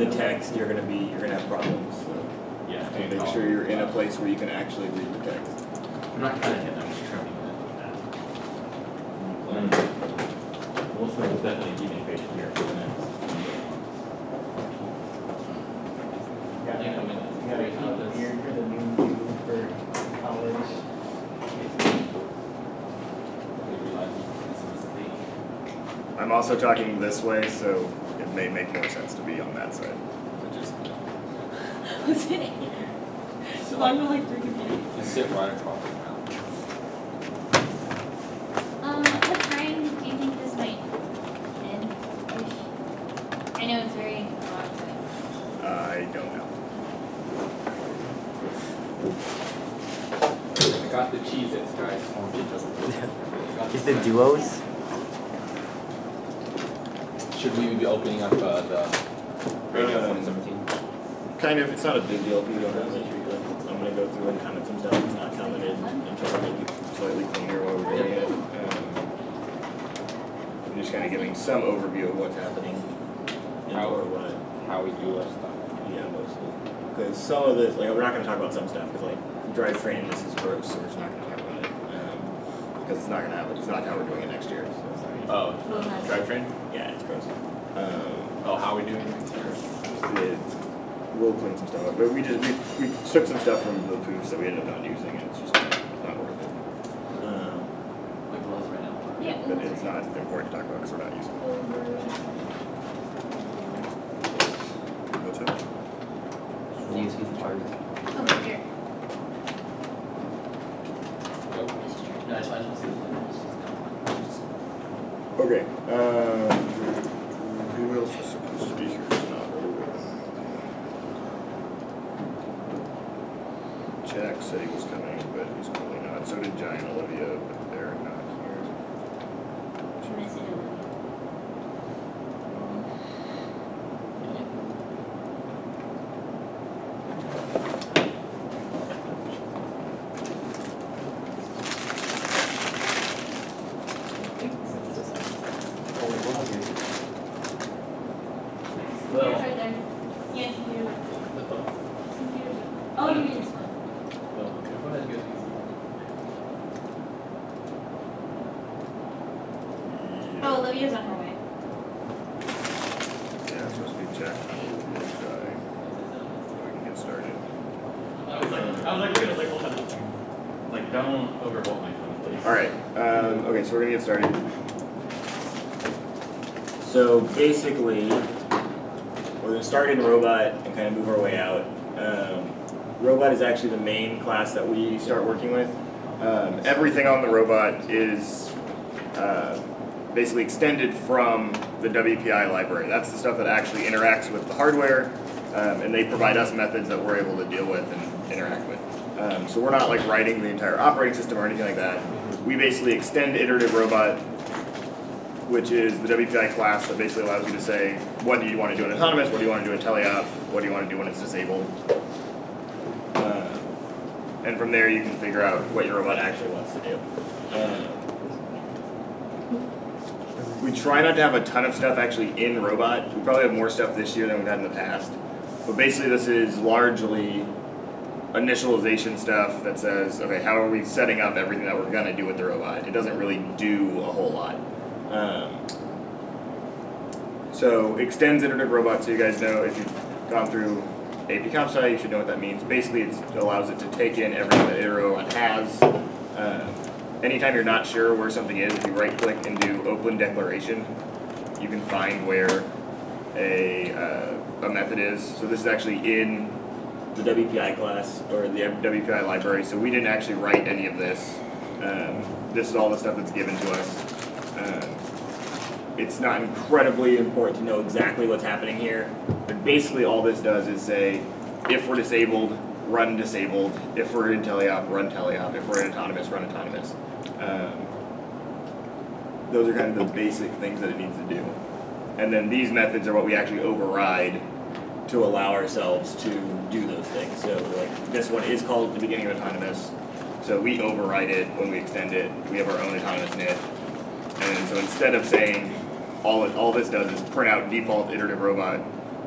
the text, you're gonna be, you're gonna have problems. So Yeah. make sure you're in a place where you can actually read the text. I'm not cutting it, I'm just trimming it. Mm. Most of it will definitely keep me patient here for the next. Yeah, I think I'm in- you gotta keep here for the new view for college. This is the- I'm also talking this way, so it may make more sense to be on that side. So just Was it? So I'm going to like three confused. Just sit right across the ground. Um, what time do you think this might end? I know it's very long, but I don't know. I got the Cheez-Its, guys. Got Is the snacks. duos? Should we be opening up uh, the radio Uh, 2017? Kind of, it's not a big deal if you don't have it. I'm gonna go through and comment some stuff that's not commented and try to make it slightly cleaner while we're doing it. Um, I'm just kind of giving some overview of what's happening and How- or what. How we do our stuff. Yeah, mostly. Because some of this, like, we're not gonna talk about some stuff, because like, drivetrain, this is gross, so we're just not gonna talk about it. Because it's not gonna happen, it's not how we're doing it next year, so. Oh, We'll have- drivetrain? Yeah. Um, Oh, how are we doing it? it, we'll clean some stuff up, but we just, we, we took some stuff from the poofs that we ended up not using, and it's just not, worth it. Um, Like gloves right now. Yeah. But it's not important to talk about because we're not using it. That's it. Use these charges. Oh, here. Go. This is true. No, I just, I just want to see. Okay, um, who else is supposed to be here? It's not Jack said he was coming, but he's clearly not. So did Giant Olivia, but they're not here. Can I sit over here? Well- Here's right there. Yeah, computer. The phone. Computer. Oh, you mean this one? Oh, okay. Go ahead, good. Oh, Olivia's on her way. Yeah, it's supposed to be Jack. This guy. We can get started. I was like, I was like, wait, like, hold on. Like, don't overvote my phone, please. All right, um, okay, so we're gonna get started. So basically, we're gonna start in robot and kind of move our way out. Um, robot is actually the main class that we start working with. Um, everything on the robot is uh, basically extended from the WPI library. That's the stuff that actually interacts with the hardware, um, and they provide us methods that we're able to deal with and interact with. Um, so we're not like writing the entire operating system or anything like that. We basically extend iterative robot, which is the WPI class that basically allows you to say, what do you want to do in autonomous, what do you want to do in teleop, what do you want to do when it's disabled. Uh, and from there you can figure out what your robot actually wants to do. Uh, we try not to have a ton of stuff actually in robot. We probably have more stuff this year than we've had in the past. But basically this is largely initialization stuff that says, okay, how are we setting up everything that we're gonna do with the robot? It doesn't really do a whole lot. Um, so extends iterative robot, so you guys know if you've gone through AP Comp you should know what that means. Basically, it allows it to take in everything that robot has. Um, anytime you're not sure where something is, if you right click and do open declaration, you can find where a, uh, a method is. So this is actually in the WPI class or the WPI library. So we didn't actually write any of this. Um, this is all the stuff that's given to us. Um, it's not incredibly important to know exactly what's happening here, but basically all this does is say, if we're disabled, run disabled. If we're in teleop, run teleop. If we're in autonomous, run autonomous. Um, those are kind of the basic things that it needs to do. And then these methods are what we actually override to allow ourselves to do those things. So like this one is called the beginning of autonomous. So we override it when we extend it. We have our own autonomous init. And so instead of saying all it, all this does is print out default iterative robot,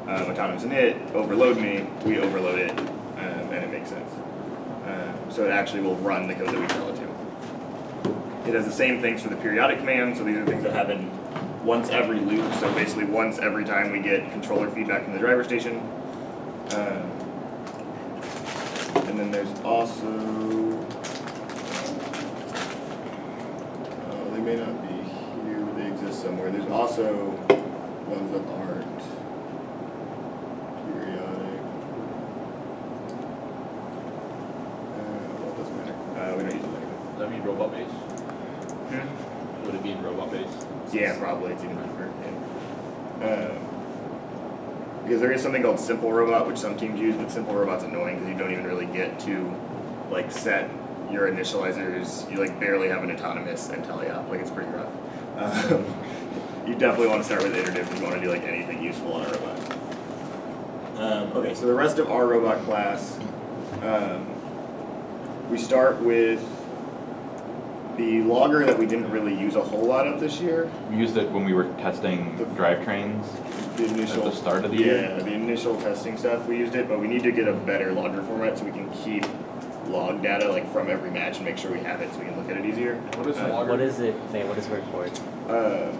um, autonomous init, overload me, we overload it, um, and it makes sense. Um, so it actually will run the code that we tell it to. It has the same things for the periodic command, so these are things that happen once every loop, so basically once every time we get controller feedback from the driver station. Um, and then there's also, uh, they may not be here, but they exist somewhere. There's also ones that aren't periodic. Uh, well, it doesn't matter. Uh, we don't use it anyway. Does that mean robot base? Hmm? Would it be in robot base? Yeah, probably, it's even cheaper, yeah. Um, because there is something called Simple Robot, which some teams use, but Simple Robot's annoying because you don't even really get to, like, set your initializers, you like barely have an autonomous and teleop, like it's pretty rough. Um, you definitely want to start with iterative if you want to do like anything useful on a robot. Um, okay, so the rest of our robot class, um, we start with the logger that we didn't really use a whole lot of this year. We used it when we were testing The- drivetrains The at initial the start of the year. Yeah, the initial testing stuff, we used it, but we need to get a better logger format so we can keep log data like from every match and make sure we have it so we can look at it easier. What is Uh, logger? What is it, what is it for? Uh,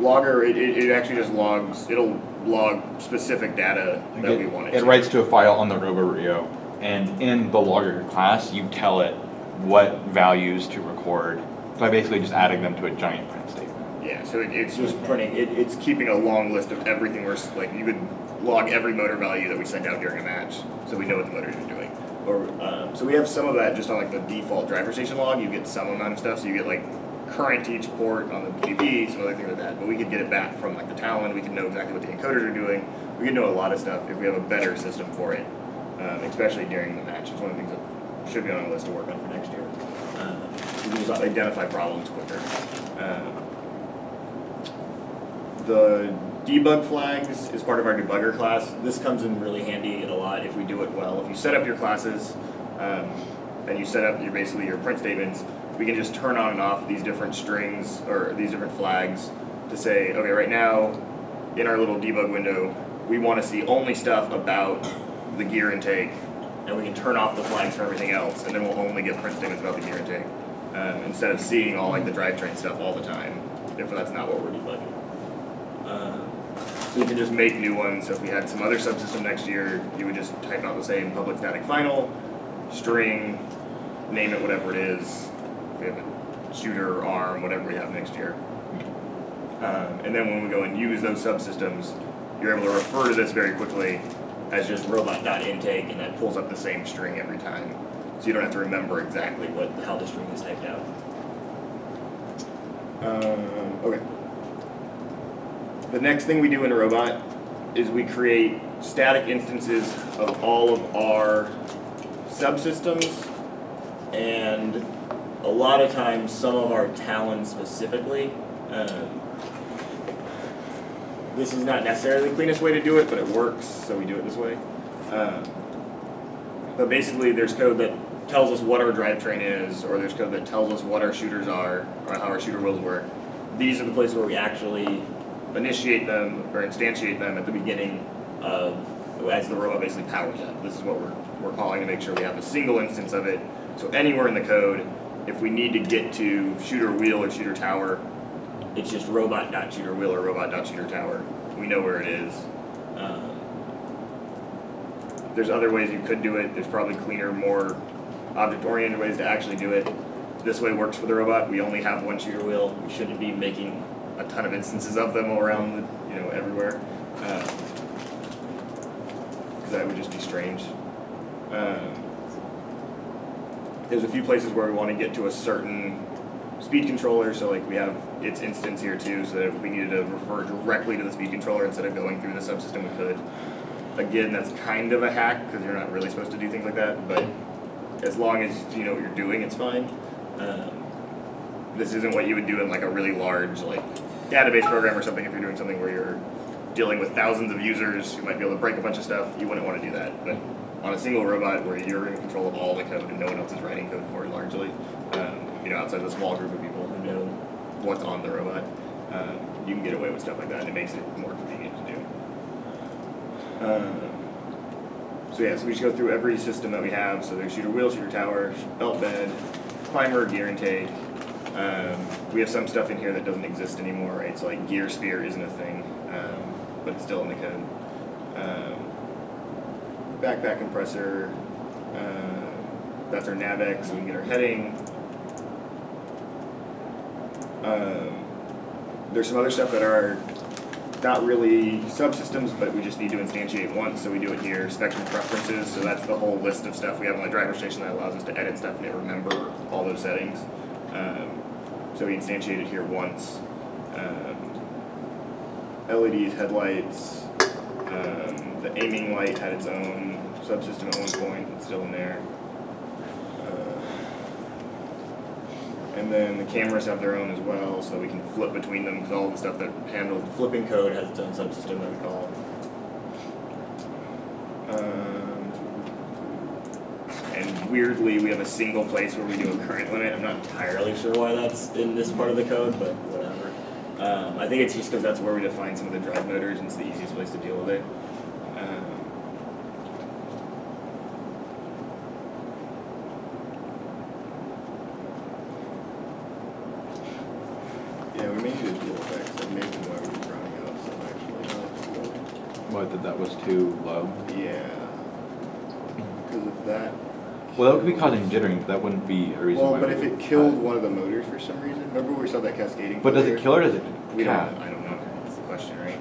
logger, it, it, it actually just logs, it'll log specific data that we want it It to. writes to a file on the RoboRio, and in the logger class, you tell it what values to record by basically just adding them to a giant print statement. Yeah, so it, it's just printing, it, it's keeping a long list of everything we're, like, you could log every motor value that we send out during a match, so we know what the motors are doing. Or, um, so we have some of that just on like the default driver station log, you get some amount of stuff, so you get like current to each port on the PDP, some other things like that, but we could get it back from like the Talon, we could know exactly what the encoders are doing, we could know a lot of stuff if we have a better system for it, um, especially during the match, it's one of the things that should be on the list to work on for next year. Uh, we can identify problems quicker. Um, the debug flags is part of our debugger class. This comes in really handy a lot if we do it well. If you set up your classes um, and you set up your basically your print statements, we can just turn on and off these different strings or these different flags to say, okay, right now in our little debug window, we want to see only stuff about the gear intake, and we can turn off the flags for everything else, and then we'll only get print statements about the gear intake um, instead of seeing all like the drivetrain stuff all the time. If that's not what we're debugging. Uh, so you can just make new ones. So if we had some other subsystem next year, you would just type out the same public static final, string, name it whatever it is. We have a shooter, arm, whatever we have next year. Um, and then when we go and use those subsystems, you're able to refer to this very quickly as just robot.intake, and that pulls up the same string every time. So you don't have to remember exactly what how the string is typed out. Um, okay. The next thing we do in a robot is we create static instances of all of our subsystems and a lot of times some of our Talon specifically. Um, this is not necessarily the cleanest way to do it, but it works, so we do it this way. Um, but basically, there's code that tells us what our drivetrain is, or there's code that tells us what our shooters are, or how our shooter wheels work. These are the places where we actually initiate them or instantiate them at the beginning of as the robot basically powers up. This is what we're, we're calling to make sure we have a single instance of it. So anywhere in the code, if we need to get to shooter wheel or shooter tower, it's just robot.shooter wheel or robot.shooter tower. We know where it is. Um, there's other ways you could do it. There's probably cleaner, more object-oriented ways to actually do it. This way works for the robot. We only have one shooter wheel. We shouldn't be making a ton of instances of them all around, the, you know, everywhere. Because that would just be strange. Um, there's a few places where we want to get to a certain speed controller, so like we have its instance here too, so if we needed to refer directly to the speed controller instead of going through the subsystem, we could. Again, that's kind of a hack because you're not really supposed to do things like that, but as long as you know what you're doing, it's fine. Um, this isn't what you would do in like a really large like database program or something if you're doing something where you're dealing with thousands of users you might be able to break a bunch of stuff you wouldn't want to do that but on a single robot where you're in control of all the code and no one else is writing code for it largely um, you know outside of a small group of people who know what's on the robot um, you can get away with stuff like that and it makes it more convenient to do Um, so yeah, so we just go through every system that we have. So there's shooter wheel, shooter tower, belt bed, climber, gear intake. Um, we have some stuff in here that doesn't exist anymore, right? So like gear spear isn't a thing, um, but it's still in the code. Backpack compressor. Uh, that's our NavX, so we can get our heading. Um, there's some other stuff that are not really subsystems, but we just need to instantiate once, so we do it here. Spectrum preferences, so that's the whole list of stuff we have on the driver station that allows us to edit stuff and it remember all those settings. Um, so we instantiate it here once. Um, LEDs, headlights, um, the aiming light had its own subsystem at one point, it's still in there. Uh, And then the cameras have their own as well, so we can flip between them, because all the stuff that handles the flipping code has its own subsystem that we call. Um, and weirdly, we have a single place where we do a current limit. I'm not entirely sure why that's in this part of the code, but whatever. Um, I think it's just because that's where we define some of the drive motors, and it's the easiest place to deal with it. Um, Yeah, we may need a dual effects, that may be why we're running out of some actually. What, that that was too low? Yeah. Because of that. Well, that could be causing jittering, but that wouldn't be a reason Well, why. but we if it would killed cut. one of the motors for some reason, remember we saw that cascading? But does it failure? kill or does it We don't, cap? I don't know, that's the question, right?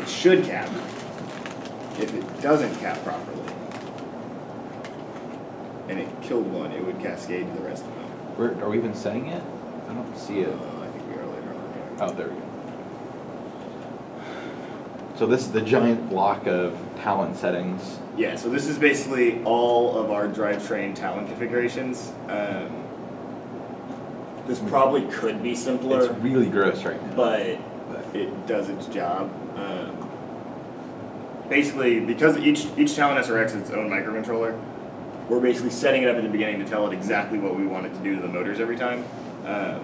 It should cap. If it doesn't cap properly, and it killed one, it would cascade to the rest of them. Where, are we even setting it? I don't see it. Uh, I think we are later on. yeah. Oh, there we go. So this is the giant block of Talon settings. Yeah, so this is basically all of our drivetrain Talon configurations. Um, this probably could be simpler. It's really gross right now. but but- it does its job. Um, basically, because each each Talon SRX has its own microcontroller, we're basically setting it up at the beginning to tell it exactly what we want it to do to the motors every time. Um,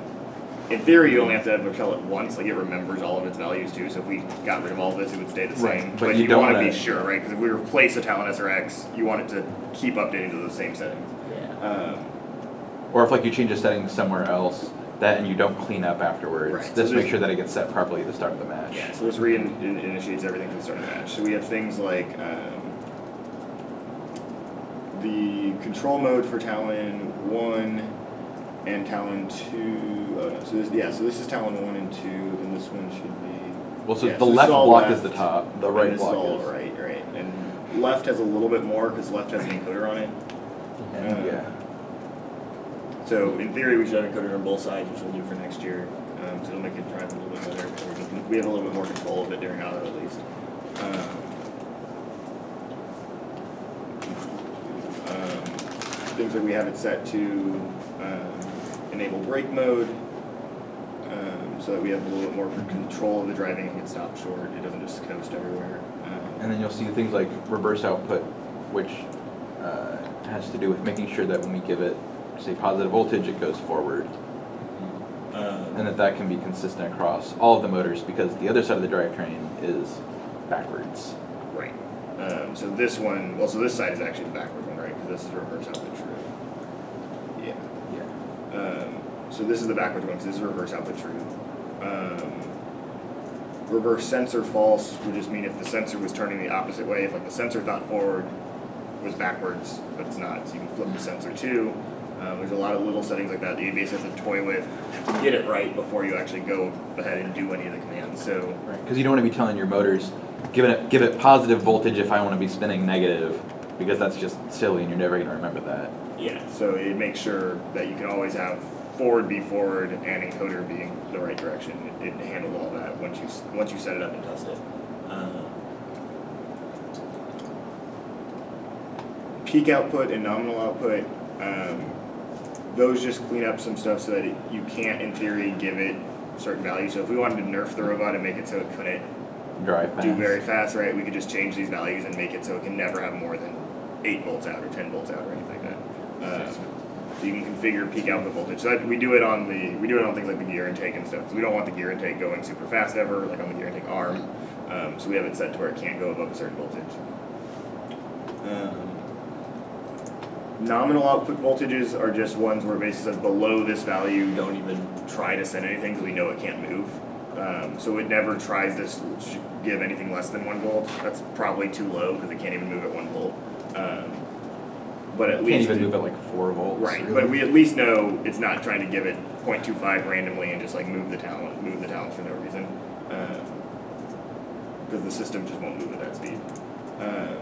in theory, you only have to have it tell it once, like it remembers all of its values too. So if we got rid of all of this, it would stay the Right, same. but you don't want to be sure, right? Because if we replace a Talon SRX, you want it to keep updating to those same settings. Yeah. Um, Or if like you change a setting somewhere else, that and you don't clean up afterwards, Right, so just make sure that it gets set properly at the start of the match. Yeah, so this re-initiates everything from the start of the match. So we have things like um, the control mode for Talon 1 and Talon 2. Oh no, so this, yeah, so this is Talon 1 and 2, and this one should be. Well, so Yeah, the so is left block left, is the top, the right block is all is. right, right. And left has a little bit more because left has an encoder on it. Uh, yeah. So in theory, we should have encoder on both sides, which we'll do for next year. Um, so it'll make it drive a little bit better. We have a little bit more control of it during auto at least. Um, um, things like we have it set to um, enable brake mode, um, so that we have a little bit more control of the driving and can stop short. It doesn't just coast everywhere. Um, And then you'll see things like reverse output, which uh, has to do with making sure that when we give it, say, positive voltage, it goes forward. um, And that that can be consistent across all of the motors because the other side of the drivetrain is backwards. Right. Um, so this one, well, so this side is actually the backward one, right? Because this is reverse output true. Yeah. Yeah. Um, so this is the backwards one, because this is reverse output true. Um, reverse sensor false would just mean if the sensor was turning the opposite way, if like the sensor thought forward was backwards, but it's not, so you can flip the sensor too. Um, there's a lot of little settings like that that you basically have to toy with to get it right before you actually go ahead and do any of the commands. So Because you don't want to be telling your motors, give it, give it positive voltage if I want to be spinning negative, because that's just silly and you're never going to remember that. Yeah, so it makes sure that you can always have forward be forward and encoder being the right direction. It, it handles all that once you once you set it up and test it. Um, peak output and nominal output, um, those just clean up some stuff so that it, you can't, in theory, give it certain values. So if we wanted to nerf the robot and make it so it couldn't Drive fast. do very fast, right? We could just change these values and make it so it can never have more than eight volts out or ten volts out or Um, so you can configure peak output voltage. So that, we do it on the we do it on things like the gear intake and stuff. So we don't want the gear intake going super fast ever, like on the gear intake arm. Um, so we have it set to where it can't go above a certain voltage. Um, Nominal output voltages are just ones where basically says below this value, don't even try to send anything because we know it can't move. Um, so it never tries to give anything less than one volt. That's probably too low because it can't even move at one volt. Um, but at Can't least even it- move at like four volts. Right, but we at least know it's not trying to give it 0.25 randomly and just like move the Talon, move the Talon for no reason. Because the system just won't move at that speed. Um,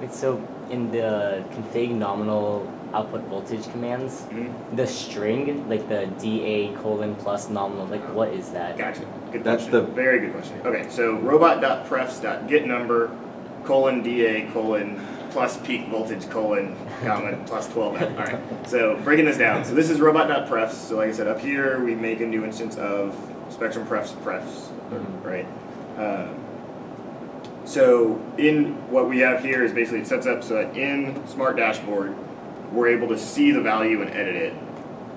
Wait, so in the config nominal output voltage commands, mhm. the string, like the DA colon plus nominal, like what is that? Gotcha. Good That's question. the- Very good question. Okay, so robot.prefs.get number colon DA colon plus peak voltage colon comma plus 12 All right. So breaking this down. So this is robot.prefs. So like I said, up here we make a new instance of spectrum prefs prefs, right? Um, so in what we have here is basically it sets up so that in Smart Dashboard we're able to see the value and edit it.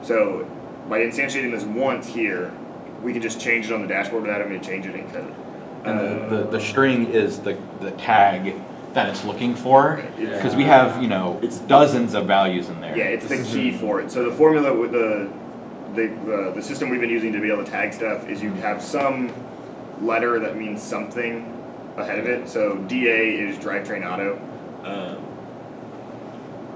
So by instantiating this once here, we can just change it on the dashboard without having to change it in code. And Uh, the, the, the string is the, the tag that it's looking for. It's- Because we have, you know, It's- dozens of values in there. Yeah, it's the key for it. So the formula with the the uh, the system we've been using to be able to tag stuff is you have some letter that means something ahead of it. So DA is drivetrain auto. Um,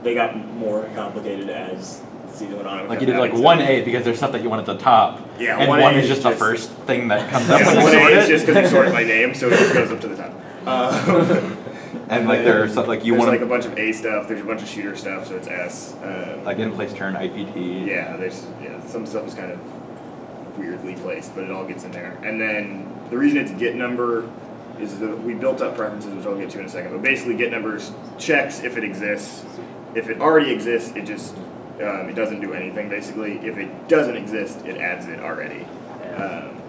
they got more complicated as the season on. Like you did like one. A because there's stuff that you want at the top. Yeah, and 1A one is is just the first thing that comes up Yeah, one A is just because you sorted by name, so it just goes up to the top. Um, and like there's like you want like a bunch of A stuff. There's a bunch of shooter stuff, so it's S. Um, like in place turn IPT. Yeah, there's yeah, some stuff is kind of weirdly placed, but it all gets in there. And then the reason it's get number is that we built up preferences, which I'll get to in a second. But basically, get numbers checks if it exists. If it already exists, it just um, it doesn't do anything. Basically, if it doesn't exist, it adds it already. Um,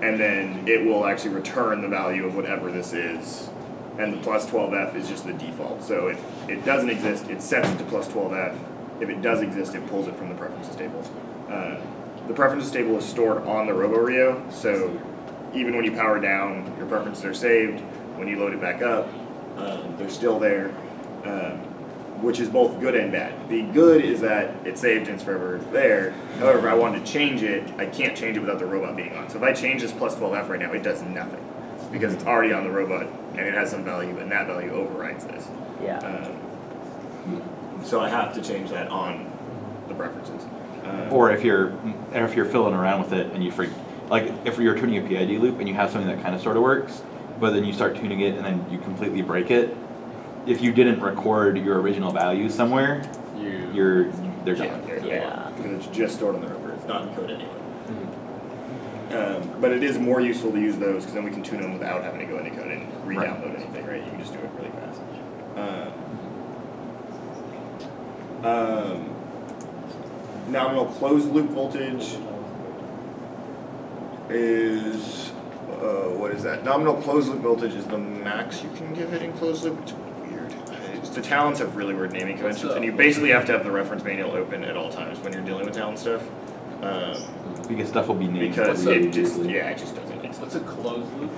and then it will actually return the value of whatever this is. And the plus 12f is just the default. So if it doesn't exist, it sets it to plus 12f. If it does exist, it pulls it from the preferences table. Uh, the preferences table is stored on the RoboRio, so even when you power down, your preferences are saved. When you load it back up, um, they're still there, um, which is both good and bad. The good is that it's saved and it's forever there. However, if I wanted to change it, I can't change it without the robot being on. So if I change this plus 12f right now, it does nothing because it's already on the robot and it has some value, and that value overrides this. Yeah. Um, so I have to change that on the preferences. Um, Or if you're or if you're filling around with it and you freak like if you're tuning a PID loop and you have something that kind of sort of works, but then you start tuning it and then you completely break it. If you didn't record your original value somewhere, You. you're they're yeah, gone. they're- Yeah. because it's just stored on the rover. It's not in code anyway. Um, but it is more useful to use those because then we can tune them without having to go into code and re-download anything, right? You can just do it really fast. Um, um, nominal closed loop voltage is uh, what is that? Nominal closed loop voltage is the max you can give it in closed loop. It's, the Talons have really weird naming conventions, and you basically have to have the reference manual open at all times when you're dealing with Talon stuff. Um, Because stuff will be named. because What's it just usually? yeah it just doesn't make sense. What's a closed loop?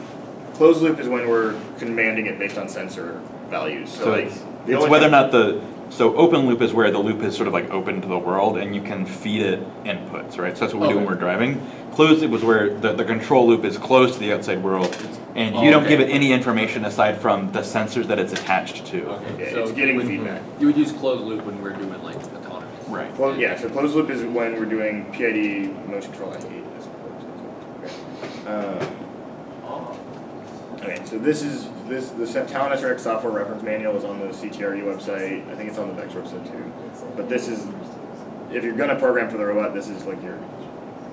Closed loop is when we're commanding it based on sensor values. So, So like it's, it's whether or not the so open loop is where the loop is sort of like open to the world and you can feed it inputs, right? So that's what we do when we're driving. Closed loop was where the, the control loop is closed to the outside world and Oh, you don't okay. give it any information aside from the sensors that it's attached to. Okay, Yeah, so it's getting when- feedback. You would use closed loop when we're doing like autonomous. Right. Clo- yeah, so closed loop is when we're doing PID motion control. I hate this. Okay. Um, okay, so this is this the Talon SRX software reference manual is on the CTRE website. I think it's on the Vex website too. But this is if you're gonna program for the robot, this is like your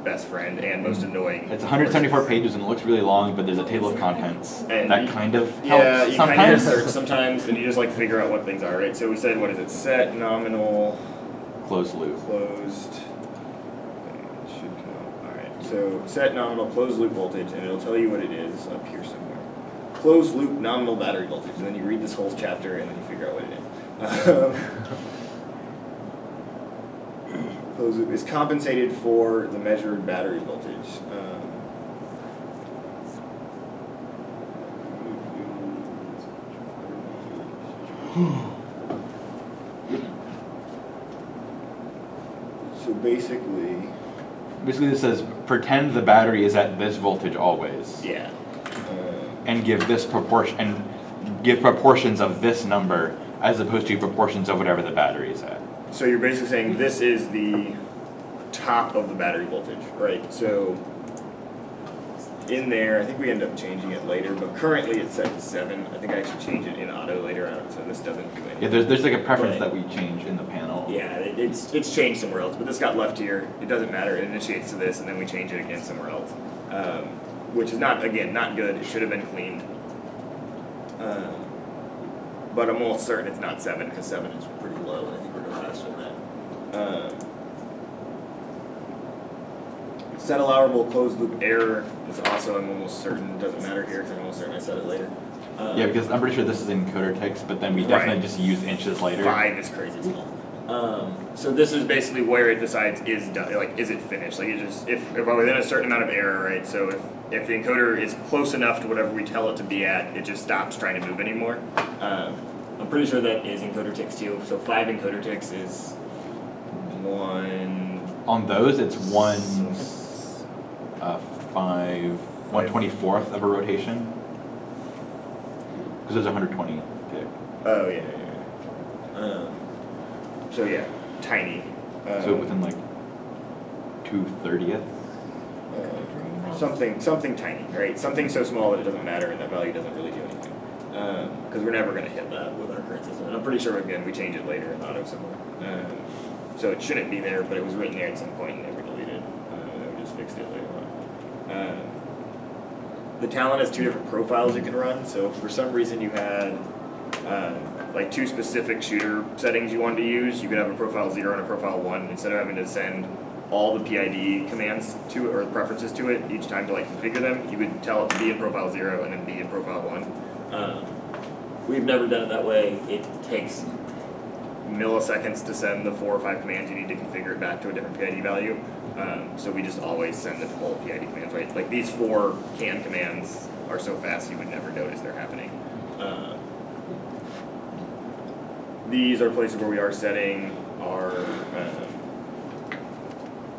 best friend and most mm. annoying. It's 174 pages and it looks really long, but there's a table of contents And that you- kind of Yeah, you kind of search sometimes, and you just like figure out what things are, right? So we said, what is it? Set nominal Closed loop. closed. Should come. All right. So set nominal closed loop voltage, and it'll tell you what it is up here somewhere. Closed loop nominal battery voltage, and then you read this whole chapter, and then you figure out what it is. Um, closed loop is compensated for the measured battery voltage. Um, so basically, Basically, this says pretend the battery is at this voltage always, yeah. And give this proportion and give proportions of this number as opposed to proportions of whatever the battery is at. So you're basically saying this is the top of the battery voltage, right? So in there, I think we end up changing it later, but currently it's set to seven. I think I actually change it in auto later on, so this doesn't do anything. Yeah, there's there's like a preference that we change in the panel. Yeah, it, it's it's changed somewhere else, but this got left here. It doesn't matter. It initiates to this, and then we change it again somewhere else, um, which is not again not good. It should have been cleaned. Um, but I'm almost certain it's not seven because seven is pretty low, and I think we're going faster than that. Um, set allowable closed loop error is also I'm almost certain it doesn't matter here because I'm almost certain I said it later. Um, Yeah, because I'm pretty sure this is encoder ticks, but then we Right. definitely just use inches later. Five is crazy small. Um, so this is basically where it decides is done, like is it finished? Like it just if if I'm within a certain amount of error, right? So if if the encoder is close enough to whatever we tell it to be at, it just stops trying to move anymore. Um, I'm pretty sure that is encoder ticks too. So five encoder ticks is one. On those, it's one uh, five one twenty fourth of a rotation. Because there's hundred twenty tick. Oh yeah, yeah. yeah. Um, so yeah, tiny. Um, So within like two thirtieth. uh, something something tiny, right? Something so small that it doesn't matter and that value doesn't really do anything. Because we're never going to hit that with our current system. And I'm pretty sure again we change it later in auto somewhere. Um, so it shouldn't be there, but it was written there at some point and never deleted. Uh, we just fixed it later on. Um, the Talon has two different profiles you can run. So if for some reason you had um, like two specific shooter settings you wanted to use, you could have a profile zero and a profile one instead of having to send all the PID commands to it or preferences to it each time to like configure them. You would tell it to be in profile zero and then be in profile one. Um, we've never done it that way. It takes milliseconds to send the four or five commands you need to configure it back to a different PID value. Um, so we just always send the default PID commands, right? Like these four can commands are so fast you would never notice they're happening. Um, these are places where we are setting our um,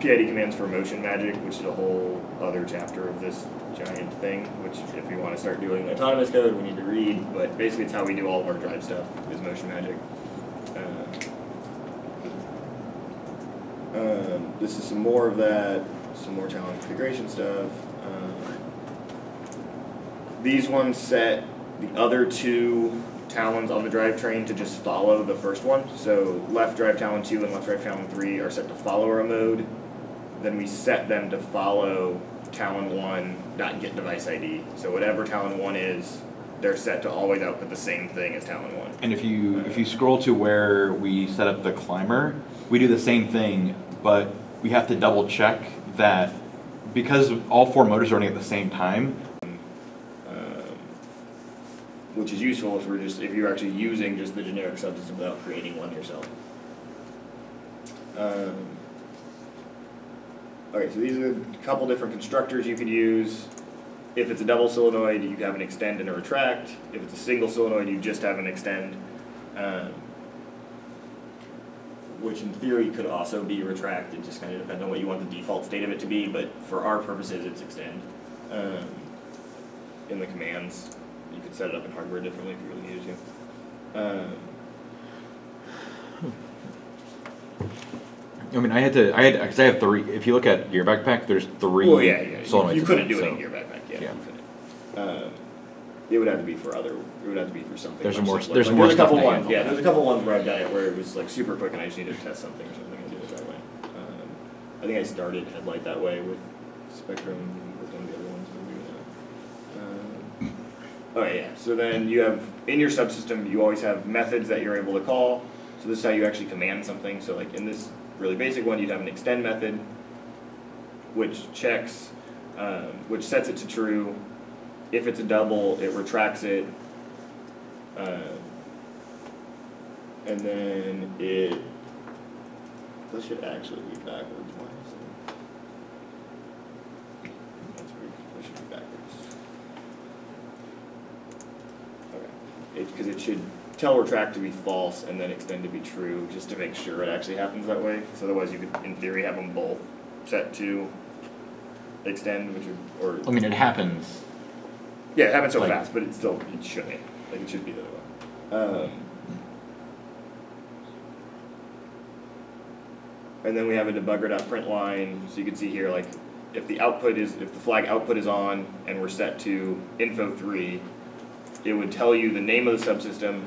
PID commands for motion magic, which is a whole other chapter of this giant thing, which if we want to start doing autonomous code, we need to read, but basically it's how we do all of our drive stuff, is motion magic. Uh, um, this is some more of that, some more challenge configuration stuff. Um, these ones set the other two talons on the drivetrain to just follow the first one. So left drive talon 2 and left drive talon 3 are set to follower mode. Then we set them to follow talon 1 dot get device ID. So whatever talon 1 is, they're set to always output the same thing as talon 1. And if you if you scroll to where we set up the climber, we do the same thing, but we have to double check that because all four motors are running at the same time. Which is useful if we're just if you're actually using just the generic substance without creating one yourself. Um, okay, so these are a couple different constructors you could use. If it's a double solenoid, you have an extend and a retract. If it's a single solenoid, you just have an extend. Um, which in theory could also be retract. It just kind of depends on what you want the default state of it to be, but for our purposes, it's extend. Um, in the commands, you could set it up in hardware differently if you really needed to. Um, I mean, I had to I had because I have three. If you look at your backpack, there's three. well, yeah, yeah. You, you couldn't do it so- in your backpack. Yeah, Yeah. you couldn't. Um, it would have to be for other. It would have to be for something. There's more- simpler. there's Like, more There's a couple ones. Yeah, there's a couple ones where I've done it where it was like super quick and I just needed to test something or something and did it that way. Um, I think I started headlight that way with Spectrum. With one of the other ones. we were doing that. Um, oh yeah. So then you have in your subsystem you always have methods that you're able to call. So this is how you actually command something. So like in this really basic one, you'd have an extend method, which checks, um, which sets it to true. If it's a double, it retracts it. Uh, and then it This should actually be backwards. Why is it? That's weird. That should be backwards. Okay. It, because it should tell retract to be false and then extend to be true, just to make sure it actually happens that way. Because otherwise, you could, in theory, have them both set to extend, which would, or I mean, it happens. yeah, it happens so Like- fast, but it still it shouldn't. Like it should be the other way. Um, and then we have a debugger.print line, so you can see here like if the output is if the flag output is on and we're set to info three, it would tell you the name of the subsystem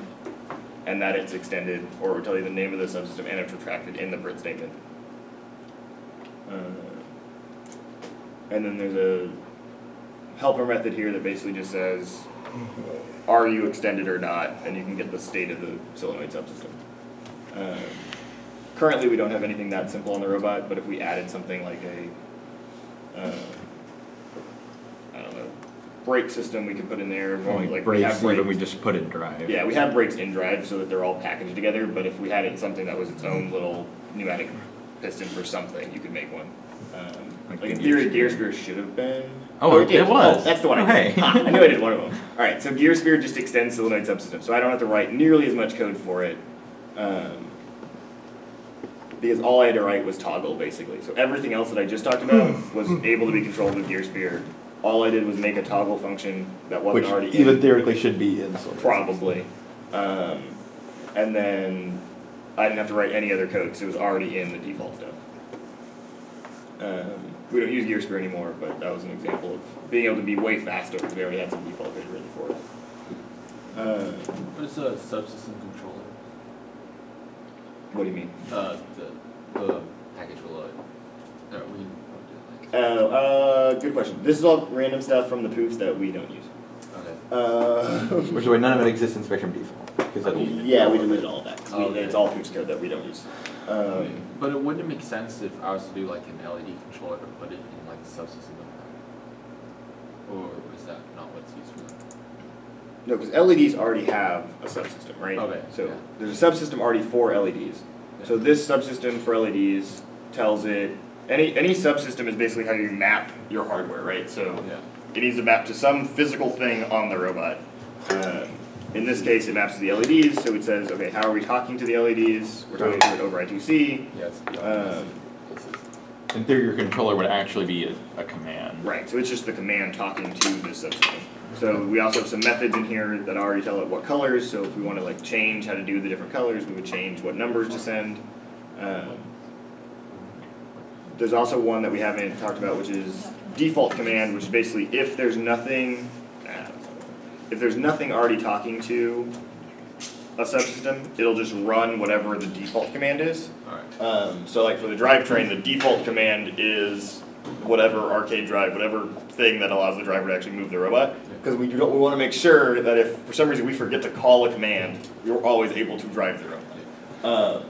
and that it's extended, or it would tell you the name of the subsystem and it's retracted in the print statement. Uh, and then there's a helper method here that basically just says, are you extended or not, and you can get the state of the solenoid subsystem. Um, currently, we don't have anything that simple on the robot, but if we added something like a, uh, brake system we could put in there, or Like, like we have even we just put in drive. Yeah, we have brakes in drive so that they're all packaged together, but if we had it something that was its own little pneumatic piston for something, you could make one. Um, Like like in theory, Gear should have been. Oh, it- it was. Oh, that's the one I Oh, hey. I knew I did one of them. All right, so Gear just extends solenoid subsystem, so I don't have to write nearly as much code for it. Um, because all I had to write was toggle basically. So everything else that I just talked about was able to be controlled with Gear. All I did was make a toggle function that wasn't Which already even in. theoretically should be in Solenoid. Probably. Um, and then I didn't have to write any other code because it was already in the default stuff. Um, we don't use GearSpear anymore, but that was an example of being able to be way faster because we already had some default code written for it. Uh, What is a subsystem controller? what do you mean? Uh, the, the package below it. That we, Uh, uh, good question. This is all random stuff from the poofs that we don't use. okay. Uh, Which is why none of it exists in Spectrum default. Because that'll yeah, we deleted all of that. 'cause we- Okay. It's all poofs code that we don't use. Um, But it wouldn't make sense if I was to do like an LED controller to put it in like the subsystem of that? Or is that not what's used for that? No, because LEDs already have a subsystem, right? Okay, So yeah. there's a subsystem already for LEDs. So this subsystem for LEDs tells it any any subsystem is basically how you map your hardware, right? So Yeah. it needs to map to some physical thing on the robot. Uh, in this case, it maps to the LEDs, so it says, okay, how are we talking to the LEDs? We're talking to it over I2C. Yeah, it's Um, In theory, your controller would actually be a, a command. Right, so it's just the command talking to this subsystem. So we also have some methods in here that already tell it what colors, so if we want to like change how to do the different colors, we would change what numbers to send. Um, There's also one that we haven't talked about, which is default command, which is basically if there's nothing, if there's nothing already talking to a subsystem, it'll just run whatever the default command is. Alright. Um, so like for the drivetrain, the default command is whatever arcade drive, whatever thing that allows the driver to actually move the robot. Because we don't, we want to make sure that if for some reason we forget to call a command, you're always able to drive through. Uh,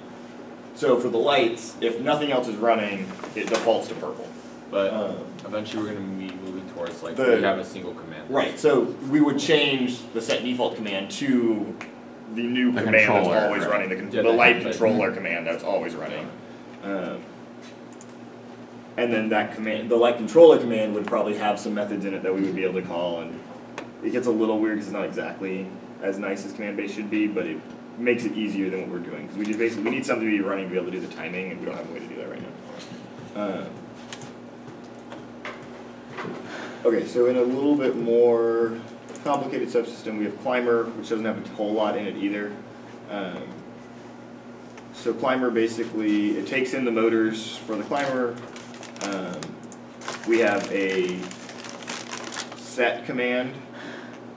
so for the lights, if nothing else is running, it defaults to purple. But Um, eventually we're gonna be moving towards like, The- we have a single command. Right. So we would change the set default command to the new The command that's always right. running, the, Yeah, the the- light but- controller command that's always running. Um, and then that command, the light controller command would probably have some methods in it that we would be able to call, and it gets a little weird because it's not exactly as nice as command base should be, but it makes it easier than what we're doing. We just basically we need something to be running to be able to do the timing, and we don't have a way to do that right now. Um, Okay, so in a little bit more complicated subsystem, we have Climber, which doesn't have a whole lot in it either. Um, so Climber basically, it takes in the motors for the Climber. Um, we have a set command.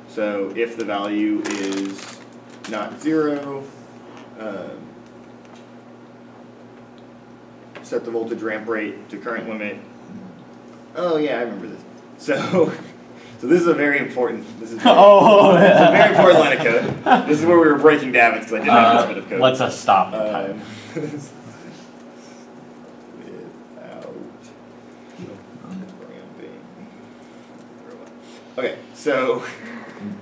So if the value is not zero, um, set the voltage ramp rate to current limit. Oh yeah, I remember this. So, so this is a very important. This is very, Oh, this is a very important line of code. This is where we were breaking Davins because I didn't have this bit of code. Let's us stop the Um. Okay, so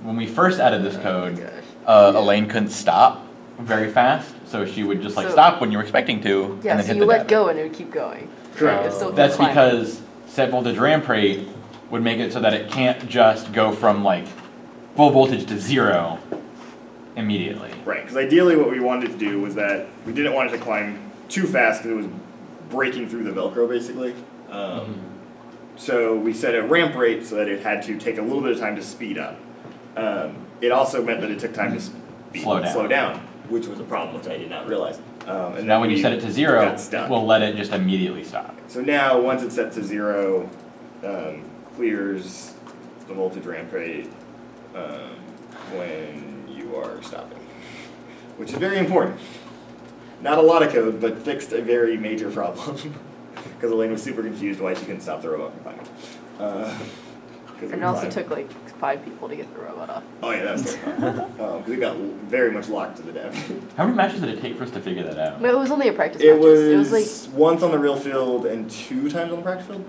When we first added this Oh code, uh, Elaine couldn't stop very fast, So she would just like So- stop when you were expecting to, and Yeah, then so hit you the let dab. go and it would keep going. Correct. It's still That's because set voltage ramp rate would make it so that it can't just go from like full voltage to zero immediately. Right, because ideally what we wanted to do was that we didn't want it to climb too fast because it was breaking through the Velcro basically. Um, So we set a ramp rate so that it had to take a little bit of time to speed up. Um, it also meant that it took time to speed, Slow down. which was a problem which I did not realize. Um, and Now then when you set it to zero, we'll let it just immediately stop. So now, once it's set to zero, um, clears the voltage ramp rate um, when you are stopping, which is very important. Not a lot of code, but fixed a very major problem. Because Elaine was super confused why she couldn't stop the robot from climbing. Uh, And it also took like five people to get the robot off. Oh yeah, that was terrifying. Because we got very much locked to the dev. How many matches did it take for us to figure that out? No, it was only a practice It matches. It was was like once on the real field and two times on the practice field.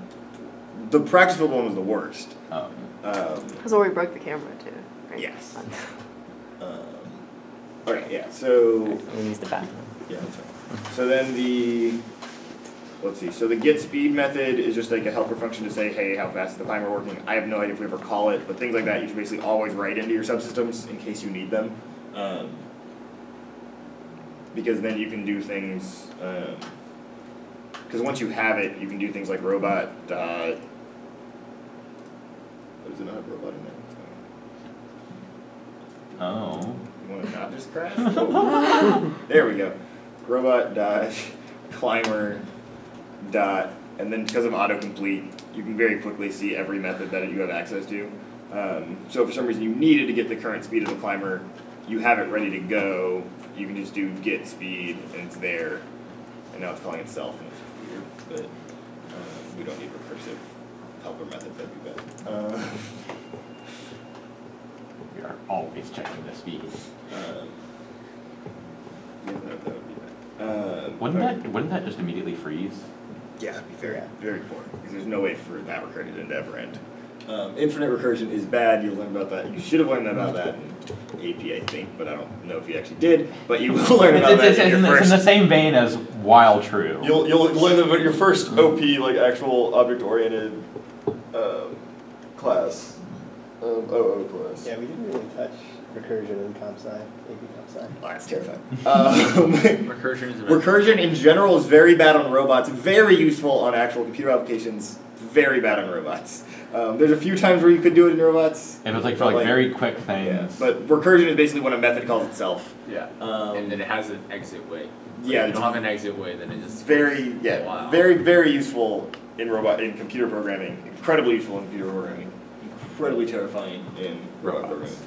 The practice field one was the worst. Um, Um, Because where we broke the camera too. Right? Yes. um, okay, yeah. So We use the bathroom. yeah, that's right. So then the let's see. So the get speed method is just like a helper function to say, hey, how fast is the climber working? I have no idea if we ever call it, but things like that you should basically always write into your subsystems in case you need them. Um, because then you can do things. Because once you have it, you can do things like robot dot. What does it not have robot in there? oh. You want to not just crash? Oh. there we go. Robot dot climber dot, and then because of autocomplete, you can very quickly see every method that you have access to. Um, so if for some reason you needed to get the current speed of the climber, you have it ready to go. You can just do get speed, and it's there. And now it's calling itself, and it's weird. But um, we don't need recursive helper methods. That'd be bad. Uh, We are always checking the speed. um, yeah, that, that would be bad. Um, Wouldn't that wouldn't that just immediately freeze? Yeah, be very, Yeah. very poor, because there's no way for that recursion to ever end. Um, infinite recursion is bad, you'll learn about that, you should have learned about that in AP, I think, but I don't know if you actually did, but you will learn It's, about it's, that it's, in in your the, it's in the same vein as while true. You'll, you'll learn about your first OP, like actual object-oriented, um, class, um, OO class. Yeah, we didn't really touch recursion in comp sci, AP comp. Oh, that's terrifying. Um, Recursion is Recursion in general is very bad on robots, very useful on actual computer applications, very bad on robots. Um, there's a few times where you could do it in robots. It was like for like, Like- very quick Yeah, things. but recursion is basically when a method calls itself. Yeah. Um, and then it has an exit way. yeah, If you don't have an exit way, then it just very yeah, Wow. very very useful in robot in computer programming. Incredibly useful in computer programming. Incredibly terrifying in robot Robots. programming.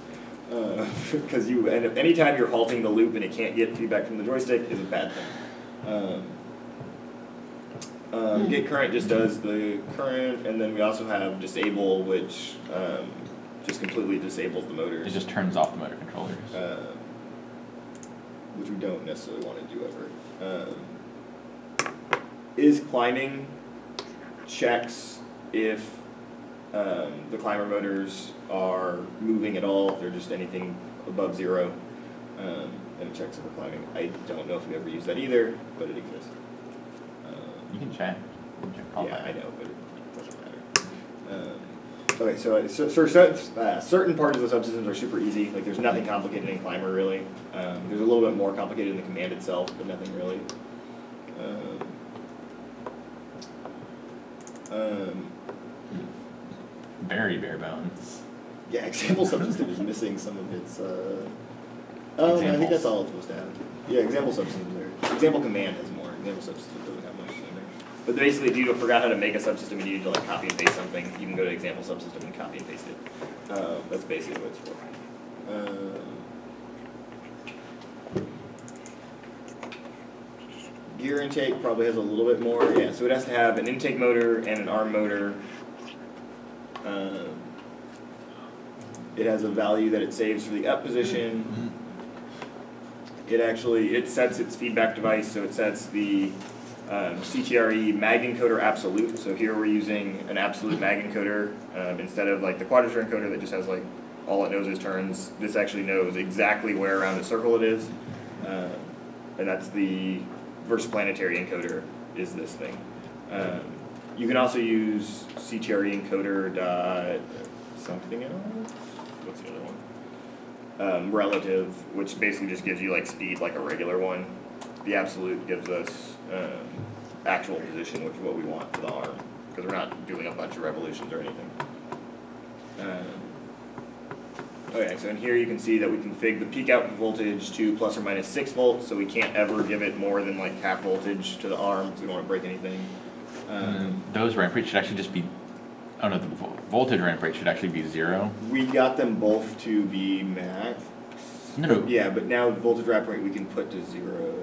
Because you end up anytime you're halting the loop and it can't get feedback from the joystick is a bad thing. Um, um, get current just does the current, and then we also have disable, which um, just completely disables the motors. it just turns off the motor controllers. um, which we don't necessarily want to do ever. Um, is climbing checks if um, the climber motors are moving at all, if they're just anything above zero, um, and it checks if we're climbing. I don't know if we ever use that either, but it exists. Um, You can check. You can check yeah, that. I know, but it doesn't matter. Um, okay, so, uh, so, so certain, uh, certain parts of the subsystems are super easy. Like there's nothing complicated in Climber really. Um, there's a little bit more complicated in the command itself, but nothing really. Um, um, Very bare bones. yeah, example subsystem is missing some of its. Uh, oh, no, I think that's all it's supposed to have. Yeah, example subsystems there. Example command has more. Example subsystem doesn't have much in there. But basically, if you forgot how to make a subsystem and you need to like copy and paste something, you can go to example subsystem and copy and paste it. Um, that's basically what it's for. Um, gear intake probably has a little bit more. Yeah, so it has to have an intake motor and an arm motor. Um, it has a value that it saves for the up position. It actually it sets its feedback device, so it sets the um, CTRE mag encoder absolute. So here we're using an absolute mag encoder um, instead of like the quadrature encoder that just has like all it knows is turns. This actually knows exactly where around the circle it is. Um, and that's the VersaPlanetary encoder is this thing. Um, you can also use CTRE encoder dot something else. What's the other one? Um, relative, which basically just gives you like speed like a regular one. The absolute gives us um, actual position, which is what we want for the arm, because we're not doing a bunch of revolutions or anything. Um, Okay, so in here you can see that we config the peak output voltage to plus or minus six volts, so we can't ever give it more than like half voltage to the arm, because we don't wanna break anything. Um, Those ramp rates should actually just be, oh no, the vo- voltage ramp rate should actually be zero. we got them both to be max. No, no, Yeah, but now voltage ramp rate we can put to zero,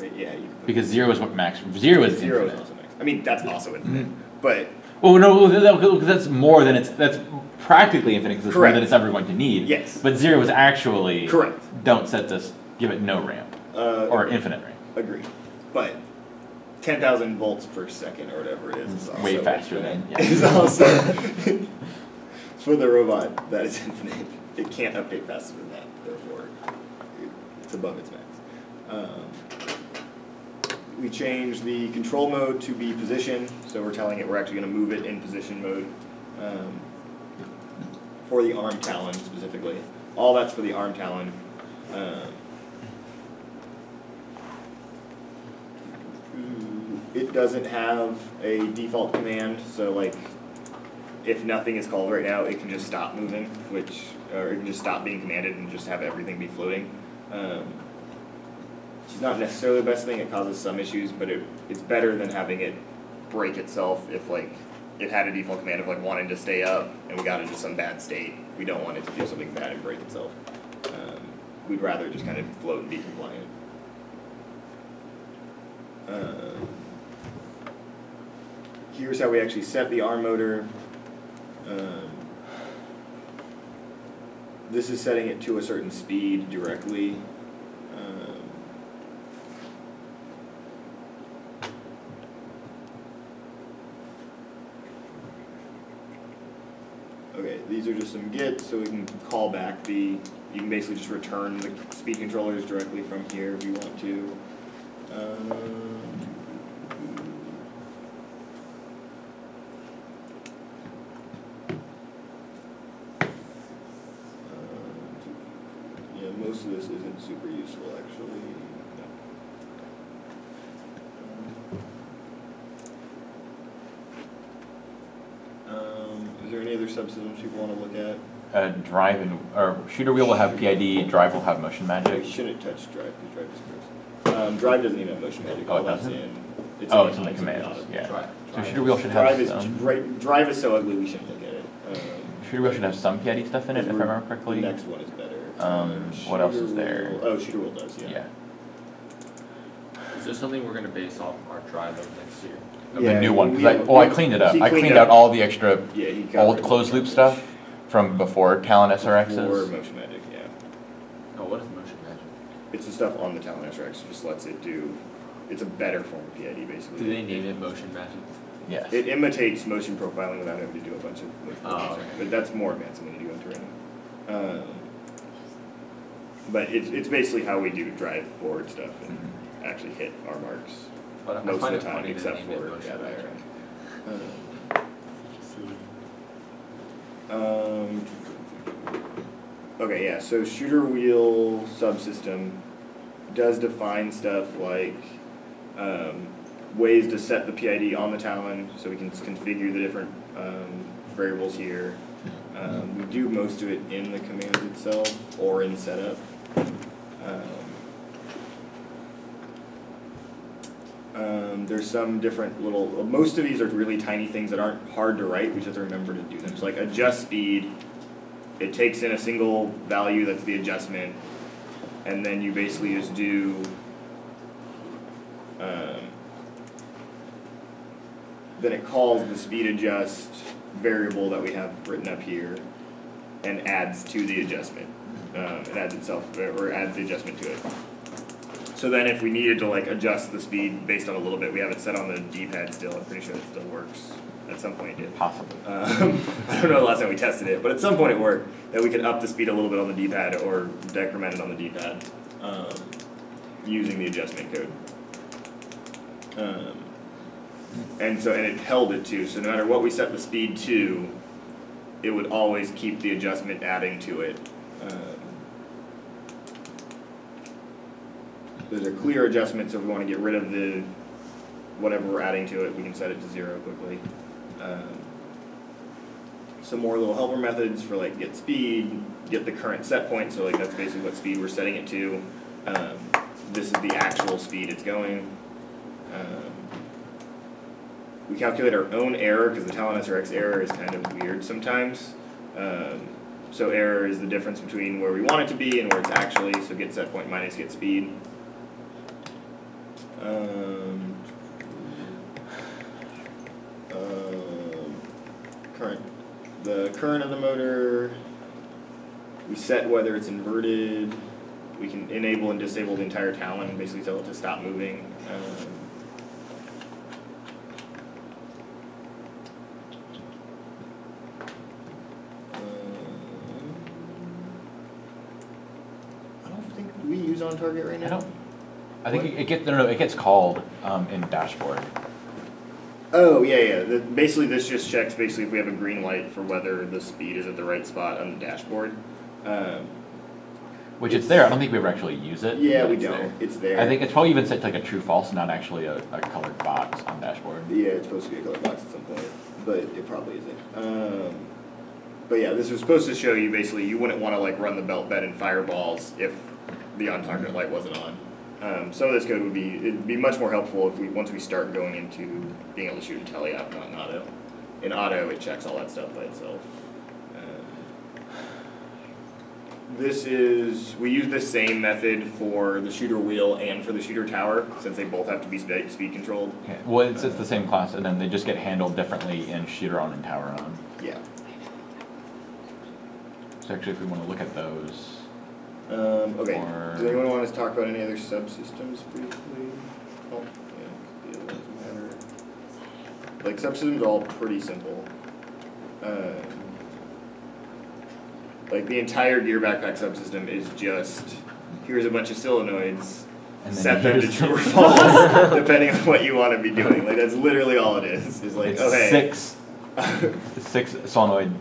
right, yeah, you can put. because zero is what max, zero is Zero is infinite. also max, I mean, that's also infinite, but, Oh, no, that- that- that's more than it's, that's practically infinite, because it's more than it's ever going to need. yes, But zero is actually. correct, Don't set this, give it no ramp, uh. or infinite ramp. Agree, but ten thousand volts per second or whatever it is is also Way faster than- infinite. Is also for the robot that is infinite. It can't update faster than that. Therefore, it's above its max. Um, we change the control mode to be position, so we're telling it we're actually going to move it in position mode um, for the arm talon specifically. All that's for the arm talon. Um, it doesn't have a default command, so like if nothing is called right now, it can just stop moving, which or it can just stop being commanded and just have everything be floating. Um, it's not necessarily the best thing; it causes some issues, but it it's better than having it break itself if like it had a default command of like wanting to stay up and we got into some bad state. We don't want it to do something bad and break itself. Um, we'd rather just kind of float and be compliant. Um, here's how we actually set the arm motor. Um, this is setting it to a certain speed directly. Um, okay, these are just some gets, so we can call back the. You can basically just return the speed controllers directly from here if you want to. Um, Um, Yeah, most of this isn't super useful, actually. No. Um, is there any other subsystems people wanna look at? Uh, drive and, or shooter wheel will have PID, drive will have motion We magic. shouldn't touch drive, because drive is gross. Um, drive doesn't even have motion magic, Oh, it all that's doesn't? in. Oh, in it's in the the commands, auto. yeah. Try, So try. shooter wheel should Drive have is, some, drive, drive is so ugly, we shouldn't look at it. Um, shooter wheel should have some PID stuff in it, if I remember correctly? The next one is better. Um, what else is Shooter there? wheel- Oh, shooter wheel does, yeah. Yeah, Is there something we're gonna base off our drive of next year? of Yeah, the new one, we- cause I, well, I cleaned it up, he I cleaned cleaned out all the extra Yeah, he got old of closed loop stuff from before Talon For SRXs. motion magic, yeah. Oh, what is motion magic? It's the stuff on the Talon SRX, just lets it do, it's a better form of PID, basically. Do they name it motion magic? Yes. It imitates motion profiling without having to do a bunch of motion Oh, okay. but that's more advanced than when you do in terrain. Um, but it's, it's basically how we do drive forward stuff and actually hit our marks But most of the time, except for, motion yeah, magic. Um, okay, yeah, so shooter wheel subsystem does define stuff like, um, ways to set the PID on the Talon, so we can configure the different, um, variables here. Um, we do most of it in the command itself or in setup. Um, Um, there's some different little, most of these are really tiny things that aren't hard to write, we just have to remember to do them. So like adjust speed, it takes in a single value that's the adjustment, and then you basically just do, um, then it calls the speed adjust variable that we have written up here and adds to the adjustment. Um, it adds itself, or adds the adjustment to it. So then if we needed to like adjust the speed based on a little bit, we have it set on the D-pad still, I'm pretty sure it still works. At some point it did. Possibly. Um, I don't know the last time we tested it, but at some point it worked, that we could up the speed a little bit on the D-pad or decrement it on the D-pad. Um, using the adjustment code. Um, and so, and it held it to, so no matter what we set the speed to, it would always keep the adjustment adding to it. Um, There's a clear adjustment, so if we wanna get rid of the, whatever we're adding to it, we can set it to zero quickly. Um, Some more little helper methods for like get speed, get the current set point, so like that's basically what speed we're setting it to. Um, this is the actual speed it's going. Um, we calculate our own error because the Talon SRX error is kind of weird sometimes. Um, so error is the difference between where we want it to be and where it's actually. So get set point minus get speed. Um, um, current. The current of the motor. We set whether it's inverted. We can enable and disable the entire Talon, and basically tell it to stop moving. Um, I don't think we use on target right now. I think it- it gets, no, no, it gets called, um, in dashboard. Oh yeah, yeah. The, basically, this just checks basically if we have a green light for whether the speed is at the right spot on the dashboard. Um, Which it's there, I don't think we ever actually use it. yeah, we it's don't. there. It's there. I think it's probably even set to like a true false, not actually a, a colored box on dashboard. Yeah, it's supposed to be a colored box at some point, but it probably isn't. Um, but yeah, this was supposed to show you basically you wouldn't want to like run the belt bed and fireballs if the on target light wasn't on. Um, some of this code would be it'd be much more helpful if we once we start going into being able to shoot a tele out, not in auto. In auto, it checks all that stuff by itself. Um, this is we use the same method for the shooter wheel and for the shooter tower since they both have to be speed, speed controlled. Okay, well, it's, it's the same class, and then they just get handled differently in shooter on and tower on. Yeah. So actually, if we wanna look at those, Um, okay, Or- does anyone want to talk about any other subsystems briefly? Oh, yeah, the other ones matter. Like subsystems are all pretty simple. Um, like the entire gear backpack subsystem is just, here's a bunch of solenoids, and set them to true or false, depending on what you wanna be doing, like that's literally all it is, is like, It's okay. six, six solenoid fun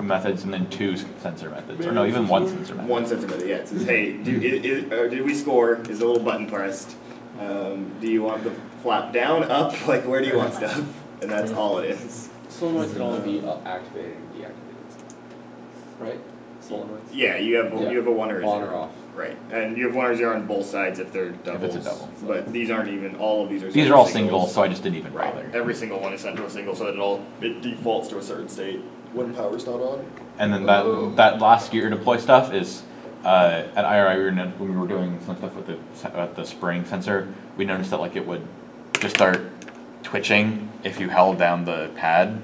methods and then two sensor methods, or no, even one sensor method. One sensor method, yeah, it says, hey, do, i- i- uh, did we score, is the little button pressed? Um, do you want the flap down, up, like where do you want stuff? And that's all it is. Solenoids can only be uh, activated and deactivated. Right? Solenoids? Yeah, you have, Yeah. you have a one or a On zero. or off. Right, and you have one or zero on both sides if they're doubles. If it's a double. But these aren't even, all of these are. These are all singles. singles, so I just didn't even Right, bother. every single one is set to a single, so that it all, it defaults to a certain state when power's not on. And then that, that last gear deploy stuff is, uh, at IRI, we were, when we were doing some stuff with the, uh, the spring sensor, we noticed that like it would just start twitching if you held down the pad.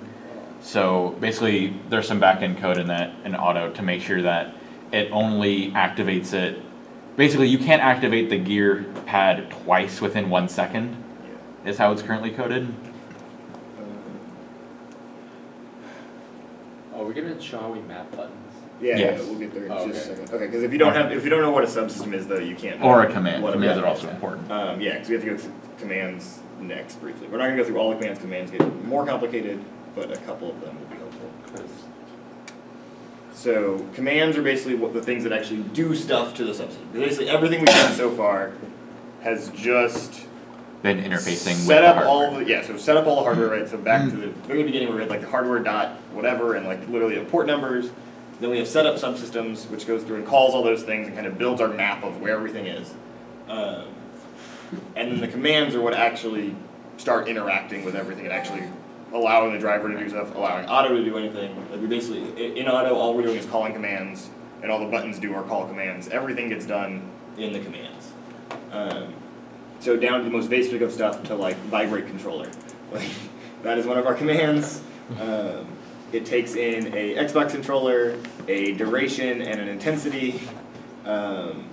So basically, there's some backend code in that, in auto, to make sure that it only activates it. Basically, you can't activate the gear pad twice within one second, is how it's currently coded. Oh, we're gonna show how we map buttons. Yeah, yeah, Yes. we'll get there in Oh, just a okay. second. Okay, because if you don't have, if you don't know what a subsystem is, though, you can't. Or a command, what a commands are method also is. important. Um, yeah, because we have to go through commands next briefly. We're not gonna go through all the commands. Commands get more complicated, but a couple of them will be helpful. 'cause So commands are basically what the things that actually do stuff to the subsystem. Basically, everything we've done so far has just Then interfacing with set the up all the yeah. So set up all the hardware right. So back to the very beginning, where we had like the hardware dot whatever and like literally the port numbers. Then we have set up subsystems, which goes through and calls all those things and kind of builds our map of where everything is. Um, and then the commands are what actually start interacting with everything and actually allowing the driver to do stuff, allowing auto to do anything. Like we basically in auto, all we're doing is calling commands, and all the buttons do are call commands. Everything gets done in the commands. Um, so down to the most basic of stuff to like vibrate controller. That is one of our commands. Um, it takes in a Xbox controller, a duration, and an intensity. Um,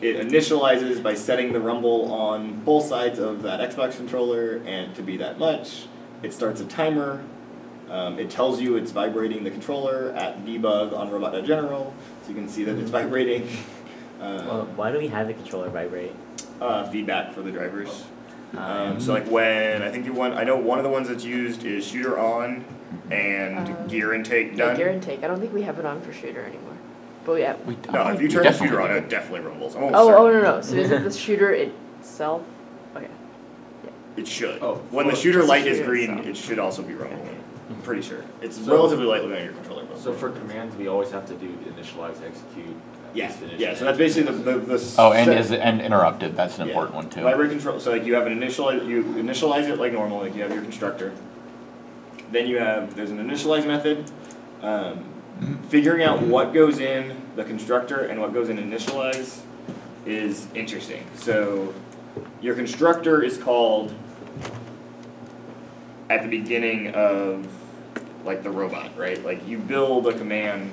it initializes by setting the rumble on both sides of that Xbox controller, and to be that much, it starts a timer. Um, it tells you it's vibrating the controller at debug on robot.general, so you can see that it's vibrating. Well, why do we have the controller vibrate? Uh, feedback for the drivers. Um, Um, so like when I think the one I know one of the ones that's used is shooter on and Uh, gear intake Yeah, gear intake. I don't think we have it on for shooter anymore. But yeah. We No, if you we turn the shooter on, it definitely rumbles. I'm Oh, oh no no. So is it the shooter itself? Okay. Yeah. It should. Oh, when the shooter light the is green, itself. it should also be rumbling. Okay. I'm pretty sure. It's So- relatively lightly on your controller. but- So for commands, we always have to do the initialize, execute. Yeah, finish, yeah. So that's basically the the, the Oh, and set- is and interrupted. That's an Yeah. important one too. Library control, so like you have an initial, you initialize it like normal, like you have your constructor. Then you have, there's an initialize method. Um, figuring out what goes in the constructor and what goes in initialize is interesting. So your constructor is called at the beginning of like the robot, right? Like you build a command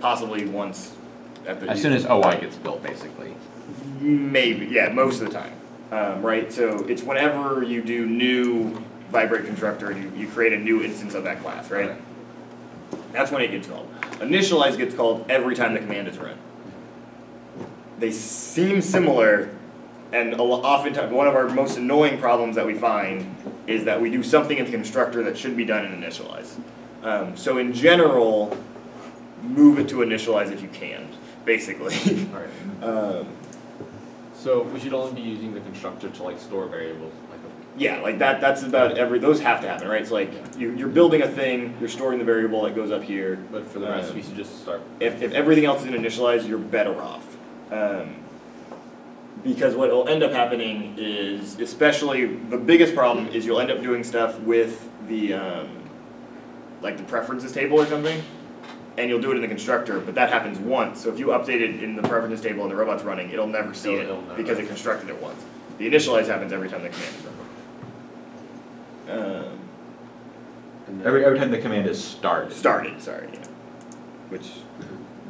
possibly once at the As soon as OI gets built, basically. Maybe, yeah, most of the time, um, right? So it's whenever you do new vibrate constructor, you, you create a new instance of that class, right? That's when it gets called. Initialize gets called every time the command is run. They seem similar, and a oftentimes one of our most annoying problems that we find is that we do something in the constructor that should be done in initialize. Um, so in general, move it to initialize if you can, basically. Alright, um, so we should only be using the constructor to like store variables, like Yeah, like that, that's about every, those have to happen, right? It's like, you, you're building a thing, you're storing the variable that goes up here. But for the rest, Um, we should just start. If, if everything else is initialized, you're better off. Um, because what will end up happening is, especially, the biggest problem is you'll end up doing stuff with the, um, like the preferences table or something, and you'll do it in the constructor, but that happens once. So if you update it in the preferences table and the robot's running, it'll never see It'll- it it'll never- because it constructed it once. The initialize happens every time the command is run. Um, and Every every time the command is started. started, sorry, yeah. Which,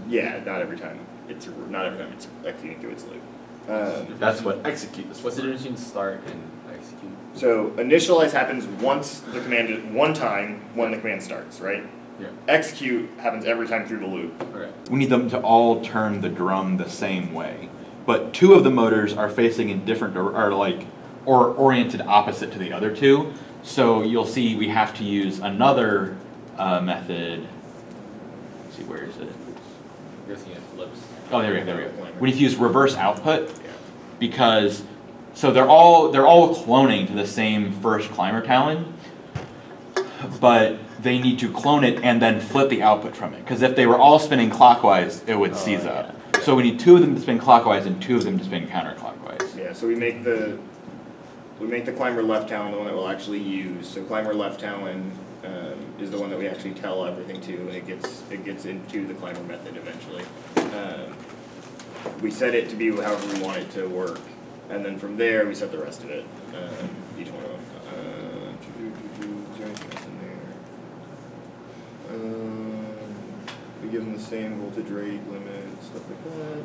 yeah, not every time. It's not every time it's executing through its loop. Um, That's what Execute, what's the difference between start and execute? so initialize happens once the command is, one time when the command starts, right? Yeah. Execute happens every time through the loop. Okay, we need them to all turn the drum the same way. But two of the motors are facing in different, dir- are like, or oriented opposite to the other two. So you'll see we have to use another uh, method. Let's see, where is it? I'm guessing it flips. Oh, there we go, there we go. We need to use reverse output because, so they're all, they're all cloning to the same first climber talon. But they need to clone it and then flip the output from it. Because if they were all spinning clockwise, it would Oh, seize up. So we need two of them to spin clockwise and two of them to spin counterclockwise. Yeah, so we make the, we make the climber left talon the one that we'll actually use. So climber left talon, um, is the one that we actually tell everything to, and it gets, it gets into the climber method eventually. Um, we set it to be however we want it to work, and then from there, we set the rest of it, um, each one of them. Uh, doo-doo-doo-doo, is there anything else in there? Um, we give them the same voltage rate limit, stuff like that.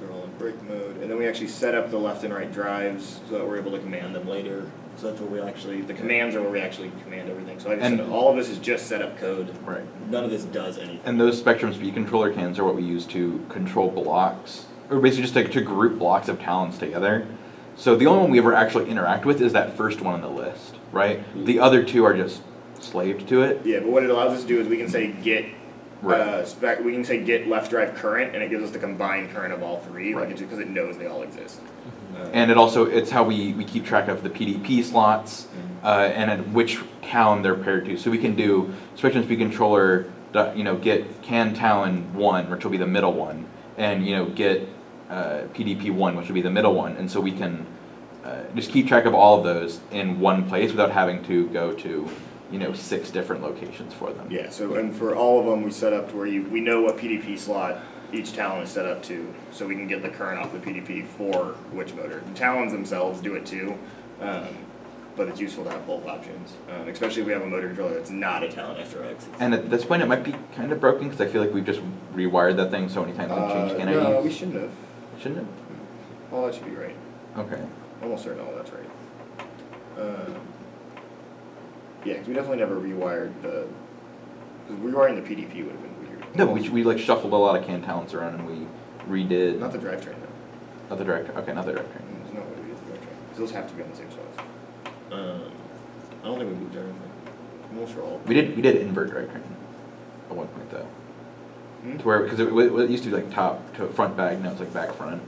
They're all in brake mode, and then we actually set up the left and right drives so that we're able to command them later. So that's where we actually, the commands are where we actually command everything. So I said, And- all of this is just setup code. Right. None of this does anything. And those Spectrum speed controller cans are what we use to control blocks, or basically just to, to group blocks of talons together. So the only one we ever actually interact with is that first one on the list, right? The mm-hmm. other two are just slaved to it. Yeah, but what it allows us to do is we can say get, Right. uh, spec, we can say get left drive current, and it gives us the combined current of all three, Right. it's because it knows they all exist. Uh, And it also, it's how we, we keep track of the PDP slots, Mm-hmm. uh, and at which Talon they're paired to. So we can do Spectrum Speed Controller, you know, get can Talon one, which will be the middle one, and, you know, get, uh, PDP one, which will be the middle one. And so we can, uh, just keep track of all of those in one place without having to go to, you know, six different locations for them. Yeah, so, and for all of them, we set up to where you, we know what PDP slot each talon is set up to, so we can get the current off the PDP for which motor. The talons themselves do it too, um, but it's useful to have both options, um, especially if we have a motor controller that's not a talon SRX. And at this point, it might be kind of broken, because I feel like we've just rewired that thing so many times and changed Uh, can no, we shouldn't have. Shouldn't it? All that should be right. Okay. Almost certain all that's right. Um, yeah, 'cause we definitely never rewired the, because rewiring the PDP would have been weird. No, but we, we like shuffled a lot of can Talons around and we redid, Not the drivetrain though. not the director, okay, not the director. There's no way we did the drivetrain. 'Cause those have to be on the same size. Um, I don't think we moved everything. Almost for all. We did, we did invert drivetrain at one point though. Hmm? To where, because it, wa- it used to be like top to front bag, now it's like back front.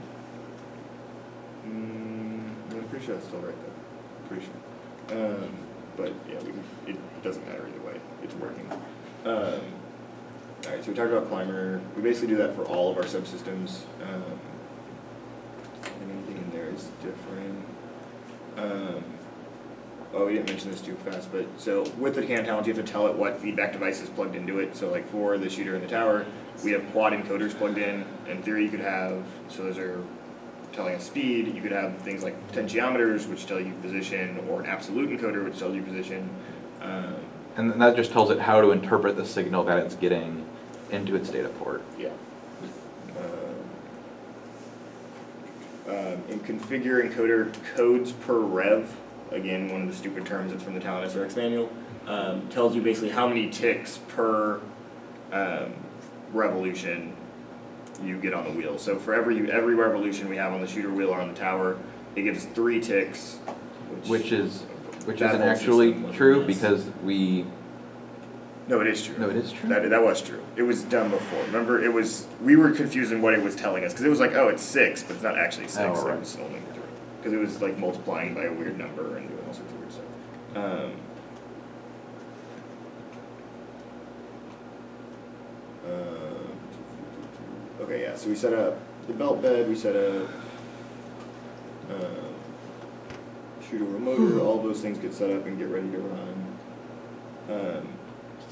Mm, I'm pretty sure that's still right though. Pretty sure. Um, but yeah, we, it doesn't matter either way. It's working. Um, all right, so we talked about climber. We basically do that for all of our subsystems. Um, and anything in there is different. Um, oh, we didn't mention this too fast, but so with the can Talon, you have to tell it what feedback device is plugged into it. So like for the shooter in the tower, we have quad encoders plugged in. In theory, you could have so those are telling us speed. You could have things like potentiometers, which tell you position, or an absolute encoder, which tells you position. Um, And then that just tells it how to interpret the signal that it's getting into its data port. yeah. Um, um, in configure encoder codes per rev, again, one of the stupid terms that's from the Talon SRX manual, um, tells you basically how many ticks per um, revolution you get on the wheel. So for every every revolution we have on the shooter wheel or on the tower, it gives three ticks. Which is, which isn't actually true because we, No, it is true. no, it is true. That, that was true. It was done before. Remember, it was we were confused in what it was telling us because it was like, oh, it's six, but it's not actually six. Oh, right. It was only three because it was like multiplying by a weird number and doing all sorts of weird stuff. Um, uh, okay, yeah. So we set up the belt bed. We set up um, shooter motor. all those things get set up and get ready to run. Um,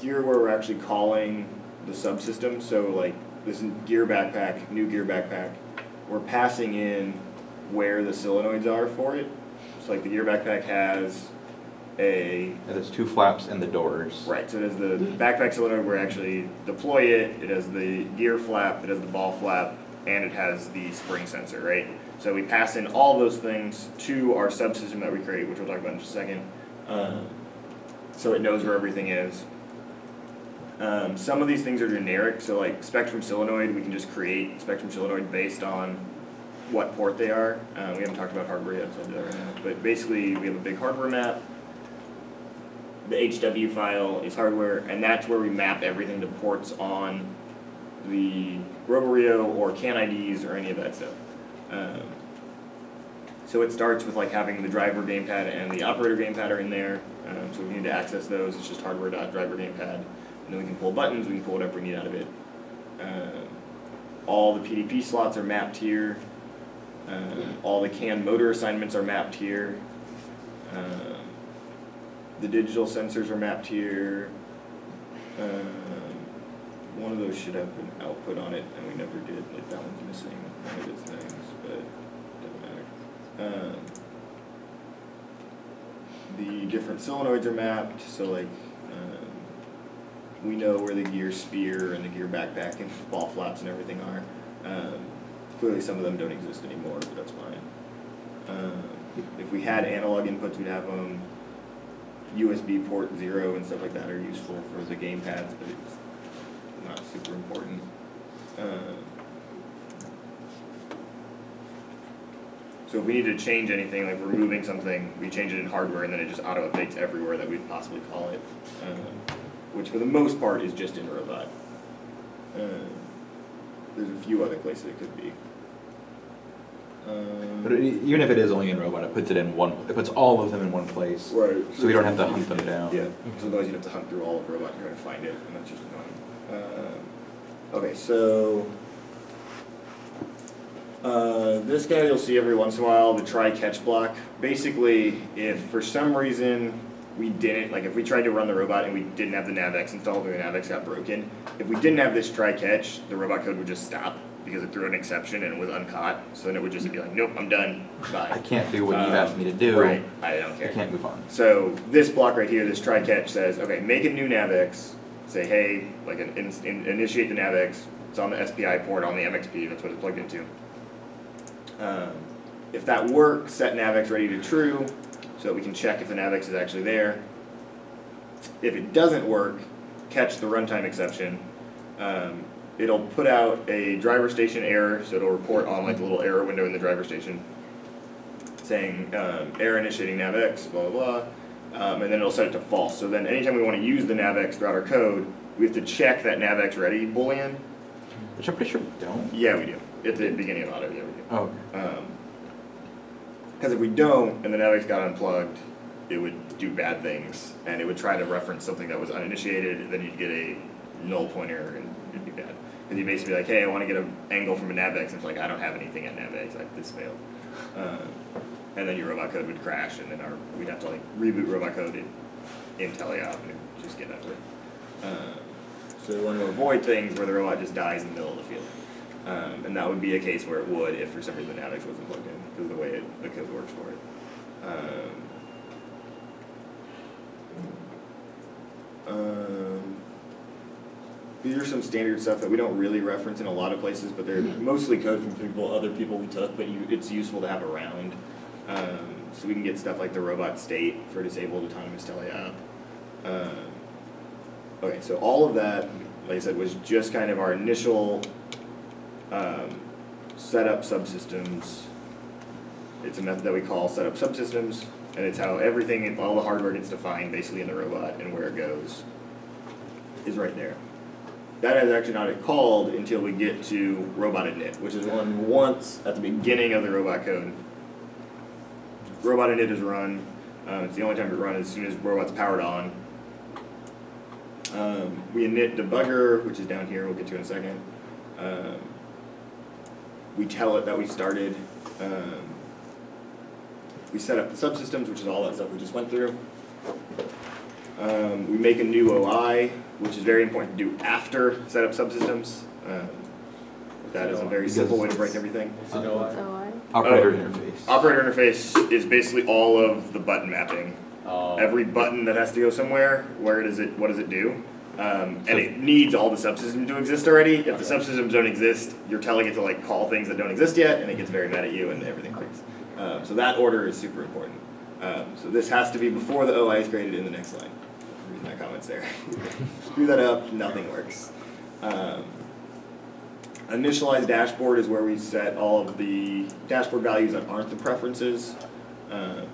here where we're actually calling the subsystem, so like this gear backpack, new gear backpack, we're passing in where the solenoids are for it. So like the gear backpack has a, It has two flaps and the doors. right, so it has the backpack solenoid where we actually deploy it, it has the gear flap, it has the ball flap, and it has the spring sensor, right? So we pass in all those things to our subsystem that we create, which we'll talk about in just a second. Um, so it knows where everything is. Um, some of these things are generic, so like Spectrum Solenoid, we can just create Spectrum Solenoid based on what port they are. Uh, we haven't talked about hardware yet, so I'll do that right now. But basically, we have a big hardware map. The HW file is hardware, and that's where we map everything to ports on the roboRIO or CAN IDs or any of that stuff. Um, so it starts with like having the driver gamepad and the operator gamepad are in there. Um, so we need to access those, it's just hardware.driver gamepad. And then we can pull buttons, we can pull whatever we need out of it. Um, all the PDP slots are mapped here. Um, all the CAN motor assignments are mapped here. Um, the digital sensors are mapped here. Um, one of those should have an output on it, and we never did. Like that one's missing one of its things, but it doesn't matter. Um, the different solenoids are mapped, so like um, we know where the gear spear and the gear backpack and ball flaps and everything are. Um, clearly, some of them don't exist anymore, but that's fine. Um, if we had analog inputs, we'd have them. USB port zero and stuff like that are useful for the game pads, but it's not super important. Um, so if we need to change anything, like removing something, we change it in hardware and then it just auto updates everywhere that we'd possibly call it, um, which for the most part is just in robot. Um, there's a few other places it could be. Um, But it- even if it is only in robot, it puts it in one, it puts all of them in one place. Right. So we don't have to hunt them down. Yeah, because otherwise you'd have to hunt through all of robot trying to find it, and that's just annoying. Um, okay, so uh, this guy you'll see every once in a while, the try catch block. Basically, if for some reason we didn't, like if we tried to run the robot and we didn't have the NavX installed or the NavX got broken, if we didn't have this try catch, the robot code would just stop because it threw an exception and it was uncaught. So then it would just be like, nope, I'm done, bye. I can't do what you've asked me to do. Right, I don't care. I can't move on. So this block right here, this try catch says, okay, make a new NavX. Say, hey, like an, in, in, initiate the NavX. It's on the SPI port on the MXP. That's what it's plugged into. Um, if that works, set NavX ready to true, so that we can check if the NavX is actually there. If it doesn't work, catch the runtime exception, Um, it'll put out a driver station error, so it'll report on like the little error window in the driver station saying um, error initiating NavX, blah, blah, blah. Um, and then it'll set it to false. So then anytime we want to use the NavX throughout our code, we have to check that NavX ready boolean. Which I'm pretty sure we don't. Yeah, we do. At the beginning of auto, yeah, we do. Oh, Because if we don't and the NavX got unplugged, it would do bad things and it would try to reference something that was uninitiated. and Then you'd get a null pointer and it'd be bad. Because you basically be like, hey, I want to get an angle from a NavX. And it's like, I don't have anything at NavX. Like, this failed. Um, and then your robot code would crash and then our we'd have to like reboot robot code in, in teleop and just get way. Um, so we want to avoid things where the robot just dies in the middle of the field. Um, and that would be a case where it would if for some reason the NavX wasn't plugged in, because the way it, the code works for it. Um, um, these are some standard stuff that we don't really reference in a lot of places, but they're mostly code from people, other people we took, but you, it's useful to have around. Um, so we can get stuff like the robot state for disabled autonomous teleop. Um, okay, so all of that, like I said, was just kind of our initial um, setup subsystems. It's a method that we call setup subsystems, and it's how everything, all the hardware gets defined basically in the robot and where it goes is right there. That is actually not called until we get to robot init, which is run once at the beginning of the robot code. Robot init is run. Um, it's the only time it runs as soon as robot's powered on. Um, we init debugger, which is down here. We'll get to in a second. Um, we tell it that we started. Um, we set up the subsystems, which is all that stuff we just went through. Um, we make a new OI, which is very important to do after set up subsystems. Um, that is a very simple way to break everything. So I, operator Oh. interface. Operator interface is basically all of the button mapping. Oh. Every button that has to go somewhere, where does it, what does it do? Um, and it needs all the subsystems to exist already. If the subsystems don't exist, you're telling it to like call things that don't exist yet, and it gets very mad at you, and everything breaks. Um, so that order is super important. Um, so this has to be before the OI is created in the next line. Read my comments there. Screw that up, nothing works. Um, initialize dashboard is where we set all of the dashboard values that aren't the preferences. Um,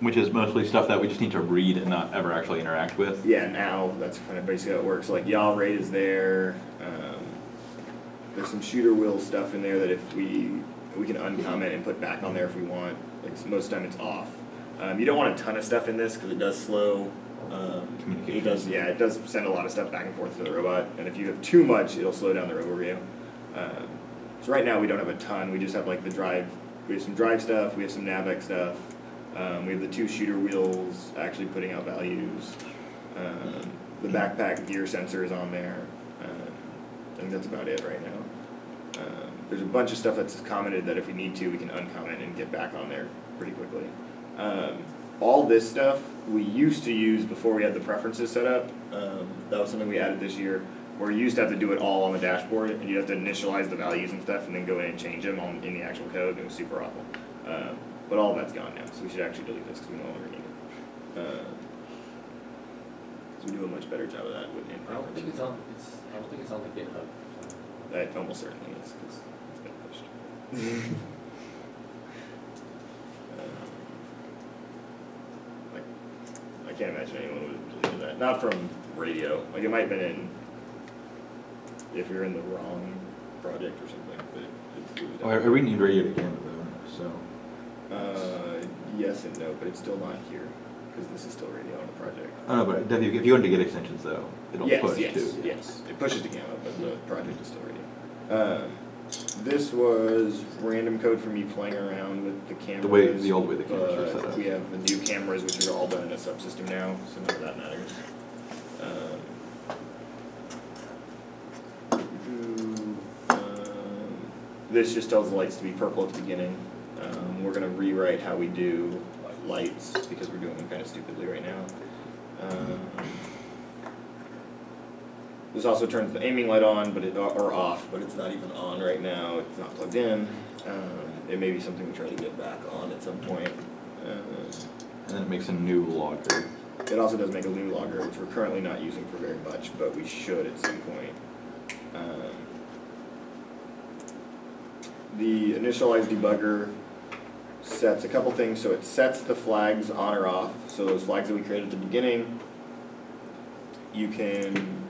Which is mostly stuff that we just need to read and not ever actually interact with. yeah, now that's kind of basically how it works. Like yaw rate is there. Um, there's some shooter wheel stuff in there that if we we can uncomment and put back on there if we want. Like most of the time it's off. Um, you don't want a ton of stuff in this because it does slow. Um, it does, yeah, it does send a lot of stuff back and forth to the robot. And if you have too much, it'll slow down the roboRIO. Um, so right now we don't have a ton. We just have like the drive. We have some drive stuff. We have some NavX stuff. Um, we have the two shooter wheels actually putting out values. Um, the backpack gear sensor is on there. Um, I think that's about it right now. Um, there's a bunch of stuff that's commented that if we need to, we can uncomment and get back on there pretty quickly. Um, all this stuff we used to use before we had the preferences set up. Um, that was something we added this year, where you used to have to do it all on the dashboard, and you have to initialize the values and stuff, and then go in and change them on in the actual code. And it was super awful. Um, but all that's gone now, so we should actually delete this because we no longer need it. Uh, so we do a much better job of that with in I don't think it's on, it's, I don't think it's on the GitHub. That almost certainly is because it's been pushed. Um, like, I can't imagine anyone would deleted that. Not from radio. Like it might have been in if you're in the wrong project or something. But it's, it Oh, I read radio to Canada though, so. Uh, yes and no, but it's still not here because this is still radio on the project. I don't know, but if you, if you go into Git Extensions though, it'll yes, push yes, too. yes. It pushes to gamma, but the project is still radio. Um, this was random code for me playing around with the cameras. The way- the old way the cameras were set up. We have the new cameras, which are all done in a subsystem now, so none of that matters. Um, um, This just tells the lights to be purple at the beginning. Um, we're gonna rewrite how we do lights, because we're doing them kinda stupidly right now. Um, this also turns the aiming light on, but it or off, but it's not even on right now. It's not plugged in. Um, it may be something we try to get back on at some point. Uh, and then it makes a new logger. It also does make a new logger, which we're currently not using for very much, but we should at some point. Um, the initialize debugger sets a couple things. So it sets the flags on or off. So those flags that we created at the beginning, you can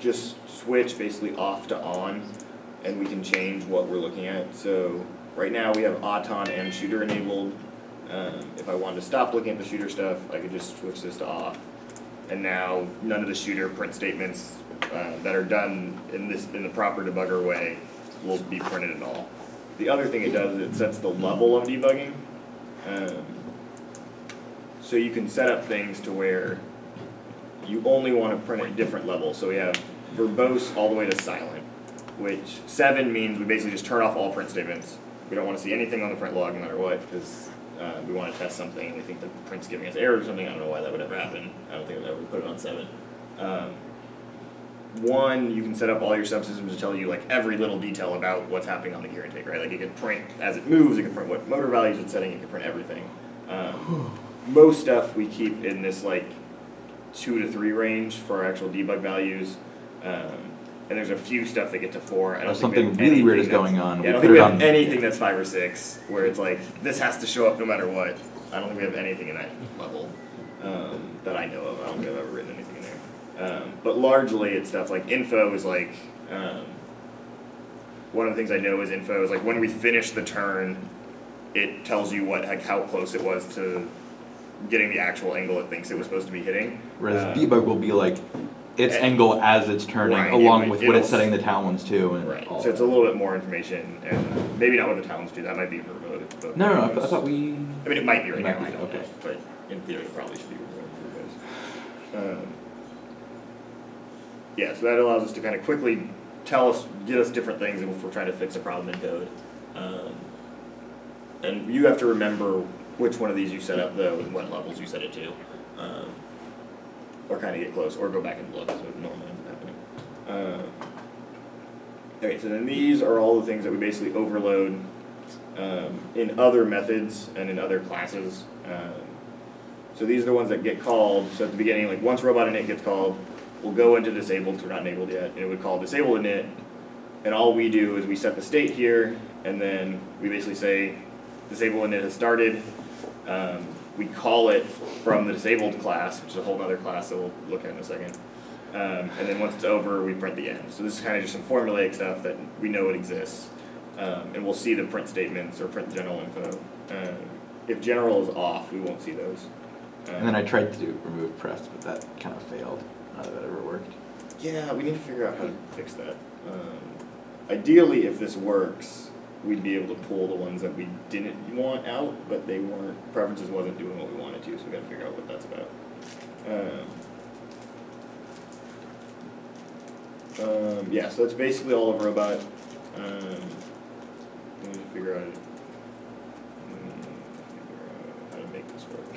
just switch basically off to on, and we can change what we're looking at. So right now we have Auton and shooter enabled. Um, if I wanted to stop looking at the shooter stuff, I could just switch this to off. And now none of the shooter print statements uh, that are done in this in the proper debugger way will be printed at all. The other thing it does is it sets the level of debugging. Um, so you can set up things to where you only want to print at different levels. So we have verbose all the way to silent, which seven means we basically just turn off all print statements. We don't want to see anything on the print log no matter what, because uh, we want to test something and we think the print's giving us errors or something. I don't know why that would ever happen. I don't think I've ever put it on seven. Um, one, you can set up all your subsystems to tell you like every little detail about what's happening on the gear intake, right? Like it can print as it moves, it can print what motor values it's setting, it can print everything. Um, most stuff we keep in this like two to three range for our actual debug values. Um, and there's a few stuff that get to four. I don't Something really weird is going on. Yeah, I don't think we have on- anything that's five or six where it's like this has to show up no matter what. I don't think we have anything in that level um, that I know of. I don't think I've ever written anything in there. Um, but largely, it's stuff like info is like um, one of the things I know is info is like when we finish the turn, it tells you what like how close it was to getting the actual angle it thinks it was supposed to be hitting. Whereas Uh, debug will be like its and- angle as it's turning, Right, along it- with what it's setting the talons to, and Right. all So it's a little bit more information, and maybe not what the towns do. That might be remote. but- No, no, no. I thought- I thought we. I mean, it might be right It now. might I don't okay. know, but in theory, it probably should be remote for you guys. Um, yeah, so that allows us to kind of quickly tell us, get us different things if we're trying to fix a problem in code. Um, and you have to remember which one of these you set up though, and what levels you set it to. Um, or kind of get close, or go back and look, so normally ends up happening. Um, Okay, so then these are all the things that we basically overload um, in other methods and in other classes. Um, so these are the ones that get called. So at the beginning, like once robot init gets called, we'll go into disabled, we're not enabled yet, and it would call disabled init. And all we do is we set the state here, and then we basically say disabled init has started. Um, we call it from the disabled class, which is a whole other class that we'll look at in a second. Um, and then once it's over, we print the end. So this is kind of just some formulaic stuff that we know it exists. Um, and we'll see the print statements or print general info. Um, if general is off, we won't see those. Um, And then I tried to do remove press, but that kind of failed. Not that that ever worked. Yeah, we need to figure out how to fix that. Um, ideally, if this works, we'd be able to pull the ones that we didn't want out, but they weren't, preferences wasn't doing what we wanted to, so we gotta figure out what that's about. Um, um, yeah, so that's basically all of robot. Um, let me figure out, mm, figure out how to make this work.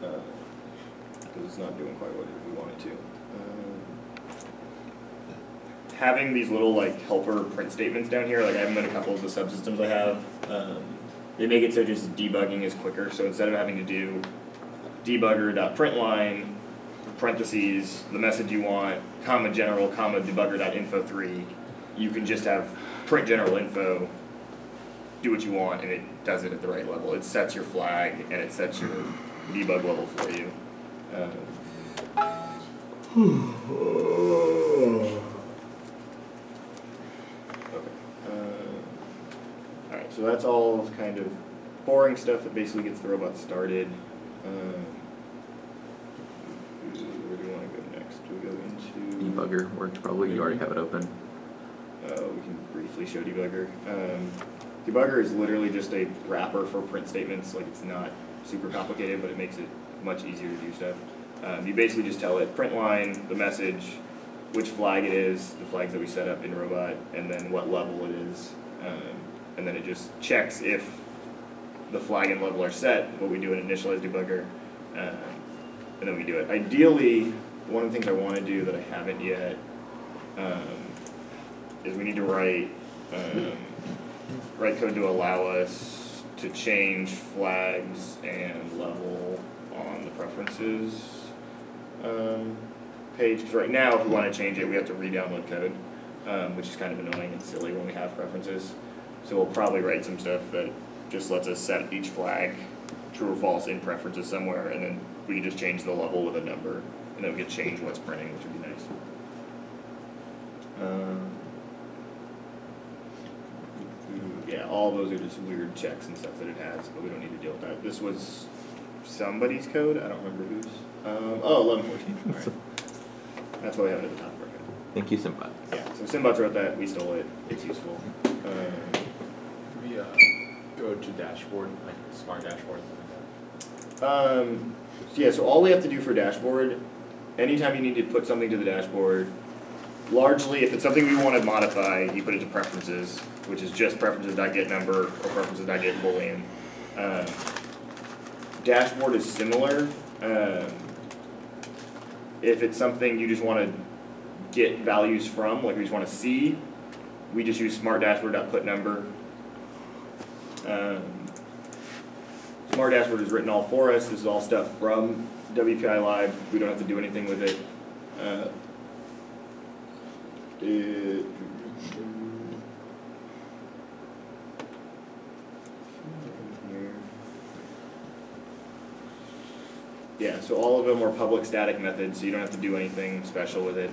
Uh, because it's not doing quite what we want it to. Having these little like helper print statements down here, like I have them in a couple of the subsystems I have, um, they make it so just debugging is quicker. So instead of having to do debugger.println parentheses the message you want, comma general, comma debugger.info three, you can just have print general info, do what you want, and it does it at the right level. It sets your flag and it sets your debug level for you. Um, so that's all kind of boring stuff that basically gets the robot started. Um, where do we want to go next? Do we go into? Debugger works probably, you already have it open. Uh, we can briefly show debugger. Um, debugger is literally just a wrapper for print statements. Like it's not super complicated, but it makes it much easier to do stuff. Um, you basically just tell it print line, the message, which flag it is, the flags that we set up in robot, and then what level it is. Um, and then it just checks if the flag and level are set, what we do in initialize debugger, um, and then we do it. Ideally, one of the things I want to do that I haven't yet um, is we need to write um, write code to allow us to change flags and level on the preferences um, page. Because right now, if we want to change it, we have to re-download code. um, which is kind of annoying and silly when we have preferences. So we'll probably write some stuff that just lets us set each flag true or false in preferences somewhere, and then we can just change the level with a number, and then we can change what's printing, which would be nice. Um, yeah, all those are just weird checks and stuff that it has, but we don't need to deal with that. This was somebody's code, I don't remember whose. Um, oh, eleven fourteen, alright. That's why we have it at the top of our code. Thank you, Simbot. Yeah, so Simbots wrote that, we stole it, it's useful. Uh, to dashboard, like smart dashboard, like Um, so yeah, so all we have to do for dashboard, anytime you need to put something to the dashboard, largely if it's something we want to modify, you put it to preferences, which is just preferences.get number or preferences.get boolean. Um, dashboard is similar. Um, if it's something you just want to get values from, like we just want to see, we just use smart dashboard.put Um, Smart Dashboard is written all for us, this is all stuff from WPILib, we don't have to do anything with it. Uh, it- Yeah, so all of them are public static methods, so you don't have to do anything special with it.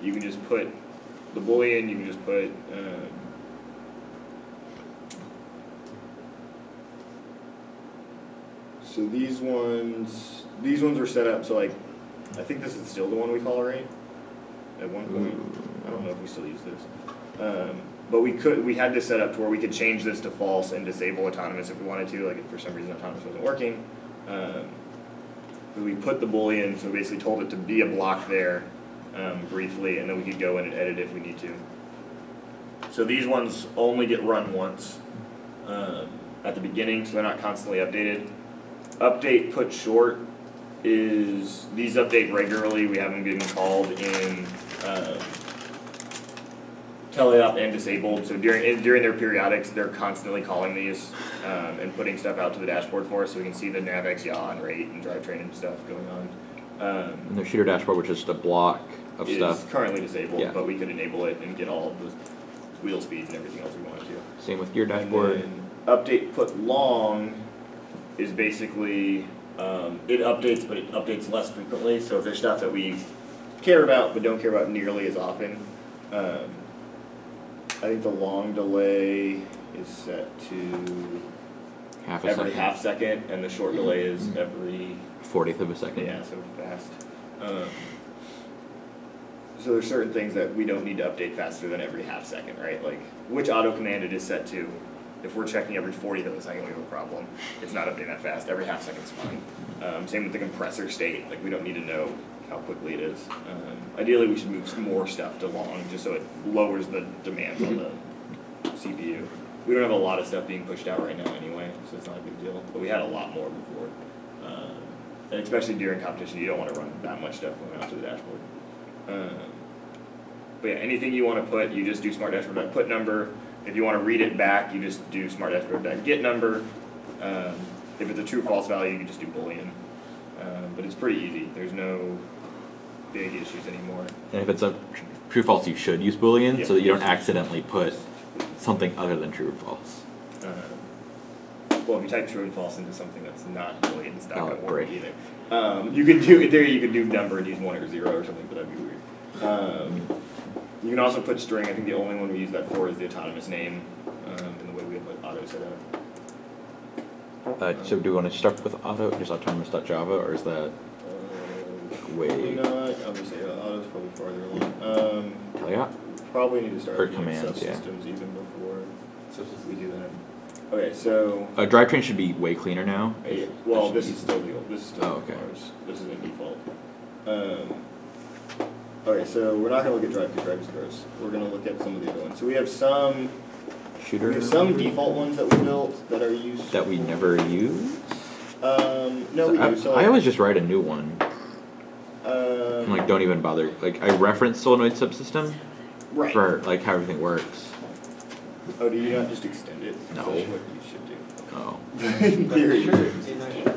You can just put the boolean, you can just put, um, So these ones, these ones were set up, so like, I think this is still the one we call array at one point. I don't know if we still use this. Um, but we could, we had this set up to where we could change this to false and disable autonomous if we wanted to, like if for some reason autonomous wasn't working. Um, but we put the boolean, so we basically told it to be a block there, um, briefly, and then we could go in and edit if we need to. So these ones only get run once, um, at the beginning, so they're not constantly updated. Update put short is, these update regularly, we haven't been called in, um, teleop and disabled, so during, in- during their periodics, they're constantly calling these, um, and putting stuff out to the dashboard for us, so we can see the NavX yaw and rate and drivetrain and stuff going on. Um, And the shooter dashboard, which is just a block of is stuff. currently disabled, Yeah. but we could enable it and get all of the wheel speeds and everything else we wanted to. Same with gear dashboard. then update put long is basically, um, it updates, but it updates less frequently, so if there's stuff that we care about but don't care about nearly as often, um, I think the long delay is set to Half a every second. half second, and the short delay is every Fortieth of a second. yeah, so fast. Um, so there's certain things that we don't need to update faster than every half second, right? Like which auto command it is set to. If we're checking every 40th of a second, we have a problem. It's not updating that fast. Every half second's fine. Um, same with the compressor state. Like we don't need to know how quickly it is. Um, ideally, we should move more stuff to long, just so it lowers the demands on the CPU. We don't have a lot of stuff being pushed out right now anyway, so it's not a big deal. But we had a lot more before. Um, and especially during competition, you don't want to run that much stuff going out to the dashboard. Um, but yeah, anything you want to put, you just do smart dashboard put number. If you want to read it back, you just do smart dashboard get number. Um, if it's a true false value, you can just do boolean. Um, but it's pretty easy. There's no big issues anymore. And if it's a true false, you should use boolean Yeah. so that you don't accidentally put something other than true or false. Um, well, if you type true and false into something that's not boolean, it's not Oh, gonna work either. Um, you could do in theory, you could do number and use one or zero or something, but that'd be weird. Um, you can also put string. I think the only one we use that for is the autonomous name, um, in the way we have like auto set up. Uh, so do we want to start with auto, just autonomous.java, or is that Uh, way? You know what? I'll just say uh, auto's probably farther along. Um, Yeah. probably need to start Or doing commands, yeah. subsystems even before we do that. Okay, so Uh, drivetrain should be way cleaner now. Uh, yeah, well, this is still the old, this is still Oh, okay. ours, this is in default. Um, okay, so we're not gonna look at drive, because drive is gross, we're gonna look at some of the other ones, so we have some, we Shooter have some default ones that we built that are used. that we never use. Um, no, we I, do, so. I always just write a new one. Um, and, like don't even bother. Like I reference solenoid subsystem right, for like how everything works. oh, do you not just extend it? No. That's what you should do. Oh. In theory, you should.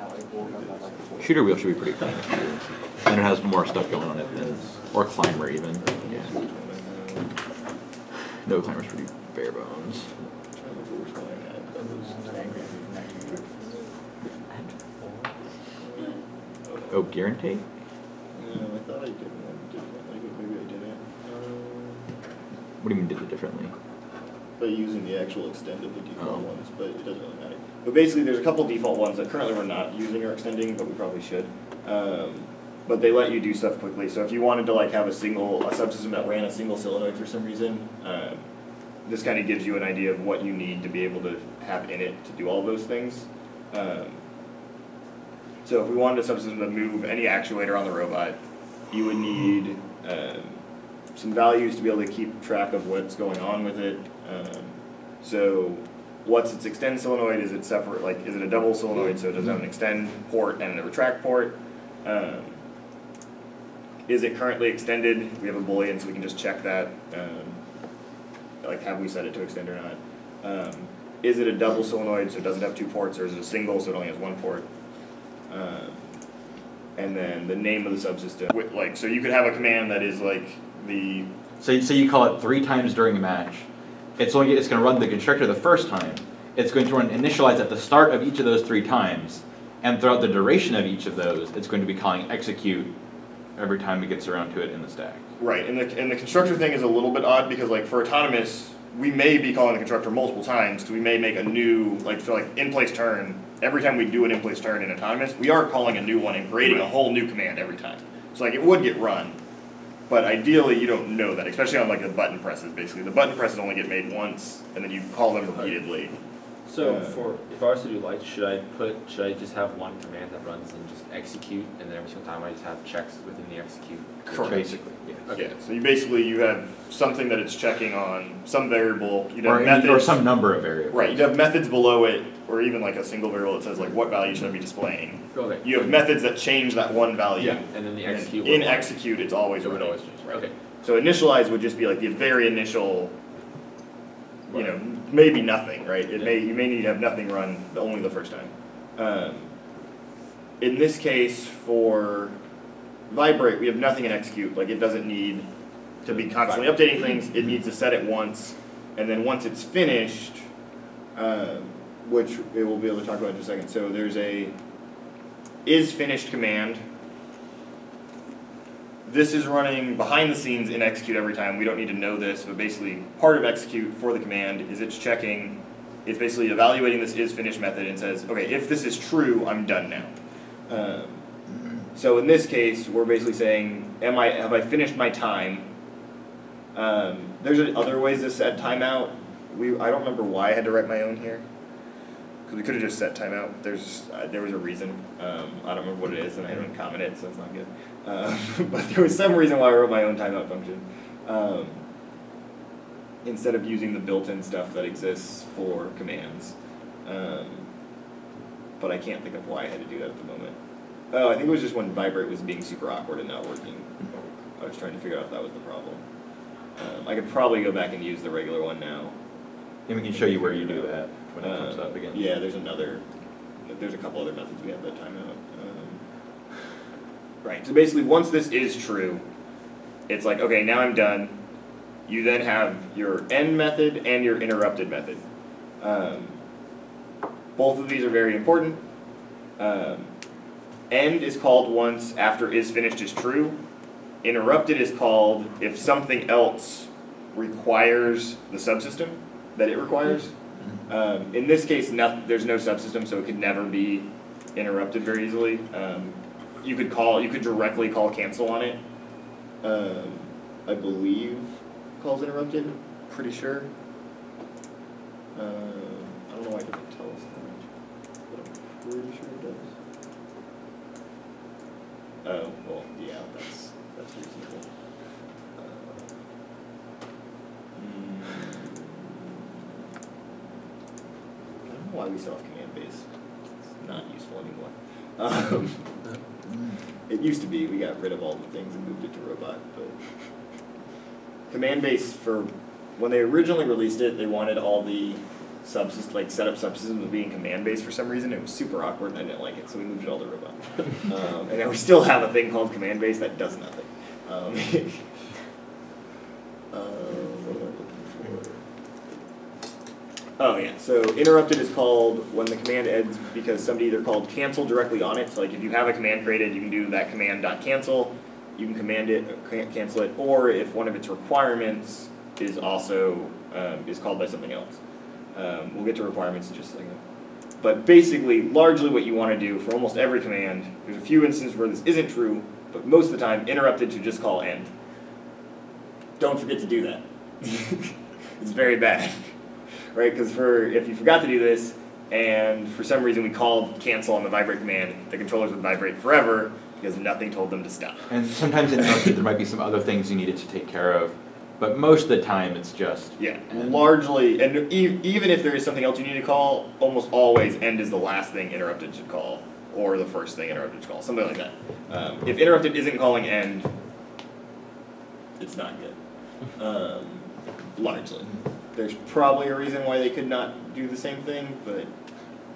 Alex. Shooter wheel should be pretty clean. And it has more stuff going on it than, or climber even, yeah. No climber's pretty bare bones. Oh, gear intake? No, I thought I did one differently, but maybe I didn't. What do you mean did it differently? By using the actual extend of the default Oh. ones, but it doesn't really matter. But basically, there's a couple default ones that currently we're not using or extending, but we probably should. Um, but they let you do stuff quickly, so if you wanted to like have a single, a subsystem that ran a single solenoid for some reason, um, this kind of gives you an idea of what you need to be able to have in it to do all those things. Um, so if we wanted a subsystem to move any actuator on the robot, you would need um, some values to be able to keep track of what's going on with it. Um, so what's its extend solenoid? Is it separate? Like, is it a double solenoid? So it does have an extend port and a retract port. Um, is it currently extended? We have a boolean, so we can just check that. Um, like, have we set it to extend or not? Um, is it a double solenoid, so it doesn't have two ports, or is it a single, so it only has one port? Um, and then the name of the subsystem. Like, so you could have a command that is like the So, so you call it three times during a match. It's only, it's gonna run the constructor the first time. It's going to run initialize at the start of each of those three times. And throughout the duration of each of those, it's going to be calling execute every time it gets around to it in the stack. Right, and the, and the constructor thing is a little bit odd because like for autonomous, we may be calling the constructor multiple times, because we may make a new, like for like in-place turn, every time we do an in-place turn in autonomous, we are calling a new one and creating a whole new command every time. So like it would get run, but ideally you don't know that, especially on like the button presses basically. The button presses only get made once, and then you call them repeatedly. So Uh, for, if I was to do light, should I put, should I just have one command that runs and just execute, and then every single time I just have checks within the execute? Correct. Basically, yeah. Okay. Yeah, so you basically, you have something that it's checking on, some variable, you'd Or, have any- or some number of variables. Right, you'd have methods below it, or even like a single variable that says like what value should I be displaying. Okay. You have methods that change that one value. Yeah, and then the and execute. In execute, it's always It would always change, Right. okay. So initialize would just be like the very initial, you know, maybe nothing, right? It may, you may need to have nothing run only the first time. Um, in this case, for vibrate, we have nothing in execute, like it doesn't need to be constantly updating things, it needs to set it once, and then once it's finished, um, which we will be able to talk about in just a second, so there's a is finished command. This is running behind the scenes in execute every time, we don't need to know this, but basically, part of execute for the command is it's checking, it's basically evaluating this is finished method and says, okay, if this is true, I'm done now. Um, so in this case, we're basically saying, am I, have I finished my time? Um, there's other ways to set timeout. We, I don't remember why I had to write my own here. Because we could have just set timeout. There's, uh, there was a reason. Um, I don't remember what it is, and I haven't commented, so it's not good. Um, but there was some reason why I wrote my own timeout function. Um, instead of using the built-in stuff that exists for commands. Um, but I can't think of why I had to do that at the moment. Oh, I think it was just when vibrate was being super awkward and not working. I was trying to figure out if that was the problem. Um, I could probably go back and use the regular one now. And we can show you where you do that when it comes Um, up again. Yeah, there's another, there's a couple other methods we have that time out. Um, Right, so basically, once this is true, it's like, okay, now I'm done. You then have your end method and your interrupted method. Um, both of these are very important. Um, end is called once after is finished is true. Interrupted is called if something else requires the subsystem that it requires. Um, in this case, noth- there's no subsystem, so it could never be interrupted very easily. Um, you could call, you could directly call cancel on it. Um, I believe calls interrupted, pretty sure. Um, I don't know why it doesn't tell us that much, but I'm pretty sure it does. Oh, well, yeah, that's, that's reasonable. Uh, mm, I don't know why we still have command base. It's not useful anymore. Um, it used to be, we got rid of all the things and moved it to robot, but command base for when they originally released it, they wanted all the subsys like setup subsystems, to be in command base for some reason. It was super awkward and I didn't like it, so we moved it all to robot. um, and now we still have a thing called command base that does nothing. Um, uh, what am I looking for? Oh yeah, so interrupted is called when the command ends because somebody either called cancel directly on it. So like if you have a command created, you can do that command dot cancel. You can command it, cancel it, or if one of its requirements is also um, is called by something else. Um, we'll get to requirements in just a second. But basically, largely what you want to do for almost every command, there's a few instances where this isn't true, but most of the time, interrupted to just call end. Don't forget to do that. it's very bad, right? Because for if you forgot to do this, and for some reason we called cancel on the vibrate command, the controllers would vibrate forever because nothing told them to stop. And sometimes in interrupted, there might be some other things you needed to take care of, but most of the time it's just Yeah, largely, and e- even if there is something else you need to call, almost always end is the last thing interrupted should call, or the first thing interrupted should call, something like that. Um, if interrupted isn't calling end, it's not good. Um, largely, there's probably a reason why they could not do the same thing, but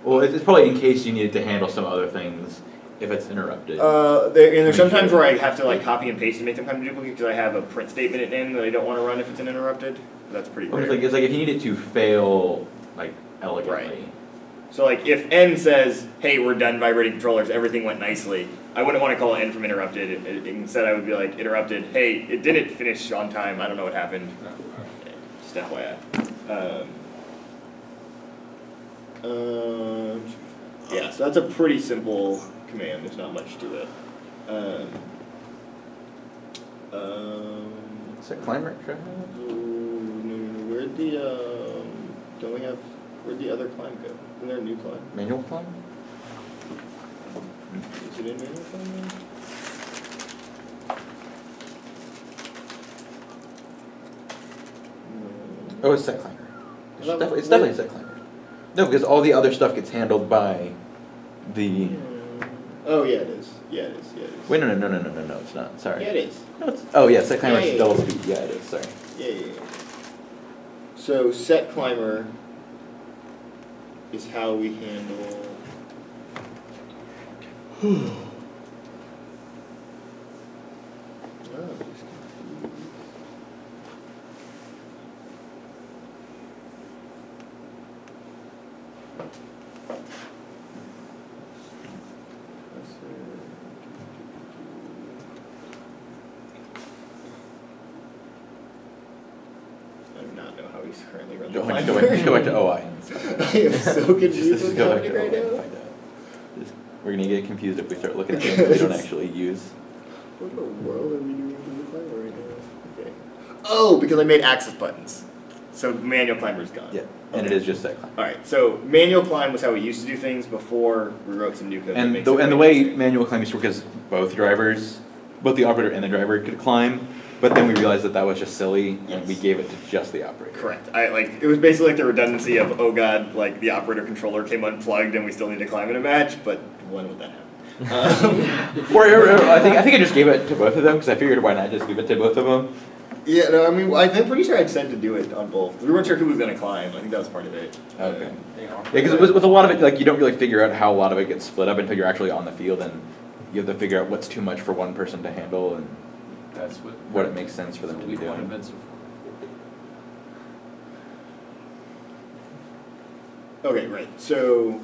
well, it's, it's probably in case you needed to handle some other things if it's interrupted. uh, there, and there's sometimes where I have to like copy and paste and make them kind of duplicate because I have a print statement in that I don't want to run if it's an interrupted. That's pretty rare. it's like it's like if you need it to fail like elegantly. So like if n says, "Hey, we're done vibrating controllers. Everything went nicely," I wouldn't want to call n from interrupted. Instead, I would be like, "Interrupted. Hey, it didn't finish on time. I don't know what happened." Um, um, yeah, so that's a pretty simple command. There's not much to it. Um, um, Is it climber? Sure. oh, no, no, no, where'd the um, don't we have where'd the other climb go? Isn't there a new climb? Manual climb? Is it in manual climb now? No. Oh, it's set climber. It's, Well, definitely, it's definitely set climber. No, because all the other stuff gets handled by the. Hmm. Oh yeah, it is. Yeah, it is. Yeah, it is. Wait, no, no, no, no, no, no, no, it's not. Sorry. Yeah, it is. No, it's, oh yeah, set climber Yeah, is yeah, double yeah. speed. Yeah, it is. Sorry. Yeah, yeah, yeah. So set climber is how we handle. Oh, I'm just confused. I do not know how he's currently running. Go back, go back, to OI. I am so confused Just, just what's go to right now. We're gonna get confused if we start looking at things we don't actually use. What in the world are we doing to the climber right now? Okay. Oh, because I made axis buttons. So manual climber's gone. Yeah, and it is just set climber. Alright, so manual climb was how we used to do things before we wrote some new code. And the, and the way way manual climb used to work is both drivers, both the operator and the driver could climb, but then we realized that that was just silly, and we Yes. gave it to just the operator. Correct. I like it was basically like the redundancy of oh god, like the operator controller came unplugged and we still need to climb in a match, but when would that happen? Um, Or, or- or I think I think I just gave it to both of them because I figured why not just give it to both of them. yeah, no, I mean I'm pretty sure I'd said to do it on both. We weren't sure who was gonna climb. I think that was part of it. Okay. Yeah, because with, with a lot of it, like you don't really figure out how a lot of it gets split up until you're actually on the field, and you have to figure out what's too much for one person to handle and That's what. what it makes sense for them to be what we want doing. events. Okay, right. So,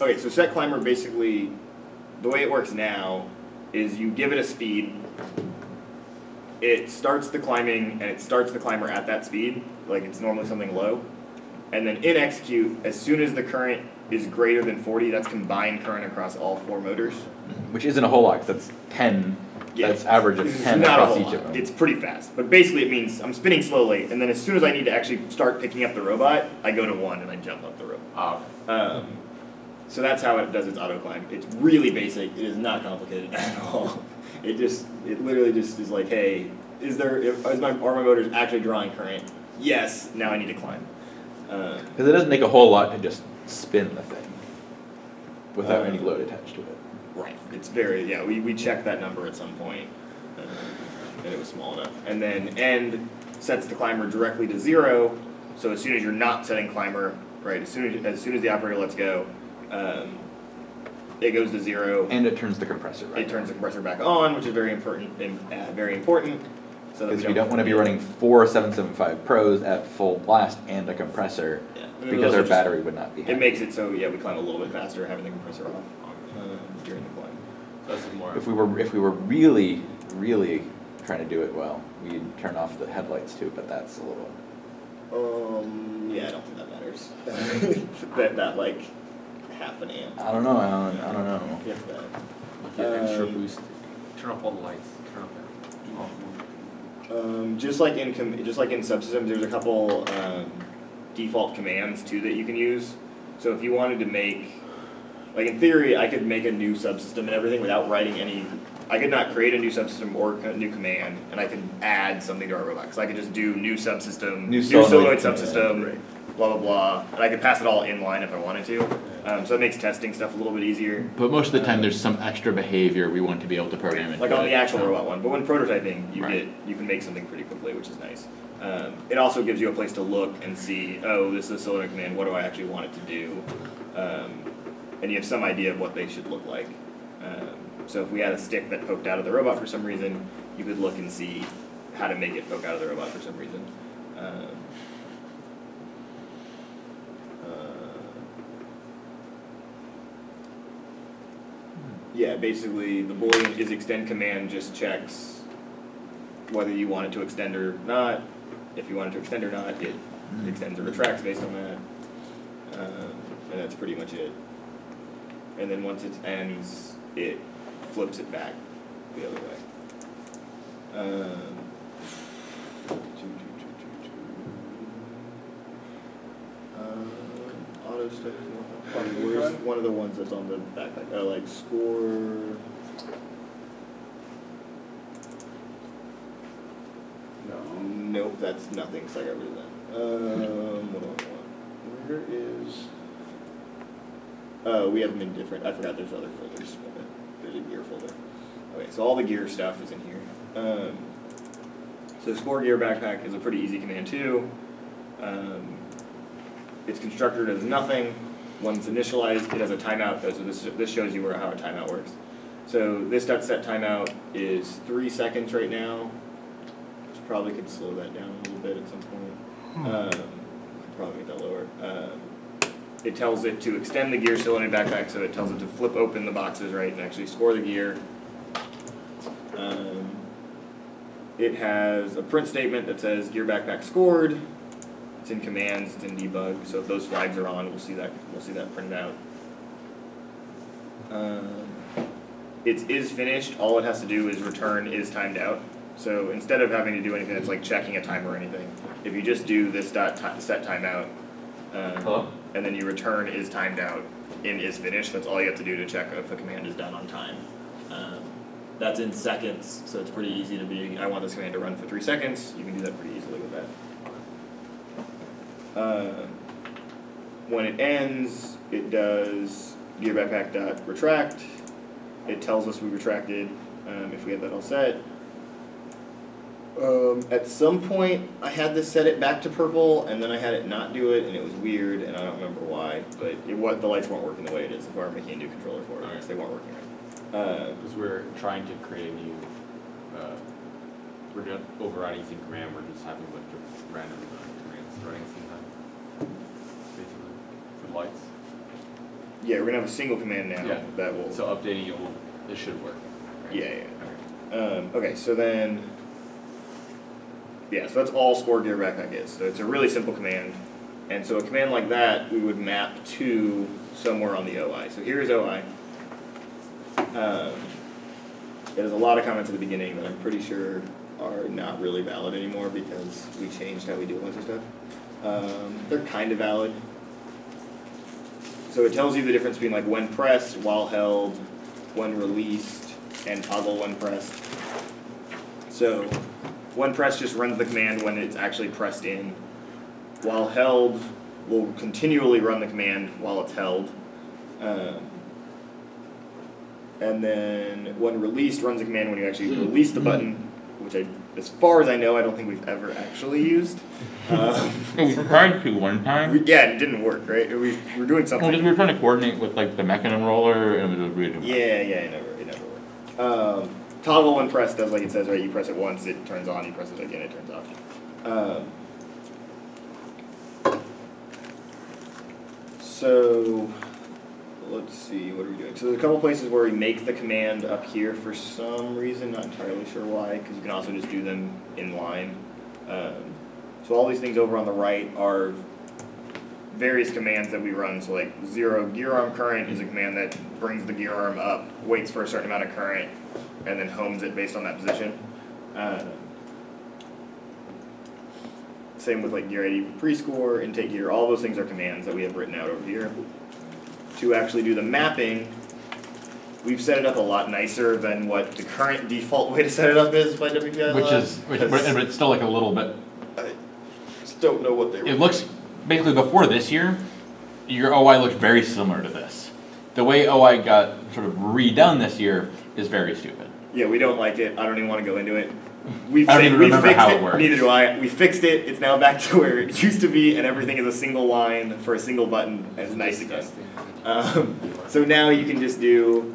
okay, so set climber basically, the way it works now is you give it a speed. It starts the climbing and it starts the climber at that speed, like it's normally something low. And then in execute, as soon as the current is greater than 40, that's combined current across all four motors. Which isn't a whole lot, that's ten. Yeah. That's average of It's ten not a across whole each lot. of them. It's pretty fast, but basically it means I'm spinning slowly, and then as soon as I need to actually start picking up the robot, I go to one and I jump up the robot. Ah, Um, so that's how it does its auto climb. It's really basic. It is not complicated at all. It just, it literally just is like, hey, is there, is my, are my motors actually drawing current? Yes. Now I need to climb. Um, Because it doesn't make a whole lot to just spin the thing without Uh, any load attached to it. right. It's very, yeah. We we checked that number at some point, um, and it was small enough. And then end sets the climber directly to zero, So as soon as you're not setting climber, right, as soon as, as soon as the operator lets go, um, it goes to zero. And it turns the compressor back It turns the compressor back on, which is very important, and, uh, very important, so that Because we don't wanna be running four seven seven five pros at full blast and a compressor. And because also our just- battery would not be. It happy. makes it so, yeah, we climb a little bit faster having the compressor off, um, during the climb. That's more. If we were, if we were really, really trying to do it well, we'd turn off the headlights too, but that's a little. Um, yeah, I don't think that matters. That, that like half an amp, I don't know, Alan. I don't know. if that. Get extra Um, boost. Turn off all the lights. Turn off that. Um, just like in com- just like in subsystems, there's a couple um, default commands too that you can use. So if you wanted to make, like in theory, I could make a new subsystem and everything without writing any. I could not create a new subsystem or a new command, and I could add something to our robot. So I could just do new subsystem, New new solenoid solenoid subsystem, blah blah blah, and I could pass it all inline if I wanted to. Um, so it makes testing stuff a little bit easier. But most of the time, there's some extra behavior we want to be able to program into Like on the actual so- robot one, but when prototyping, you Right. get you can make something pretty quickly, which is nice. Um, it also gives you a place to look and see, oh, this is a cylinder command. What do I actually want it to do? Um, and you have some idea of what they should look like. Um, so if we had a stick that poked out of the robot for some reason, you could look and see how to make it poke out of the robot for some reason. Um, uh, yeah, basically the boolean is extend command just checks whether you want it to extend or not. If you want it to extend or not, it extends or retracts based on that. Um, and that's pretty much it. And then once it ends, it flips it back the other way. Um, um, auto step, where's one of the ones that's on the backpack? Uh, like score. No. Nope, that's nothing, so I got rid of that. Um, what? Where is? Uh, we have them in different, I forgot there's other folders. There's a gear folder. Okay, so all the gear stuff is in here. Um, so score gear backpack is a pretty easy command too. Um, it's constructed as nothing. Once initialized, it has a timeout. So this this shows you where how a timeout works. So this dot set timeout is three seconds right now. Probably could slow that down a little bit at some point. Um, probably make that lower. Um, it tells it to extend the gear cylinder backpack, so it tells it to flip open the boxes right and actually score the gear. Um, it has a print statement that says gear backpack scored. It's in commands, it's in debug, so if those flags are on, we'll see that we'll see that printed out. Um, it is finished. All it has to do is return is timed out. So instead of having to do anything that's like checking a timer or anything, if you just do this dot ti- set timeout, um, Hello? and then you return is timed out in is finished. That's all you have to do to check if a command is done on time. Um, that's in seconds, so it's pretty easy to be. I want this command to run for three seconds. You can do that pretty easily with that. Um, when it ends, it does gear backpack dot retract. It tells us we retracted um, if we have that all set. Um, at some point, I had to set it back to purple, and then I had it not do it, and it was weird, and I don't remember why. But it was the lights weren't working the way it is. If I were making a new controller for it, because they weren't working right. Uh, Because we're trying to create a new, uh, we're not overriding sync command, we're just having a bunch of random commands running at the same time. Basically, for the lights. yeah, we're gonna have a single command now Yeah. that will. So updating it will, it should work. right? Yeah, yeah. Um, okay, so then, yeah, so that's all score gear backpack is. So it's a really simple command. And so a command like that, we would map to somewhere on the OI. So here's OI. Um, there's a lot of comments at the beginning that I'm pretty sure are not really valid anymore because we changed how we do a bunch of stuff. Um, they're kind of valid. So it tells you the difference between like when pressed, while held, when released, and toggle when pressed. So when pressed just runs the command when it's actually pressed in. While held will continually run the command while it's held. Um, and then when released runs a command when you actually release the button, which I, as far as I know, I don't think we've ever actually used. Um, We tried to one time. we, time, yeah, it didn't work, right? We, we were doing well, something. just we were trying to coordinate with like the mechanism roller and it was really. Yeah, yeah, it never, it never worked. Um, toggle when pressed does like it says, right? You press it once, it turns on. You press it again, it turns off. Um, so, let's see, what are we doing? So there's a couple places where we make the command up here for some reason, not entirely sure why, because you can also just do them in line. Um, so all these things over on the right are various commands that we run. So like zero gear arm current is a command that brings the gear arm up, waits for a certain amount of current, and then homes it based on that position. Uh, same with like gear ID pre-score, intake gear, all those things are commands that we have written out over here. To actually do the mapping, we've set it up a lot nicer than what the current default way to set it up is by WPI Which is, which, but, it's still like a little bit, I Just don't know what they were. it looks, basically before this year, your OI looks very similar to this. The way OI got sort of redone this year is very stupid. Yeah, we don't like it. I don't even want to go into it. We've, I don't sa- even we remember fixed how it. it works. Neither do I. We fixed it. It's now back to where it used to be, and everything is a single line for a single button. And it's nice again. Um, so now you can just do,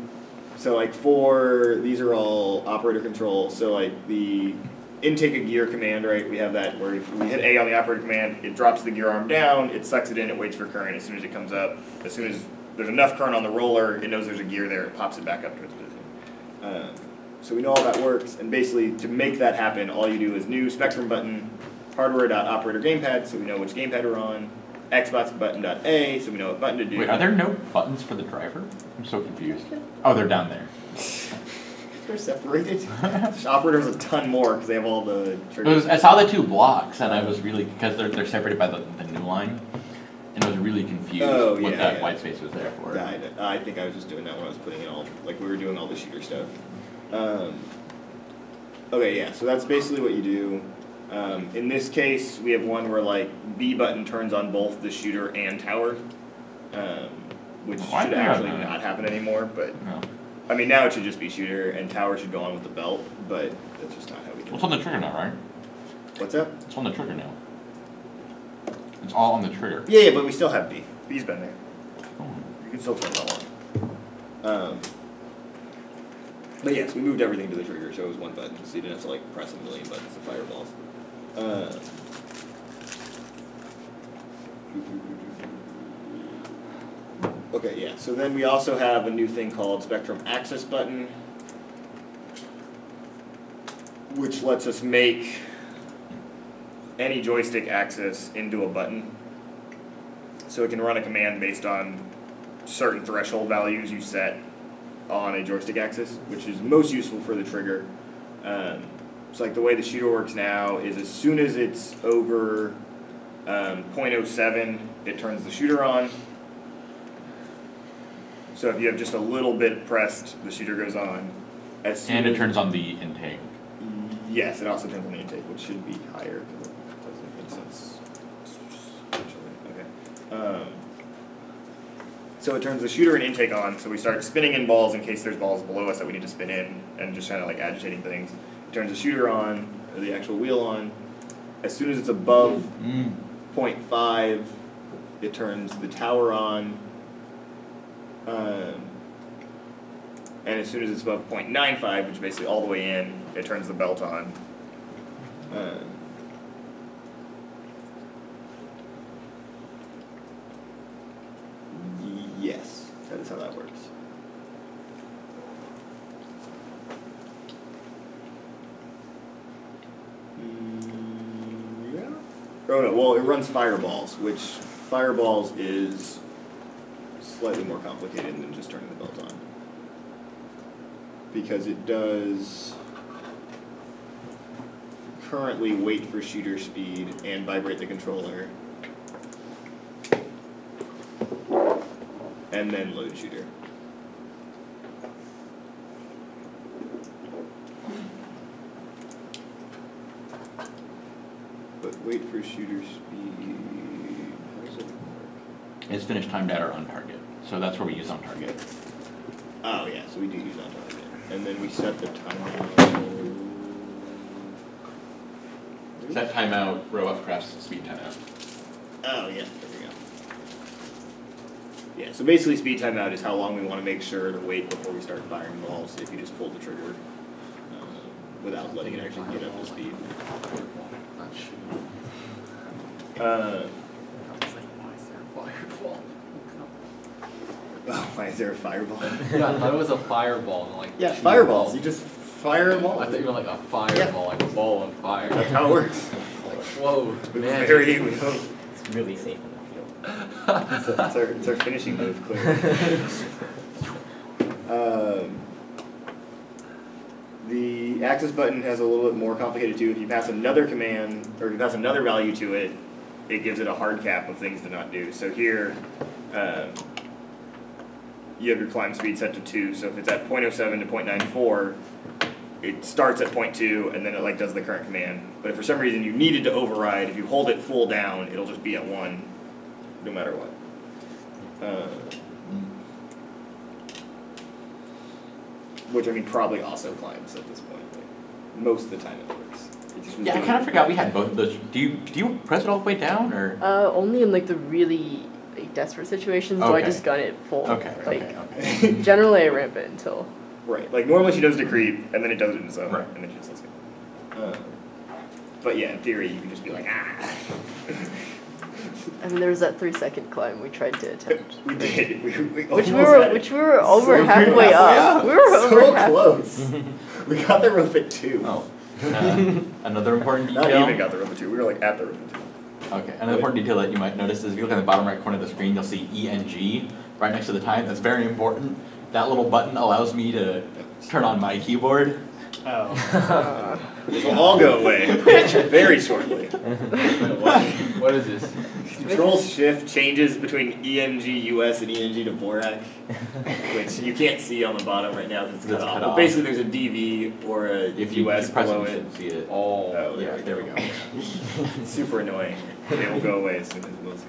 so like for these are all operator control. So like the intake a gear command, right? We have that where if we hit A on the operator command, it drops the gear arm down, it sucks it in, it waits for current. As soon as it comes up, as soon as there's enough current on the roller, it knows there's a gear there, it pops it back up to its position. Um, so we know all that works, and basically to make that happen, all you do is new spectrum button, hardware.operator gamepad, so we know which gamepad we're on, Xbox button dot A, so we know what button to do. Wait, are there no buttons for the driver? I'm so confused. Oh, they're down there. They're separated. Operator has a ton more because they have all the It was, triggers. I saw the two blocks and I was really, because they're, they're separated by the, the new line. And I was really confused Oh, what yeah, that yeah. white space was there for. Yeah, I, I think I was just doing that when I was putting it all, like we were doing all the shooter stuff. Um, okay, yeah, so that's basically what you do. Um, in this case, we have one where like B button turns on both the shooter and tower, um, which Why should actually not happen anymore. But No. I mean, now it should just be shooter and tower should go on with the belt. But that's just not how we do It's on the trigger now, right? What's up? It's on the trigger now. It's all on the trigger. Yeah, yeah, but we still have B. B's been there. Oh. You can still turn that on. Um, but yes, we moved everything to the trigger, so it was one button, so you didn't have to like press a million buttons to fireballs. Uh, okay, yeah. So then we also have a new thing called Spectrum Axis button, which lets us make any joystick axis into a button. So it can run a command based on certain threshold values you set on a joystick axis, which is most useful for the trigger. Um, so like the way the shooter works now is as soon as it's over um, 0.07, it turns the shooter on. So if you have just a little bit pressed, the shooter goes on. As soon And it turns on the intake. Yes, it also turns on the intake, which should be higher because it doesn't make sense. Okay. Um, so it turns the shooter and intake on, so we start spinning in balls in case there's balls below us that we need to spin in, and just kind of like agitating things. It turns the shooter on, or the actual wheel on. As soon as it's above Mm. 0.5, it turns the tower on. Um, and as soon as it's above 0.95, which is basically all the way in, it turns the belt on. Um, yes, that is how that works. Mm, yeah. Oh no, well, it runs fireballs, which fireballs is slightly more complicated than just turning the belt on. Because it does currently wait for shooter speed and vibrate the controller. And then load shooter. But wait for shooter speed. How does it work? It's finished time data on target. So that's where we use on target. Oh yeah, so we do use on target. And then we set the timer. Set timeout, row robot press, speed timeout. Oh, yeah, there we go. Yeah, so basically speed timeout is how long we wanna make sure to wait before we start firing balls, if you just pull the trigger, uh, without letting it actually get up to speed. Not shooting. Uh, I was like, why is there a fireball? oh, why is there a fireball? Yeah, I thought it was a fireball, and like. Yeah, fireballs, ball. you just fire a ball. I thought you meant like a fireball, like a ball on fire. That's how it works. Like, whoa, man. Very, It's really safe in the field. It's, a- it's our, it's our finishing move, clearly. um, the axis button has a little bit more complicated too. If you pass another command, or if you pass another value to it, it gives it a hard cap of things to not do. So here, um, you have your climb speed set to two. So if it's at 0.07 to 0.94, it starts at 0.2 and then it like does the current command. But if for some reason you needed to override, if you hold it full down, it'll just be at one, no matter what. Uh, which I mean probably also climbs at this point. Like, most of the time it works. It Yeah, I kind of forgot we had both of those. Do you do you press it all the way down or? Uh, only in like the really like desperate situations do I just gun it full. Okay, Like okay, okay. generally I ramp it until. Right. Like normally she does the creep and then it does it in its own, Right. and then she just lets go. Uh, but yeah, in theory you can just be like ah. I mean, there was that three second climb we tried to attempt. we did. We, we Which we were, which we were over So halfway up. We were so over half. close. we got the rope at two. Oh. Uh, another important detail. Not detail. even got the rope at two. We were like at the rope at two. Okay, another important detail that you might notice is if you look at the bottom right corner of the screen, you'll see ENG right next to the time. That's very important. That little button allows me to turn on my keyboard. Oh. This will all go away very shortly. What is this? Control shift changes between ENG US and ENG Dvorak, which you can't see on the bottom right now because it's cut It's off. cut But off. basically, there's a DV or a If you, US if you press below it, you it. see it. Oh. Oh, Yeah, there we go. Super annoying. It will go away as soon as it goes.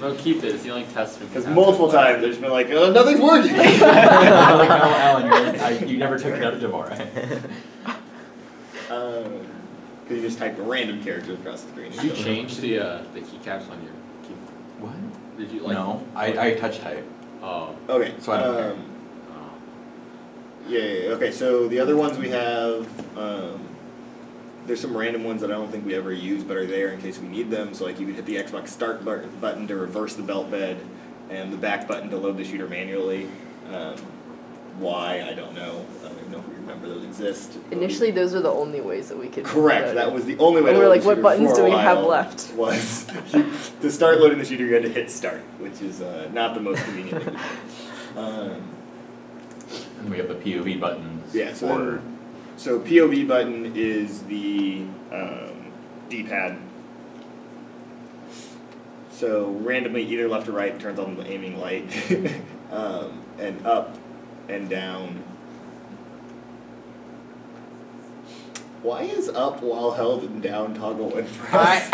No, keep it. It's the only test when you Because multiple times there's been like, uh, nothing's working. like, no, Alan, you're, I, you never took it out of Dvorak. Um, Because you just typed a random character across the screen. Did you change the uh, the keycaps on your key? What? Did you like? No, I, I touch type. Oh. Okay. So I don't care. um, oh. Yeah, yeah, yeah, okay, so the other ones we have, um, there's some random ones that I don't think we ever use but are there in case we need them. So like you could hit the Xbox start button to reverse the belt bed and the back button to load the shooter manually. Um, why, I don't know. I don't even know if we remember those exist. Initially, those were the only ways that we could. Correct, that was the only way And to we're load like, the what buttons do we have left? Was you, to start loading the shooter, you had to hit start, which is uh, not the most convenient thing. Um, And we have the POV buttons Yeah, so for then, so POV button is the um, D-pad. So randomly, either left or right turns on the aiming light, um, and up and down. Why is up while held and down toggle when pressed?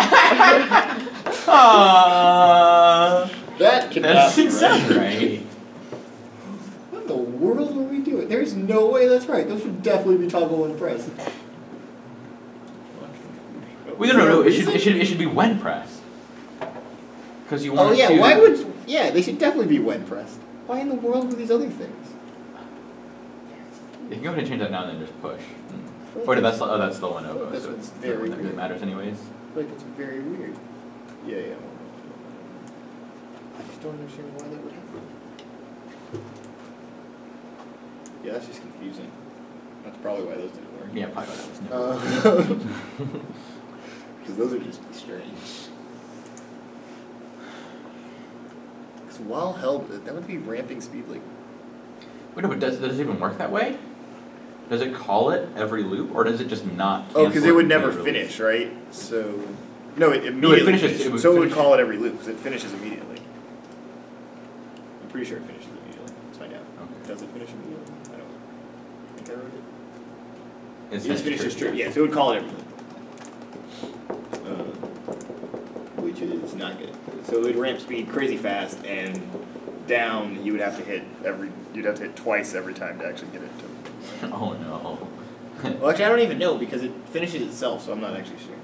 Ah, that cannot that be right. right. What in the world are we doing? There's no way that's right. Those should definitely be toggle when pressed. We don't know. It should, it should it should be when pressed. Because you want Oh yeah, to. why would yeah, they should definitely be when pressed. Why in the world were these other things? If you can go ahead and change that now and then just push. Mm. Or that's oh that's the one over. That's so what's it's very that really matters anyways. Like it's very weird. Yeah, yeah. I just don't understand why that would happen. Yeah, that's just confusing. That's probably why those didn't work. Yeah, probably why that was never. Because those would just be strange. Because while held, that would be ramping speed like Wait, no, but does, does it even work that way? Does it call it every loop, or does it just not? Oh, because it would never release? finish, right? So, no, it immediately. No, it finishes- it would so it would call it every loop, because it finishes immediately. I'm pretty sure it finishes immediately. Let's find out. Okay. Does it finish immediately? I don't think I wrote it. It's Yes, finished finishes true. Yeah, so it would call it every loop. Um, which is not good. So it would ramp speed crazy fast, and down you would have to hit every. You'd have to hit twice every time to actually get it to. Oh no. Well, actually, I don't even know because it finishes itself, so I'm not actually sure.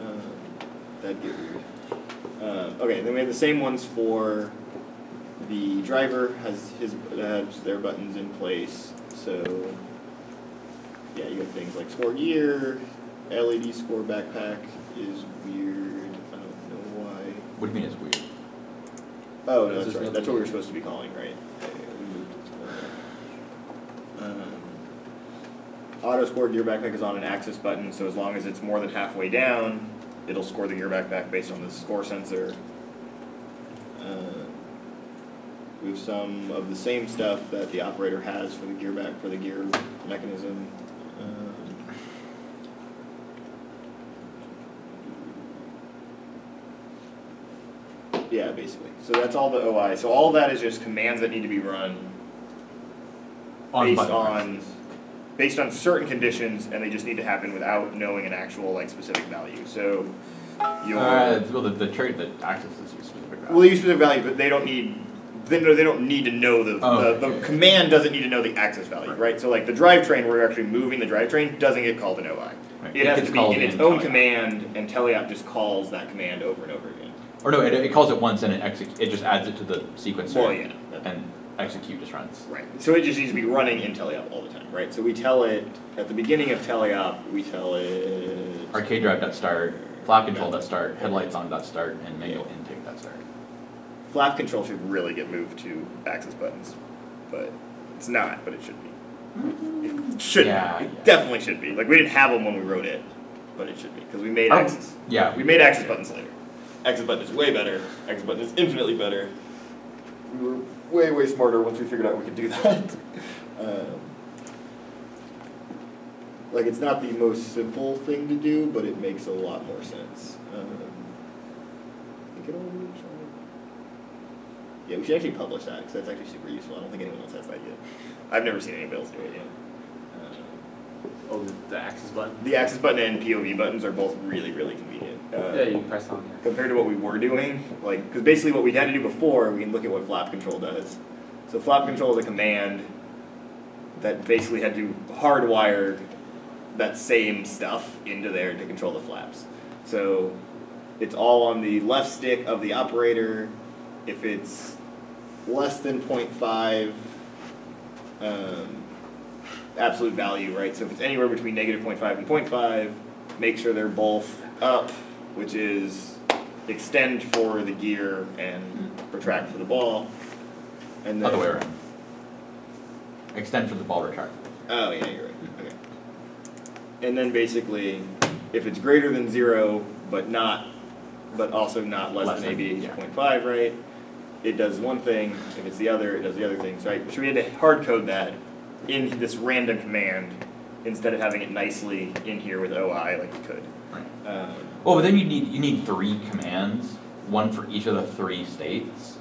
Um, that'd get weird. Uh, okay, then we have the same ones for the driver has his has their buttons in place. So yeah, you have things like score gear, LED score backpack is weird. I don't know why. What do you mean it's weird? Oh, no, that's right. That's what we were supposed to be calling, right? Okay, we moved it to the- Um, auto score gear backpack is on an axis button, so as long as it's more than halfway down, it'll score the gear backpack based on the score sensor. Uh, we have some of the same stuff that the operator has for the gear back for the gear mechanism. Um, Yeah, basically. So that's all the OI. So all that is just commands that need to be run On based on. Based on certain conditions, and they just need to happen without knowing an actual like specific value. So your Uh, well, the, the trait, the axis is your specific value. well, they use specific value, but they don't need. They, no, they don't need to know the, Oh, the, the okay. command doesn't need to know the axis value, Right. right? So like the drivetrain, where you're actually moving the drivetrain, doesn't get called an OI. Right. It has gets to be in its own teleop. command, and Teleop just calls that command over and over again. Or no, it, it calls it once and it exec, it just adds it to the sequencer. Well, yeah. And execute just runs. Right. So it just needs to be running in Teleop all the time, right? So we tell it at the beginning of Teleop, we tell it Arcade drive dot start, flap control dot start, headlights on dot start, and manual intake dot start. flap control should really get moved to axis buttons, but it's not. But it should be. It should. Yeah. It yeah. definitely should be. Like we didn't have them when we wrote it, but it should be because we made Oh, axis. Yeah, We made axis buttons later. Axis button is way better. Axis button is infinitely better. We were way way smarter once we figured out we could do that. um, like it's not the most simple thing to do, but it makes a lot more sense. Um, I think it all moves on. Yeah, we should actually publish that because that's actually super useful. I don't think anyone else has that yet. I've never seen anybody else do it yet. Um, Oh, the, the axis button? the axis button and POV buttons are both really, really convenient. Uh, Yeah, you can press on here. compared to what we were doing, like, because basically what we had to do before, we can look at what flap control does. So flap control is a command that basically had to hardwire that same stuff into there to control the flaps. So it's all on the left stick of the operator. If it's less than 0.5 um, absolute value, right? So if it's anywhere between negative 0.5 and 0.5, make sure they're both up, which is extend for the gear and retract for the ball. And then other way around. Extend for the ball retract. Oh yeah, you're right. Okay. And then basically, if it's greater than zero, but not, but also not less, Less than than- maybe yeah. 0.5, right? It does one thing. If it's the other, it does the other thing. So, right? So we had to hard code that in this random command instead of having it nicely in here with OI like you could. Right. Um, Well, but then you need you need three commands, one for each of the three states.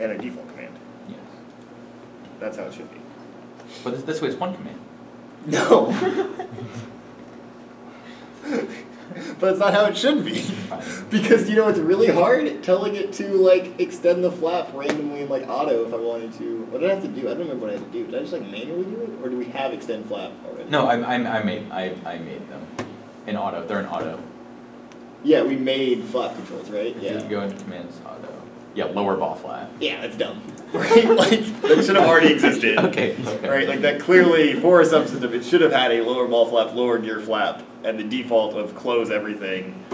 and a default command. Yes. That's how it should be. But this, this way it's one command. No. but it's not how it should be. Because you know it's really hard telling it to like extend the flap randomly in like auto if I wanted to. What did I have to do? I don't remember what I had to do. Did I just like manually do it, or do we have extend flap already? No, I, I, I made I, I made them in auto. They're in auto. Yeah, we made flap controls, right? Yeah. you go into commands auto. Yeah, lower ball flat. Yeah, that's dumb. Right? Like that should have already existed. Okay. okay. Right, like that clearly for a subsystem, it should have had a lower ball flap, lower gear flap, and the default of close everything,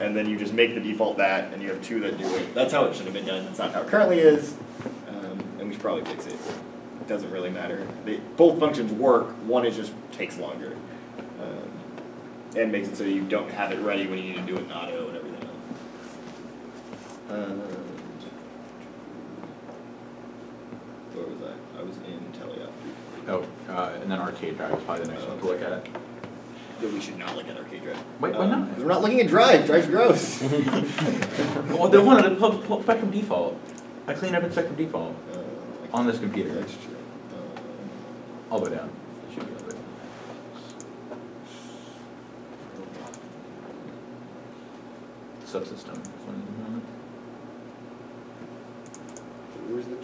and then you just make the default that, and you have two that do it. That's how it should have been done. That's not how it currently is, um, and we should probably fix it. It doesn't really matter. They, both functions work. One is just takes longer, um, and makes it so you don't have it ready when you need to do it in auto and everything else. Um, where was I? I was in Teleop. Oh, uh, and then arcade drive is probably the next one to look at. that we should not look at arcade drive. Wait, why not? Because we're not looking at drive. Drive's gross. Well, they wanted to pull, pull Spectrum default. I cleaned up in Spectrum default Uh, on this computer, That's true. Uh, all the way down. It should be all the way down. Subsystem. is one of them.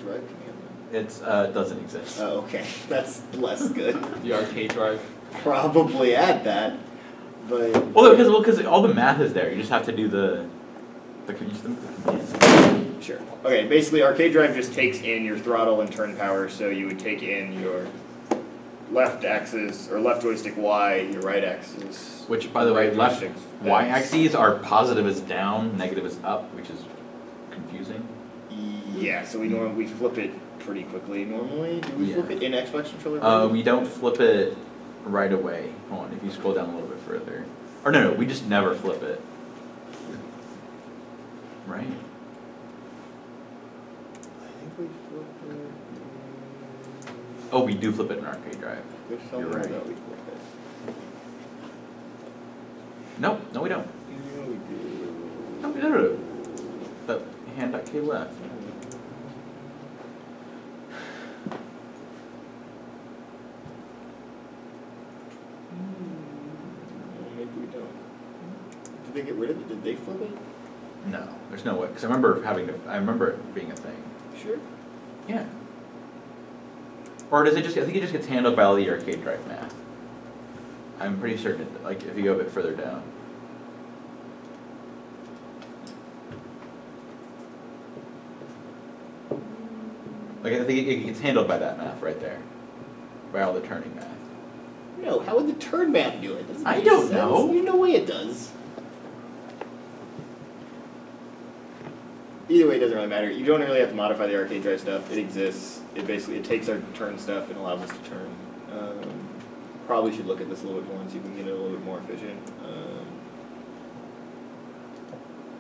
drive command It's, uh, doesn't exist. Oh, okay, that's less good. The arcade drive. Probably add that, but Well, because, well, because all the math is there, you just have to do the, the, you the command. sure. Okay, basically arcade drive just takes in your throttle and turn power, so you would take in your left axis or left joystick Y, your right axis. Which, by the way, right left joystick Y X. axes are positive is down, negative is up, which is confusing. Yeah, so we normally we flip it pretty quickly. Normally, do we Yeah. flip it in Xbox controller? Uh, we don't flip it right away. Hold on, if you scroll down a little bit further. Or no, no, we just never flip it. Right? I think we flip it. Oh, we do flip it in arcade drive. There's You're right. that we flip it. Nope, no, we don't. Yeah, we do. No, we don't. But hand that K left. Hmm, Maybe we don't. Did they get rid of it? Did they flip it? No, there's no way. Because I remember having to. I remember it being a thing. Sure. Yeah. Or does it just? I think it just gets handled by all the arcade drive math. I'm pretty certain. Like if you go a bit further down. Like I think it, it gets handled by that math right there, by all the turning math. No, how would the turn math do it? Doesn't I don't sense. know. There's no way it does. Either way, it doesn't really matter. You don't really have to modify the arcade drive stuff. It exists. It basically it takes our turn stuff and allows us to turn. Um, probably should look at this a little bit more and see if we can get it a little bit more efficient. Um,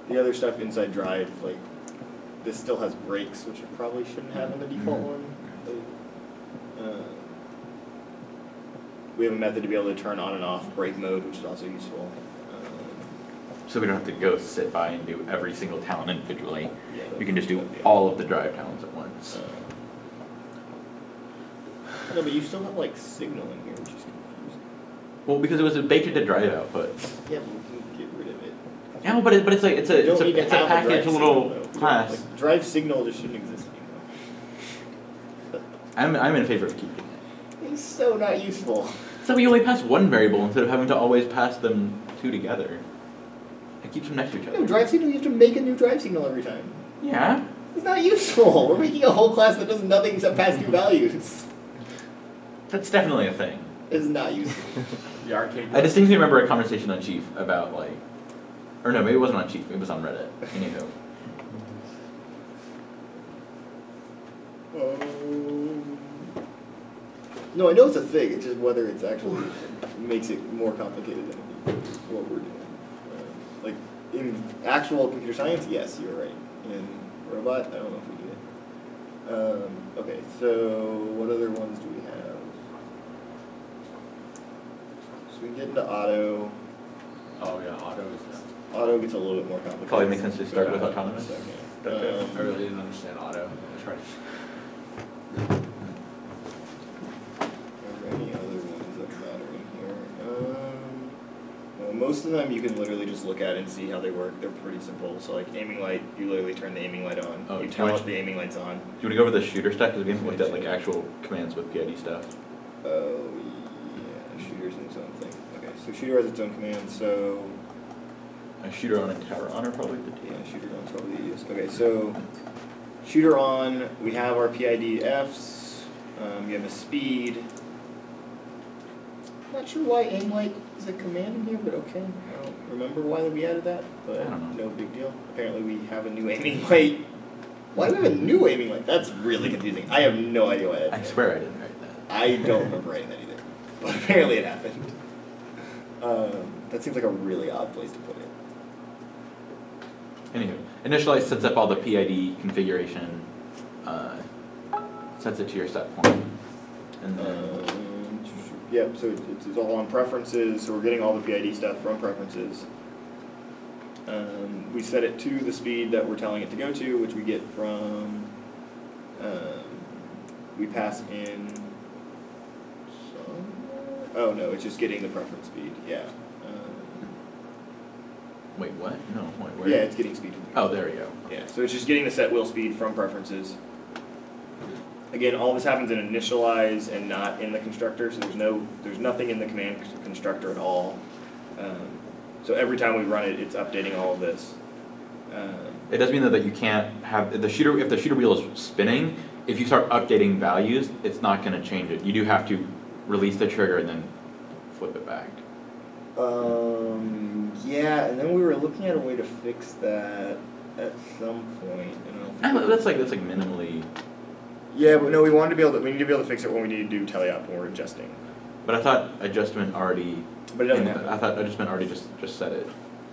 the other stuff inside drive, like this, still has brakes, which it probably shouldn't have in the default Mhm. one. But, uh, we have a method to be able to turn on and off brake mode, which is also useful. So we don't have to go sit by and do every single Talon individually. We can just do all of the drive Talons at once. No, but you still have like signal in here, which is confusing. Well, because it was baked into drive outputs. Yeah, but we can get rid of it. Yeah, but it, but it's like it's a it's a, it's a package drive little signal, though. You don't- class. like, drive signal just shouldn't exist anymore. I'm I'm in favor of keeping it. It's so not useful. So we only pass one variable instead of having to always pass them two together. It keeps them next to each other. No, drive signal, you have to make a new drive signal every time. Yeah. It's not useful. We're making a whole class that does nothing except pass new values. That's definitely a thing. It's not useful. The arcade I distinctly remember a conversation on Chief about like, or no, maybe it wasn't on Chief. Maybe it was on Reddit. Anywho, Um, no, I know it's a thing. It's just whether it's actually makes it more complicated than what we're doing. Uh, like in actual computer science, yes, you're right. In robot, I don't know if we do it. Um, okay, so what other ones do we have? So we can get into auto. Oh yeah, auto is yeah. Auto gets a little bit more complicated. probably makes sense to start with autonomous. Okay. Um, I really didn't understand auto. I tried. Most of them you can literally just look at and see how they work. They're pretty simple. So like aiming light, you literally turn the aiming light on. Oh, you do tell it the aiming light's on. do you want to go over the shooter stuff because we haven't looked at like actual commands with PID stuff. Oh yeah, shooter's its own thing. Okay, so shooter has its own command. So A shooter on and tower on are probably the two. yeah, shooter on is probably the easiest. Okay, so shooter on, we have our PID Fs. Um, you have a speed. Not sure why aim light is a command in here, but okay. I don't remember why we added that, but don't no big deal. Apparently we have a new aiming light. Why do we have a new aiming light? That's really confusing. I have no idea why I swear I didn't write that. I don't remember writing that either. But apparently it happened. Um, that seems like a really odd place to put it. Anywho, initialize sets up all the PID configuration, uh, sets it to your set point, and then Um, yep, so it's, it's all on preferences, so we're getting all the PID stuff from preferences. Um, we set it to the speed that we're telling it to go to, which we get from, um, we pass in some, oh no, it's just getting the preference speed, yeah. Um, wait, what? No, wait, where? yeah, it's getting speed from Oh, there we go. Yeah, so it's just getting the set wheel speed from preferences. Again, all this happens in initialize and not in the constructor, so there's no, there's nothing in the command constructor at all. Um, so every time we run it, it's updating all of this. Um, It does mean though that you can't have, the shooter, if the shooter wheel is spinning, if you start updating values, it's not gonna change it. You do have to release the trigger and then flip it back. Um, yeah, and then we were looking at a way to fix that at some point, and I don't think. I don't- That's like, that's like minimally, Yeah, but no, we wanted to be able to, we need to be able to fix it when we need to do teleop when we're adjusting. but I thought adjustment already, But it doesn't I thought adjustment already just, just set it.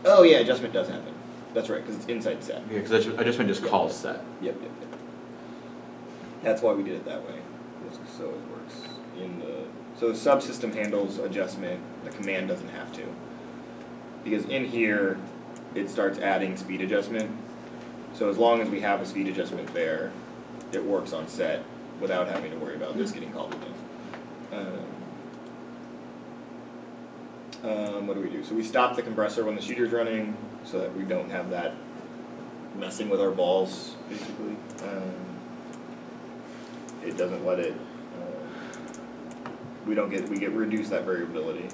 Oh, yeah, adjustment does happen. That's right, because it's inside set. Yeah, cause adjust- adjustment just calls set. Yep, yep, yep. That's why we did it that way, was so it works in the, so the subsystem handles adjustment, the command doesn't have to. Because in here, it starts adding speed adjustment, so as long as we have a speed adjustment there, it works on set without having to worry about this getting called again. Um, um, what do we do? So we stop the compressor when the shooter's running, so that we don't have that messing with our balls, basically. Um, it doesn't let it. Uh, we don't get we get reduce that variability.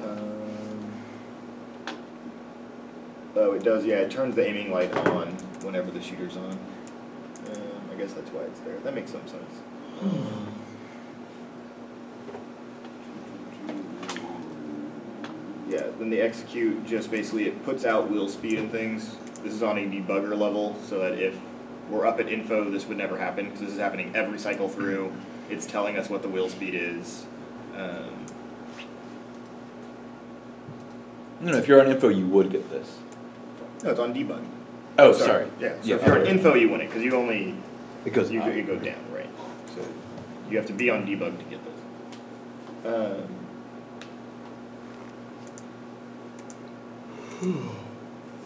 Um, oh, it does. Yeah, it turns the aiming light on whenever the shooter's on. Guess that's why it's there. That makes some sense. Yeah, then the execute just basically it puts out wheel speed and things. This is on a debugger level, so that if we're up at info, this would never happen because this is happening every cycle through. It's telling us what the wheel speed is. Um, No, no, if you're on info, you would get this. no, it's on debug. Oh, sorry. Yeah, so Yeah, if you're on info, you wouldn't because you only It goes you, up. you go down, right? So you have to be on debug to get this. Um,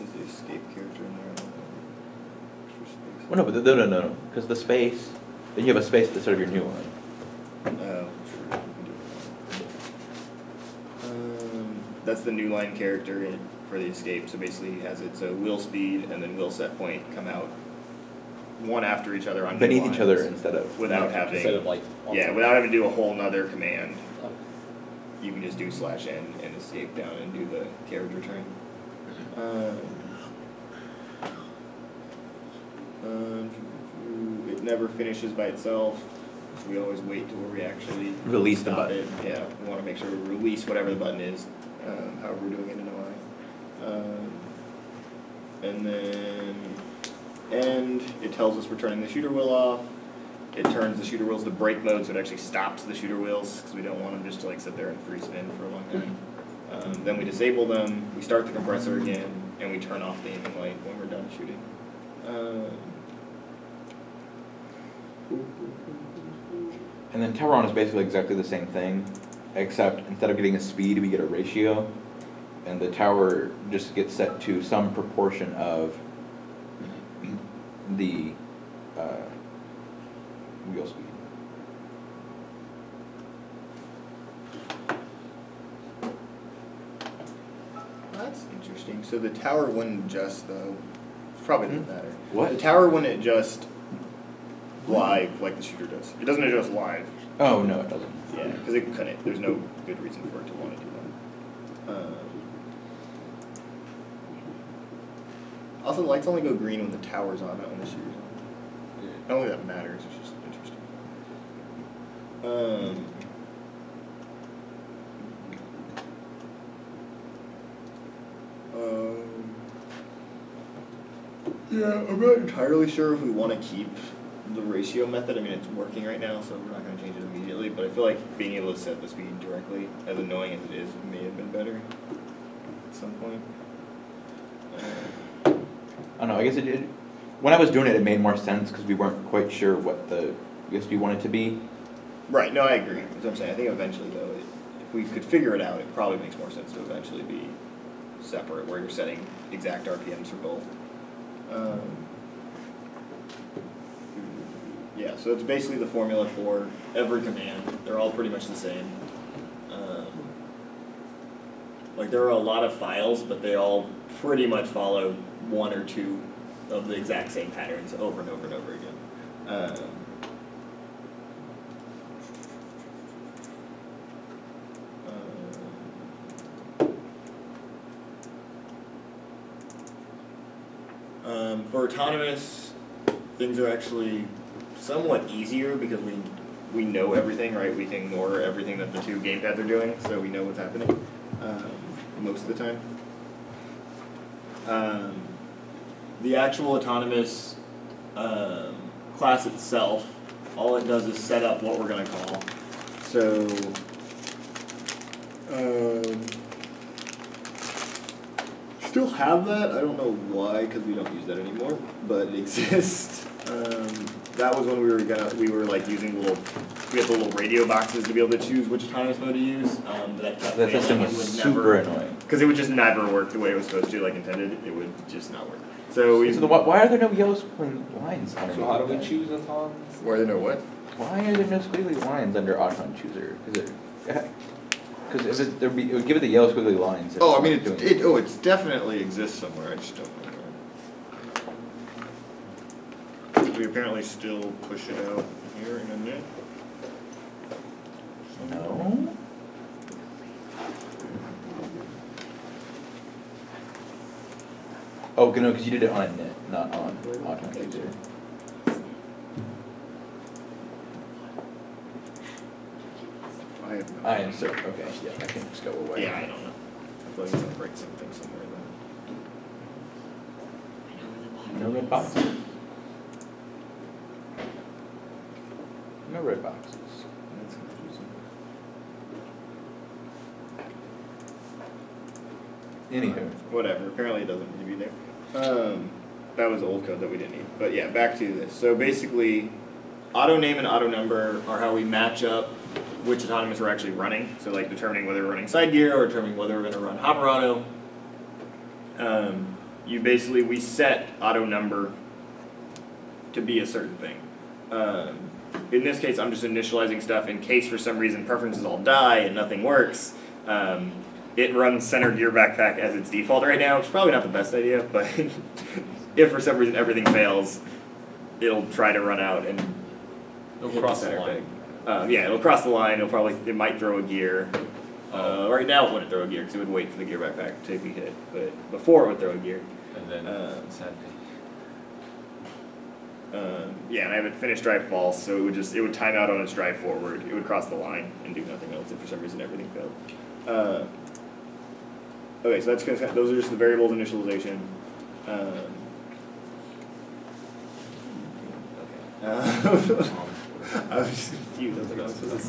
is the escape character in there? I. Extra space. Well, no, but no, no, no, no, because the space, then you have a space at the start of your new line. Oh, true. We can do it. Um, that's the new line character in, for the escape. So basically, it has its uh, wheel speed and then will set point come out one after each other on new Beneath each other lines instead of. without having Instead of like. on yeah top. without having to do a whole nother command. You can just do slash n and escape down and do the carriage return. Um, um, it never finishes by itself. We always wait till we actually Release the stop button. it. Yeah, we want to make sure we release whatever the button is, um, however we're doing it in OI. Um, and then end, it tells us we're turning the shooter wheel off. It turns the shooter wheels to brake mode, so it actually stops the shooter wheels because we don't want them just to like sit there and free spin for a long time. Um, then we disable them, we start the compressor again, and we turn off the aiming light when we're done shooting. Um, And then tower on is basically exactly the same thing, except instead of getting a speed, we get a ratio. And the tower just gets set to some proportion of the, uh, wheel speed. That's interesting. So the tower wouldn't adjust though. Probably doesn't matter. What? The tower wouldn't adjust live like the shooter does. It doesn't adjust live. Oh, no, it doesn't. Yeah, because it couldn't. There's no good reason for it to want to do that. Um, also, the lights only go green when the tower's on, not when the shooter's on. I don't think that matters. It's just interesting. Um, um, yeah, I'm not entirely sure if we want to keep the ratio method. I mean, it's working right now, so we're not going to change it immediately. But I feel like being able to set the speed directly, as annoying as it is, may have been better at some point. Uh, don't know, I guess it, it, when I was doing it, it made more sense because we weren't quite sure what the USB wanted to be. right, no, I agree. That's what I'm saying. I think eventually, though, it, if we could figure it out, it probably makes more sense to eventually be separate, where you're setting exact RPMs for both. Um, yeah, so it's basically the formula for every command. They're all pretty much the same. Like there are a lot of files, but they all pretty much follow one or two of the exact same patterns over and over and over again. Um, um for autonomous, things are actually somewhat easier because we we know everything, right? We can ignore everything that the two gamepads are doing, so we know what's happening. Um, most of the time. Um, the actual autonomous um, class itself, all it does is set up what we're going to call. So, um, still have that. I don't know why, because we don't use that anymore, but it exists. Um, that was when we were gonna we were like using little we had the little radio boxes to be able to choose which autonomous mode to use. Um, but that That system was would super never, annoying. because it would just never work the way it was supposed to, like intended. It would just not work. So we So the, why, why are there no yellow squiggly lines under So how do we Autocon? choose autonomous? where they know what? Why are there no squiggly lines under Autocon Chooser? Because it, because if it, there'd be, it would give it the yellow squiggly lines. Oh, I mean, not it, doing it oh, it's definitely exists somewhere. I just don't know. We apparently still push it out here in a minute. No. Oh, no, because you did it on a net, not on Autocon Chooser. I have no. I am so okay. Yeah, I can just go away. Yeah, I don't know. I feel like it's gonna break something somewhere though. No red boxes. No red boxes. That's confusing. Anywho, Whatever, apparently it doesn't need to be there. Um, was old code that we didn't need. But yeah, back to this. So basically, auto name and auto number are how we match up which autonomous we're actually running. So like determining whether we're running side gear or determining whether we're gonna run hopper auto. Um, you basically, we set auto number to be a certain thing. Um, in this case, I'm just initializing stuff in case for some reason preferences all die and nothing works. Um, it runs center gear backpack as its default right now, which is probably not the best idea, but if for some reason everything fails, it'll try to run out and It'll hit cross the center line. Um, yeah, it'll cross the line. It'll probably it might throw a gear. Uh, right now it wouldn't throw a gear because it would wait for the gear backpack to be hit, but before it would throw a gear. And then, Um, sad Um, yeah, and I haven't finished drive false, so it would just it would time out on its drive forward. It would cross the line and do nothing else if for some reason everything failed. Uh, okay, so that's those are just the variables initialization. Um, okay. Uh, I was just confused.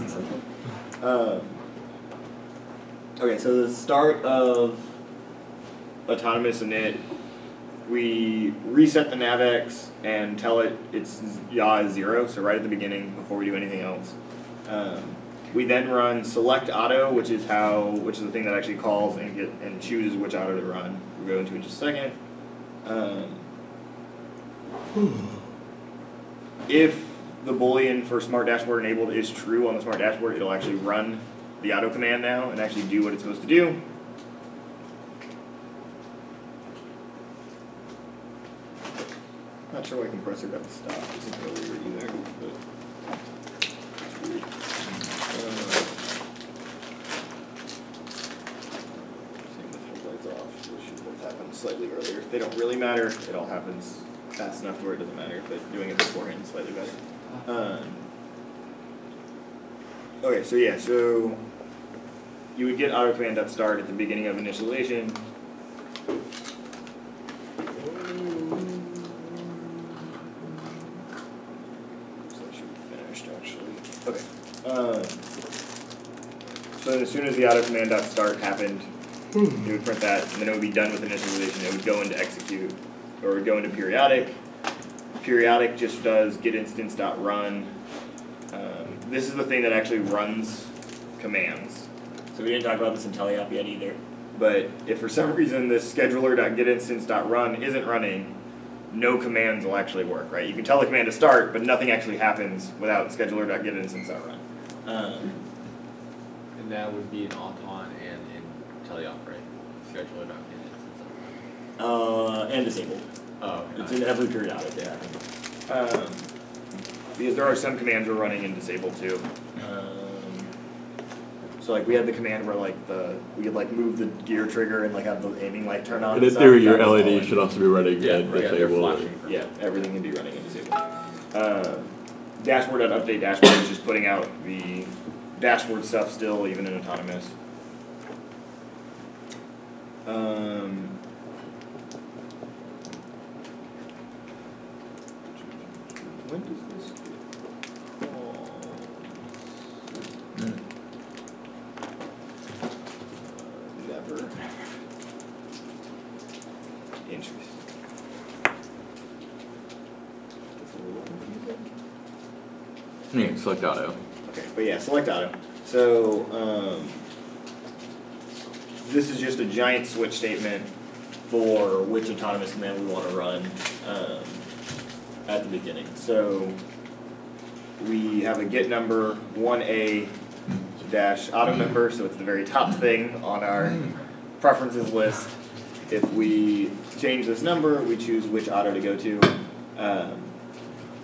Something? Um, okay, so the start of autonomous init we reset the NavX and tell it it's yaw is zero, so right at the beginning before we do anything else. Um, we then run select auto, which is how which is the thing that actually calls and get and chooses which auto to run. We'll go into in just a second. Um, if the boolean for smart dashboard enabled is true on the smart dashboard, it'll actually run the auto command now and actually do what it's supposed to do. Not sure why compressor got stopped. It's not really weird either, but. Uh, Same with headlights off. Those should slightly earlier. They don't really matter. It all happens fast enough to where it doesn't matter, but doing it beforehand is slightly better. Um, okay, so yeah, so you would get auto command dot start at the beginning of initialization. So that should be finished actually. Okay. Um, so as soon as the auto command dot start happened, it would print that, and then it would be done with initialization. It would go into execute, or go into periodic. Periodic just does get instance dot run. Um, this is the thing that actually runs commands. So we didn't talk about this in teleop yet either. But if for some reason this scheduler.getinstance.run isn't running, no commands will actually work, right? You can tell the command to start, but nothing actually happens without scheduler.getinstance.run. Um, And that would be an in Auton and in teleop, right? Scheduler dot init. Uh, and disabled. Oh, It's okay. in every periodic, yeah. Um, because there are some commands we're running in disabled too. Um, So like we had the command where like the, we could like move the gear trigger and like have the aiming light turn on. And and in stuff. theory, your That LED in. should also be running Yeah, and right, disabled. flashing. Yeah, everything can be running in disabled. Uh, dashboard update dashboard is just putting out the dashboard stuff still, even in autonomous. Um. When does this? Never. Yeah, select auto. Okay, but yeah, select auto. So, um, this is just a giant switch statement for which autonomous command we want to run um, at the beginning. So, we have a get number 1A dash auto number, so it's the very top thing on our preferences list. If we change this number, we choose which auto to go to. Um,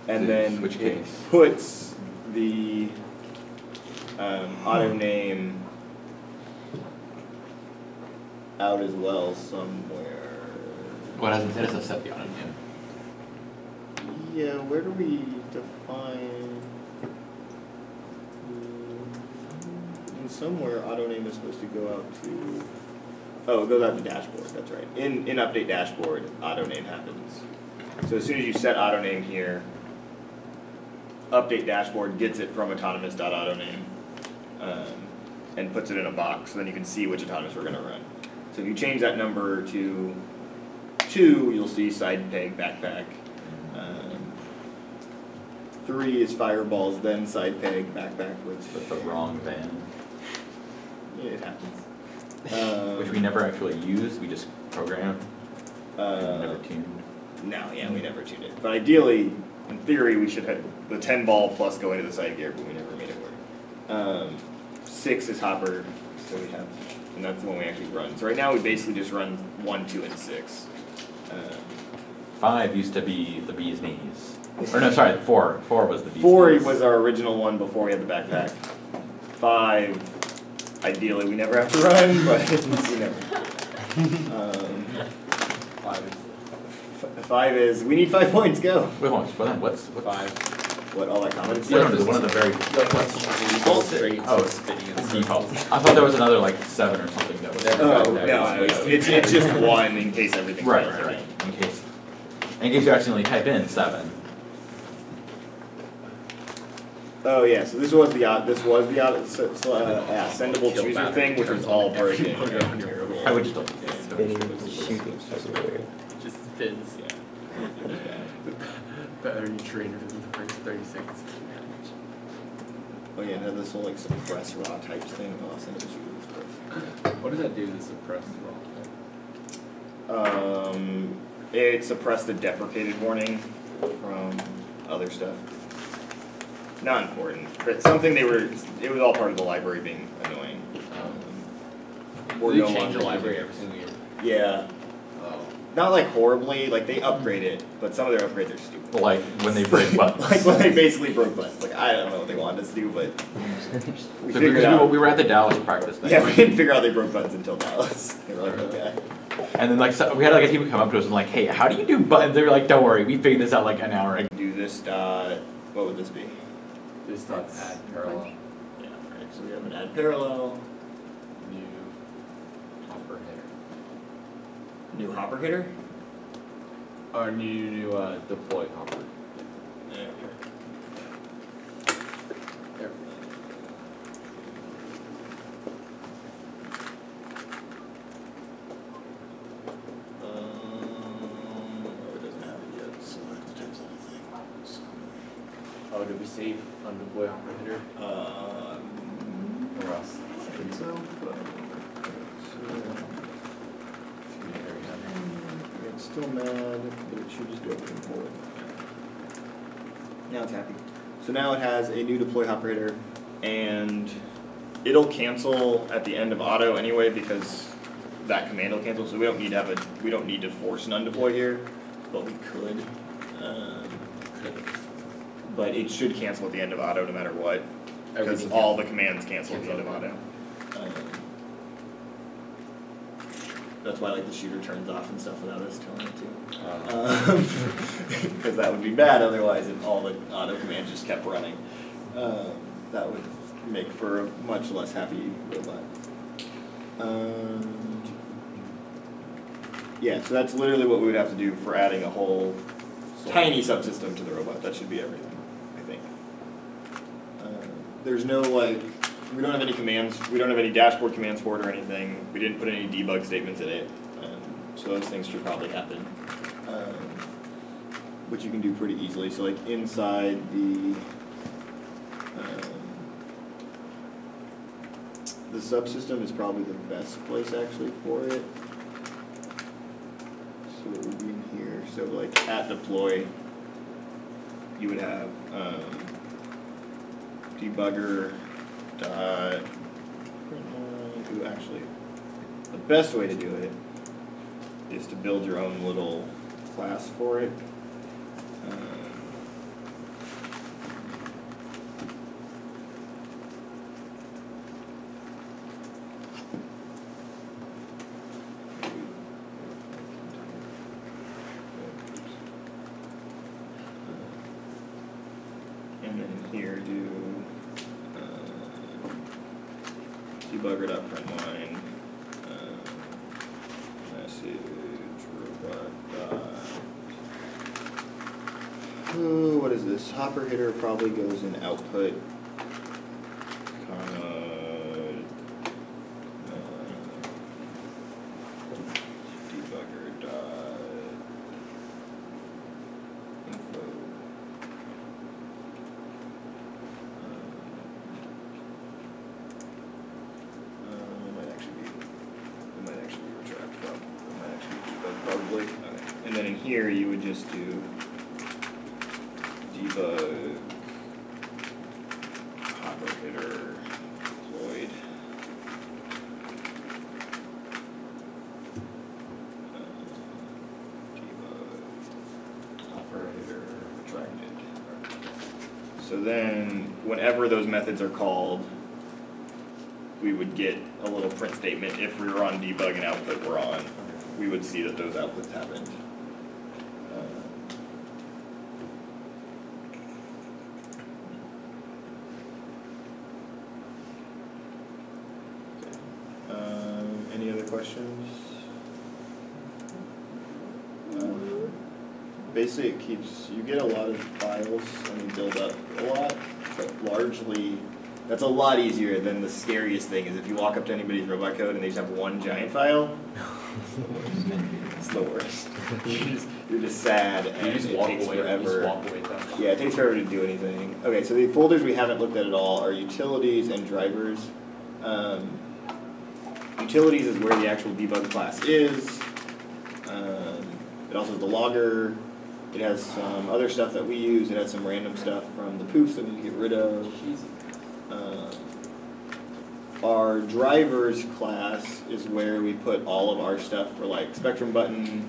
and then Switch it case. puts the um, auto name out as well somewhere. What hasn't said is a set the auto name. Yeah, where do we define? In somewhere, auto name is supposed to go out to. Oh, it goes out to dashboard. That's right. In in update dashboard, auto name happens. So as soon as you set auto name here, update dashboard gets it from autonomous.autoname um, and puts it in a box. So then you can see which autonomous we're going to run. So if you change that number to two, you'll see side peg backpack. Um, three is fireballs, then side peg back which With the wrong van, yeah, it happens. Um, which we never actually use, we just program, uh, never tuned. No, yeah, we never tuned it. But ideally, in theory, we should have the ten ball plus go into the side gear, but we never made it work. Um, six is hopper, so we have, and that's the one we actually run. So right now, we basically just run one, two, and six. Um, Five used to be the bee's knees. Or no, sorry, four, four was the bee's Four knees. was our original one before we had the backpack. Five, ideally, we never have to run, but we never. Um, Five is five is we need five points. Go. Wait, hold on, but then what's, what's? five. What all that comments? No, no, no, one of the very, Default straight Oh, spinning and stuff. default. I thought there was another like seven or something that was. Oh no, no, no, it's it's just one in case everything. Right, right, right, in case, in case you accidentally type in seven. Oh yeah, so this was the odd, this was the odd, so, so, uh, yeah, sendable Kill chooser battery thing, which was all broken. Put it on I would just delete Spinning, shooting everywhere. Just spins. Yeah. Battery drainer in the first thirty seconds. Oh yeah, now this whole like suppress raw types thing, oh, I'll send it to What does that do to suppress raw? first. Um, it suppressed the deprecated warning from other stuff. Not important, but something they were, it was all part of the library being annoying. Um, we're Do no they change the library every single year? Yeah, Oh. not like horribly, like they upgrade it, but some of their upgrades are stupid. Like when they break buttons. like when they basically broke buttons. Like I don't know what they wanted us to do, but we So figured because we, out. we were at the Dallas practice thing. yeah, we didn't figure out they broke buttons until Dallas. They were like, okay. And then like so, we had like a team come up to us and like, hey, how do you do buttons? They were like, don't worry, we figured this out like an hour ago. Do this dot. What would this be? This dot add parallel, Yeah, right. So we have an add parallel, new hopper header. new hopper hitter. Or new, new, uh, deploy hopper. Yeah. There. Um, oh, it doesn't have it yet, so I have to type the whole thing. So, Did we save on deploy hopper header um, or else? I think so, but. So, It's still mad, but it should just do everything for it. Now it's happy. So now it has a new deploy operator, and it'll cancel at the end of auto anyway because that command will cancel. So we don't need to have a we don't need to force an undeploy here, but we could. Um, but it should cancel at the end of auto no matter what, because all the commands cancel at the end of auto. Um, That's why like the shooter turns off and stuff without us telling it to. Uh. Um, because that would be bad otherwise if all the auto commands just kept running. Um, that would make for a much less happy robot. Um, yeah, so that's literally what we would have to do for adding a whole tiny subsystem to the robot. That should be everything there's no like, we don't have any commands, we don't have any dashboard commands for it or anything. We didn't put any debug statements in it, um, so those things should probably happen. Um, which you can do pretty easily. So like inside the um, the subsystem is probably the best place actually for it. So it would be in here. So like at deploy, you would have um, debugger dot. Ooh, actually, the best way to do it is to build your own little class for it. Um, And then here do uh, debugger dot print line um, message robot dot Oh, what is this? Hopper hitter probably goes in output. Comma. uh, Debugger dot. Info. Um, um, it might actually be, it might actually be retract prob, it might actually be debug probably. And then in here, you would just do debug hopper hitter deployed. Uh, Debug hopper hitter retracted. So then, whenever those methods are called, we would get a little print statement. If we were on debug and output were on, we would see that those outputs happened. Uh, Um, any other questions? Um, Basically, it keeps, you get a lot of files and you build up a lot, largely, that's a lot easier than the scariest thing is if you walk up to anybody's robot code and they just have one giant file. It's the worst. You're just, you're just sad and You just it walk takes away, forever. just walk away. Yeah, it takes forever to do anything. Okay, so the folders we haven't looked at at all are utilities and drivers. Um, utilities is where the actual debug class is. Um, it also has the logger. It has some other stuff that we use. It has some random stuff from the poofs that we get rid of. Um, our drivers class is where we put all of our stuff for like Spectrum button,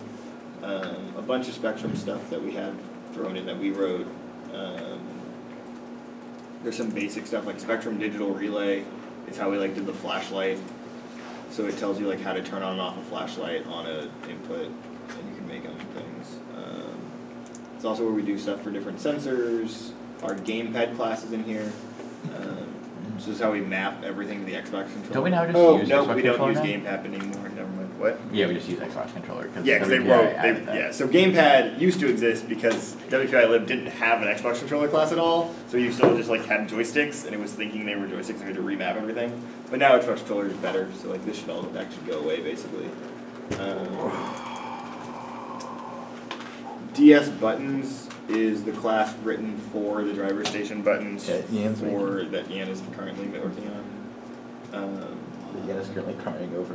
um, a bunch of Spectrum stuff that we have thrown in that we wrote. Um, there's some basic stuff like Spectrum Digital Relay It's how we like did the flashlight. So it tells you like how to turn on and off a flashlight on a input, and you can make them it's also where we do stuff for different sensors. Our gamepad class is in here. Um, so this is how we map everything to the Xbox controller. Don't we now just oh, use no, Xbox we don't use now? gamepad anymore. Never mind. What? Yeah, we just use Xbox controller. Cause Yeah, because they WPI wrote, they, yeah, so Gamepad used to exist because WPILib didn't have an Xbox controller class at all, so you still just like had joysticks, and it was thinking they were joysticks, and we had to remap everything. But now Xbox controller is better, so like this should all actually go away basically. Um, DS buttons is the class written for the driver station buttons That Yan's for that Yan is currently working on. Um, Yeah, it's currently crying over.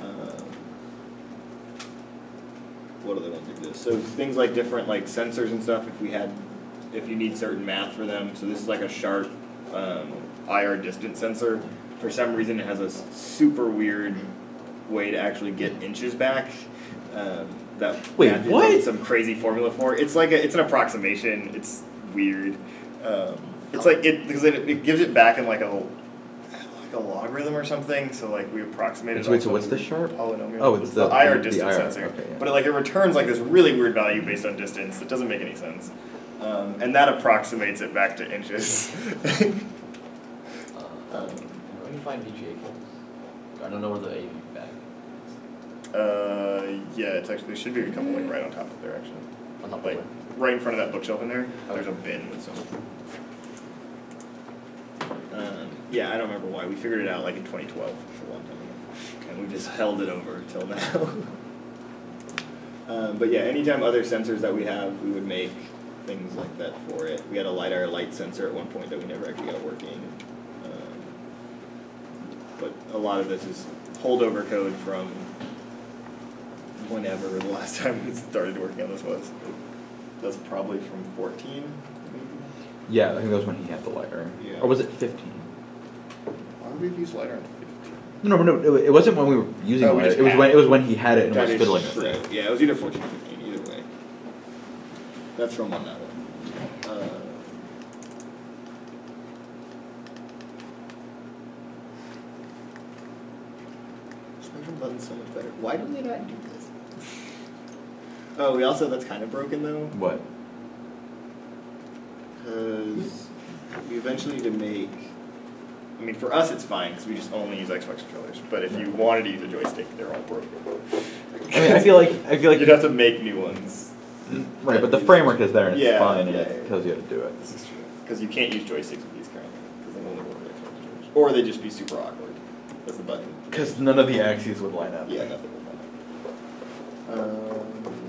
Um, what other ones exist? So things like different like sensors and stuff. If we had, if you need certain math for them. So this is like a sharp um, IR distance sensor. For some reason, it has a s- super weird way to actually get inches back. Um, that Wait, Matthew what? wrote Some crazy formula for. It's like a, it's an approximation. It's weird. Um, it's like it because it, it gives it back in like a like a logarithm or something. So like we approximated. So wait, so what's the sharp? Polynomial. Oh, it's the- IR the distance IR, sensor. okay, yeah. But it, like it returns like this really weird value based on distance that doesn't make any sense. Um, and that approximates it back to inches. Uh, um, When you find VGA cables, I don't know where the AV bag uh, yeah, it's actually there should be a couple like right on top of there actually. on top of Like right in front of that bookshelf in there. There's a bin with some. Um, yeah, I don't remember why. We figured it out like in 2012 for a long time ago, and we just held it over till now. um, but yeah, anytime other sensors that we have, we would make things like that for it. We had a LIDAR-Lite sensor at one point that we never actually got working. Um, but a lot of this is holdover code from whenever the last time we started working on this was. That's probably from 14, maybe. Yeah, I think that was when he had the lighter. Yeah. Or was it 15? Why would we use lidar on 15? No, no, no. It, it wasn't when we were using Oh, we lighter. It was when it. it was when he had it and That was fiddling with true. it. Yeah, it was either 14 or 15, either way. That's from on that one. Uh, Spectrum button's so much better. Why do they not do this? Oh, we also, that's kind of broken though. What? Because we eventually need to make. I mean, for us it's fine because we just only use Xbox controllers. But if you wanted to use a joystick, they're all broken. I mean, I feel like I feel like you'd have to make new ones. right, but the framework is there and it's Yeah, fine and yeah, it tells you how to do it. This is true because you can't use joysticks with these currently because they only work with Xbox controllers, or they'd just be super awkward. That's the button. Because none of the axes would line up. Yeah, nothing will Um,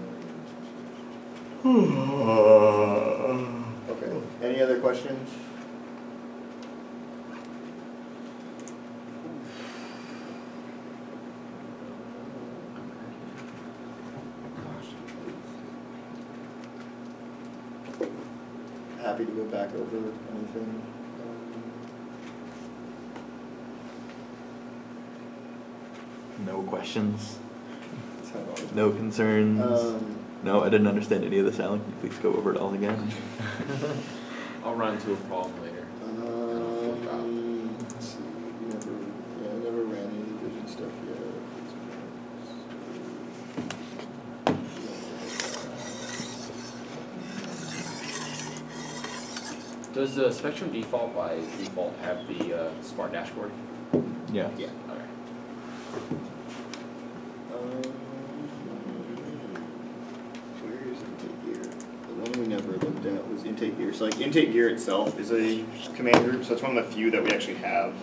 okay. Any other questions? Happy to go back over anything. No questions. That's how it always- No concerns. Um, no, I didn't understand any of this, Alan. Can you please go over it all again? I'll run into a problem later. Um, let's see, we never, yeah, I never ran any vision stuff yet. Does the Spectrum default by default have the uh, smart dashboard? Yeah. Yeah. Okay. Um, where is intake gear? The one we never looked at was intake gear. So like intake gear itself is a command group, so it's one of the few that we actually have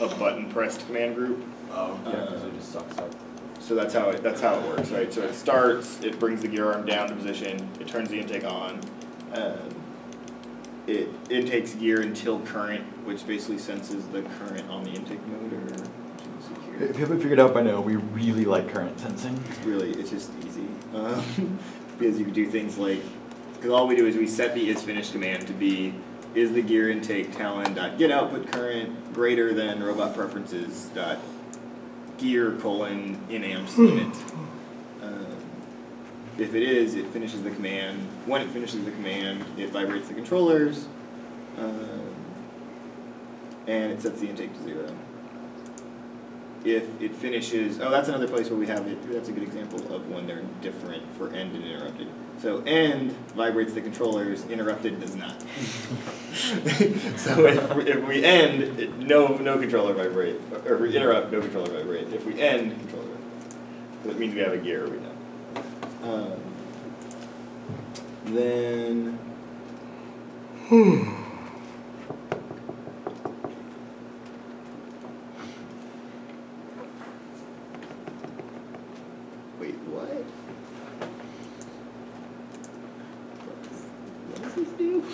a button pressed command group. Oh, yeah, because Uh, it just sucks up. So that's how it, that's how it works, right? So it starts, it brings the gear arm down to position, it turns the intake on. Um, it intakes gear until current, which basically senses the current on the intake mode or. let's see here. If you haven't figured out by now, we really like current sensing. It's really, it's just easy. Um, because you can do things like, because all we do is we set the is finished command to be is the gear intake talon dot get output current greater than robot preferences dot gear colon in amps unit. Um, if it is, it finishes the command. When it finishes the command, it vibrates the controllers, um, and it sets the intake to zero if it finishes, oh, that's another place where we have it. That's a good example of when they're different for end and interrupted. So end vibrates the controllers, interrupted does not. so if, we- if we end, it, no no controller vibrate, or if we interrupt, no controller vibrate. If we end, controller vibrate. It means we have a gear we know. Um, then. Wait, what? What does this do?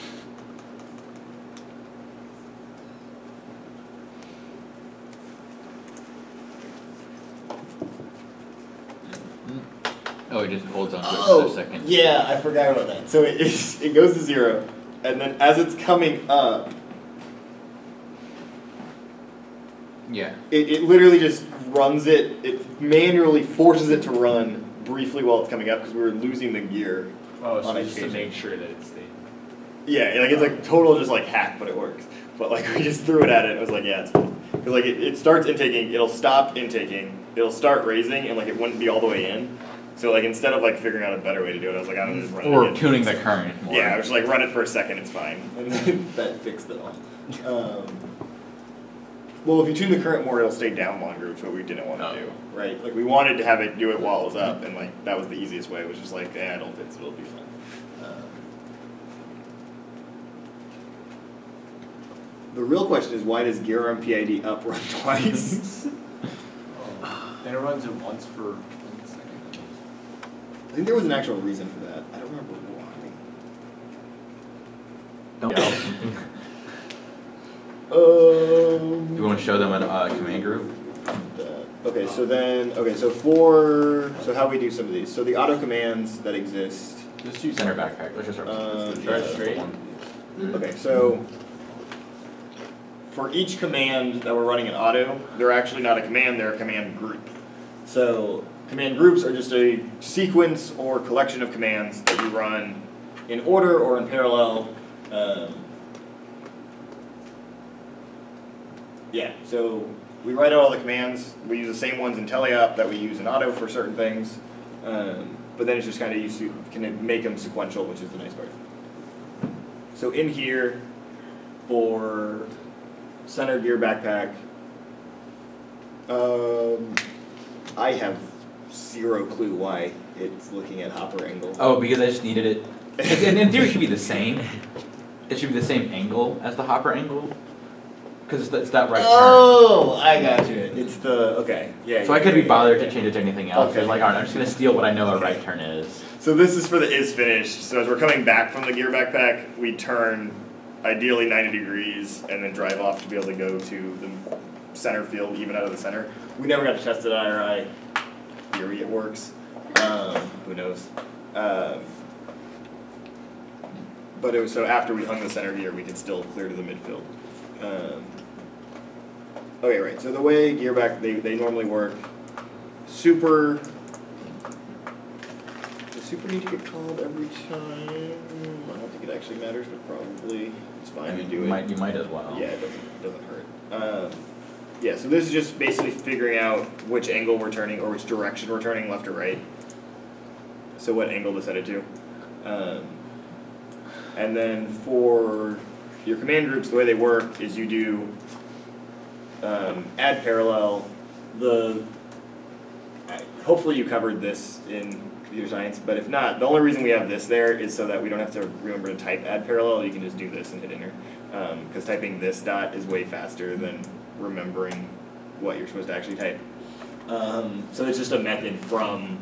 Oh, it just holds on to it for Oh, a second. Yeah, I forgot about that. So it, it's, it goes to zero, and then as it's coming up, Yeah. it, it literally just runs it, it manually forces it to run briefly while it's coming up because we were losing the gear. Oh, so on just to make sure that it stayed. Yeah, like it's like total just like hack, but it works. But like we just threw it at it, and it was like, yeah, it's fine. Cause like it, it starts intaking, it'll stop intaking, it'll start raising, and like it wouldn't be all the way in. So like instead of like figuring out a better way to do it, I was like, I don't just run it Or again. tuning the current more. Yeah, I was just like, run it for a second, it's fine. And then that fixed it all. Um, well, if you tune the current more, it'll stay down longer, which is what we didn't want to Oh. do, right? Like we wanted to have it do it while it was up, and like that was the easiest way, which is just like, eh, I don't think so, it'll be fine. Um, the real question is, why does gear on PID up run twice? Then it runs it once for one second. I think there was an actual reason for that. I don't remember why. Don't- Um. You want to show them a uh, command group? that. Okay, so then, okay, so for, so how we do some of these. So the auto commands that exist. Just use center backpack. Let's just start. Um, start yeah. straight. Okay, so for each command that we're running in auto, they're actually not a command, they're a command group. So command groups are just a sequence or collection of commands that you run in order or in parallel. Um, yeah, so we write out all the commands. We use the same ones in teleop that we use in auto for certain things. Um, but then it's just kind of you can make them sequential, which is the nice part. So in here, for center gear backpack, um, I have zero clue why it's looking at hopper angle. Oh, because I just needed it. And in theory, it should be the same. It should be the same angle as the hopper angle. Because it's, it's that right Oh, I got you. It's the okay, yeah. turn. So I yeah, could be bothered yeah. to change it to anything else. Okay. It's like, alright, I'm just gonna steal what I know a right turn is. So this is for the is finished. So as we're coming back from the gear backpack, we turn ideally 90 degrees and then drive off to be able to go to the center field, even out of the center. We never got to test it IRI. Theory it works. Um, who knows? Um, but it was so after we hung the center gear, we could still clear to the midfield. Um, okay, right. So the way gear back they, they normally work, super does super need to get called every time? I don't think it actually matters, but probably it's fine I to mean, do you it. might, you might as well. Yeah, it doesn't doesn't hurt. Um, yeah, so this is just basically figuring out which angle we're turning or which direction we're turning, left or right. So what angle to set it to. Um, and then for your command groups, the way they work is you do um, add parallel. The hopefully you covered this in computer science, but if not, the only reason we have this there is so that we don't have to remember to type add parallel. You can just do this and hit enter, because typing this dot is way faster than remembering what you're supposed to actually type. Um, so it's just a method from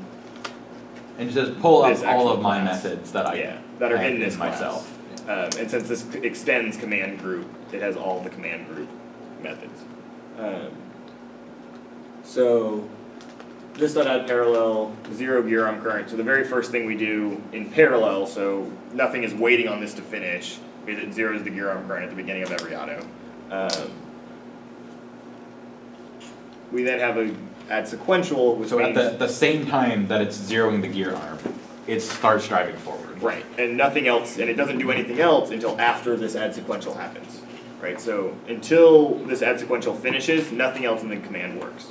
And it says pull up all actual of my class. methods that I yeah that are have in this class. myself. Um, and since this extends command group, it has all the command group methods. Um, so this dot add parallel zero gear arm current. So the very first thing we do in parallel, so nothing is waiting on this to finish, is it zeros the gear arm current at the beginning of every auto. Um, we then have a add sequential, which So at the, the same time that it's zeroing the gear arm, it starts driving forward. Right, and nothing else, and it doesn't do anything else until after this add sequential happens. Right, so until this add sequential finishes, nothing else in the command works.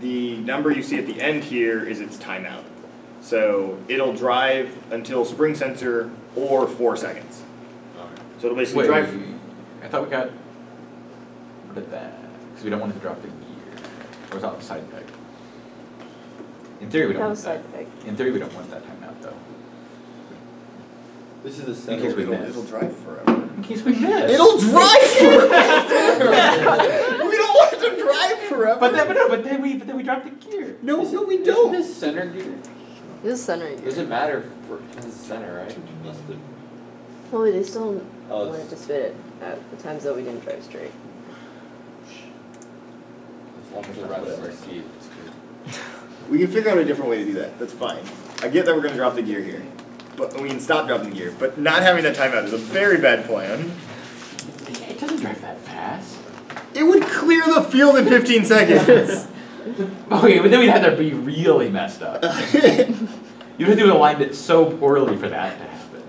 The number you see at the end here is its timeout. So it'll drive until spring sensor or four seconds. So it'll basically Wait, drive. wait, I thought we got rid of that, because we don't want it to drop the gear. Or was that the side effect? In theory, we don't That want was side that. effect. In theory, we don't want that timeout though. This is the In center. case we it'll, miss. it'll drive forever. In case we miss. It'll drive forever! we don't want it to drive forever! But then, but no, but then we, but then we drop the gear. no, no, we Isn't don't! this center gear? This is center gear. Doesn't matter for, this is center, right? Unless the, Well, they still oh, wanted it's, to spit it at the times that we didn't drive straight. As long as the rest of our seat, it's good. We can figure out a different way to do that. That's fine. I get that we're going to drop the gear here, but we can stop dropping the gear. But not having that timeout is a very bad plan. It doesn't drive that fast. It would clear the field in 15 seconds. Okay, but then we'd have to be really messed up. You'd have to align it so poorly for that to happen.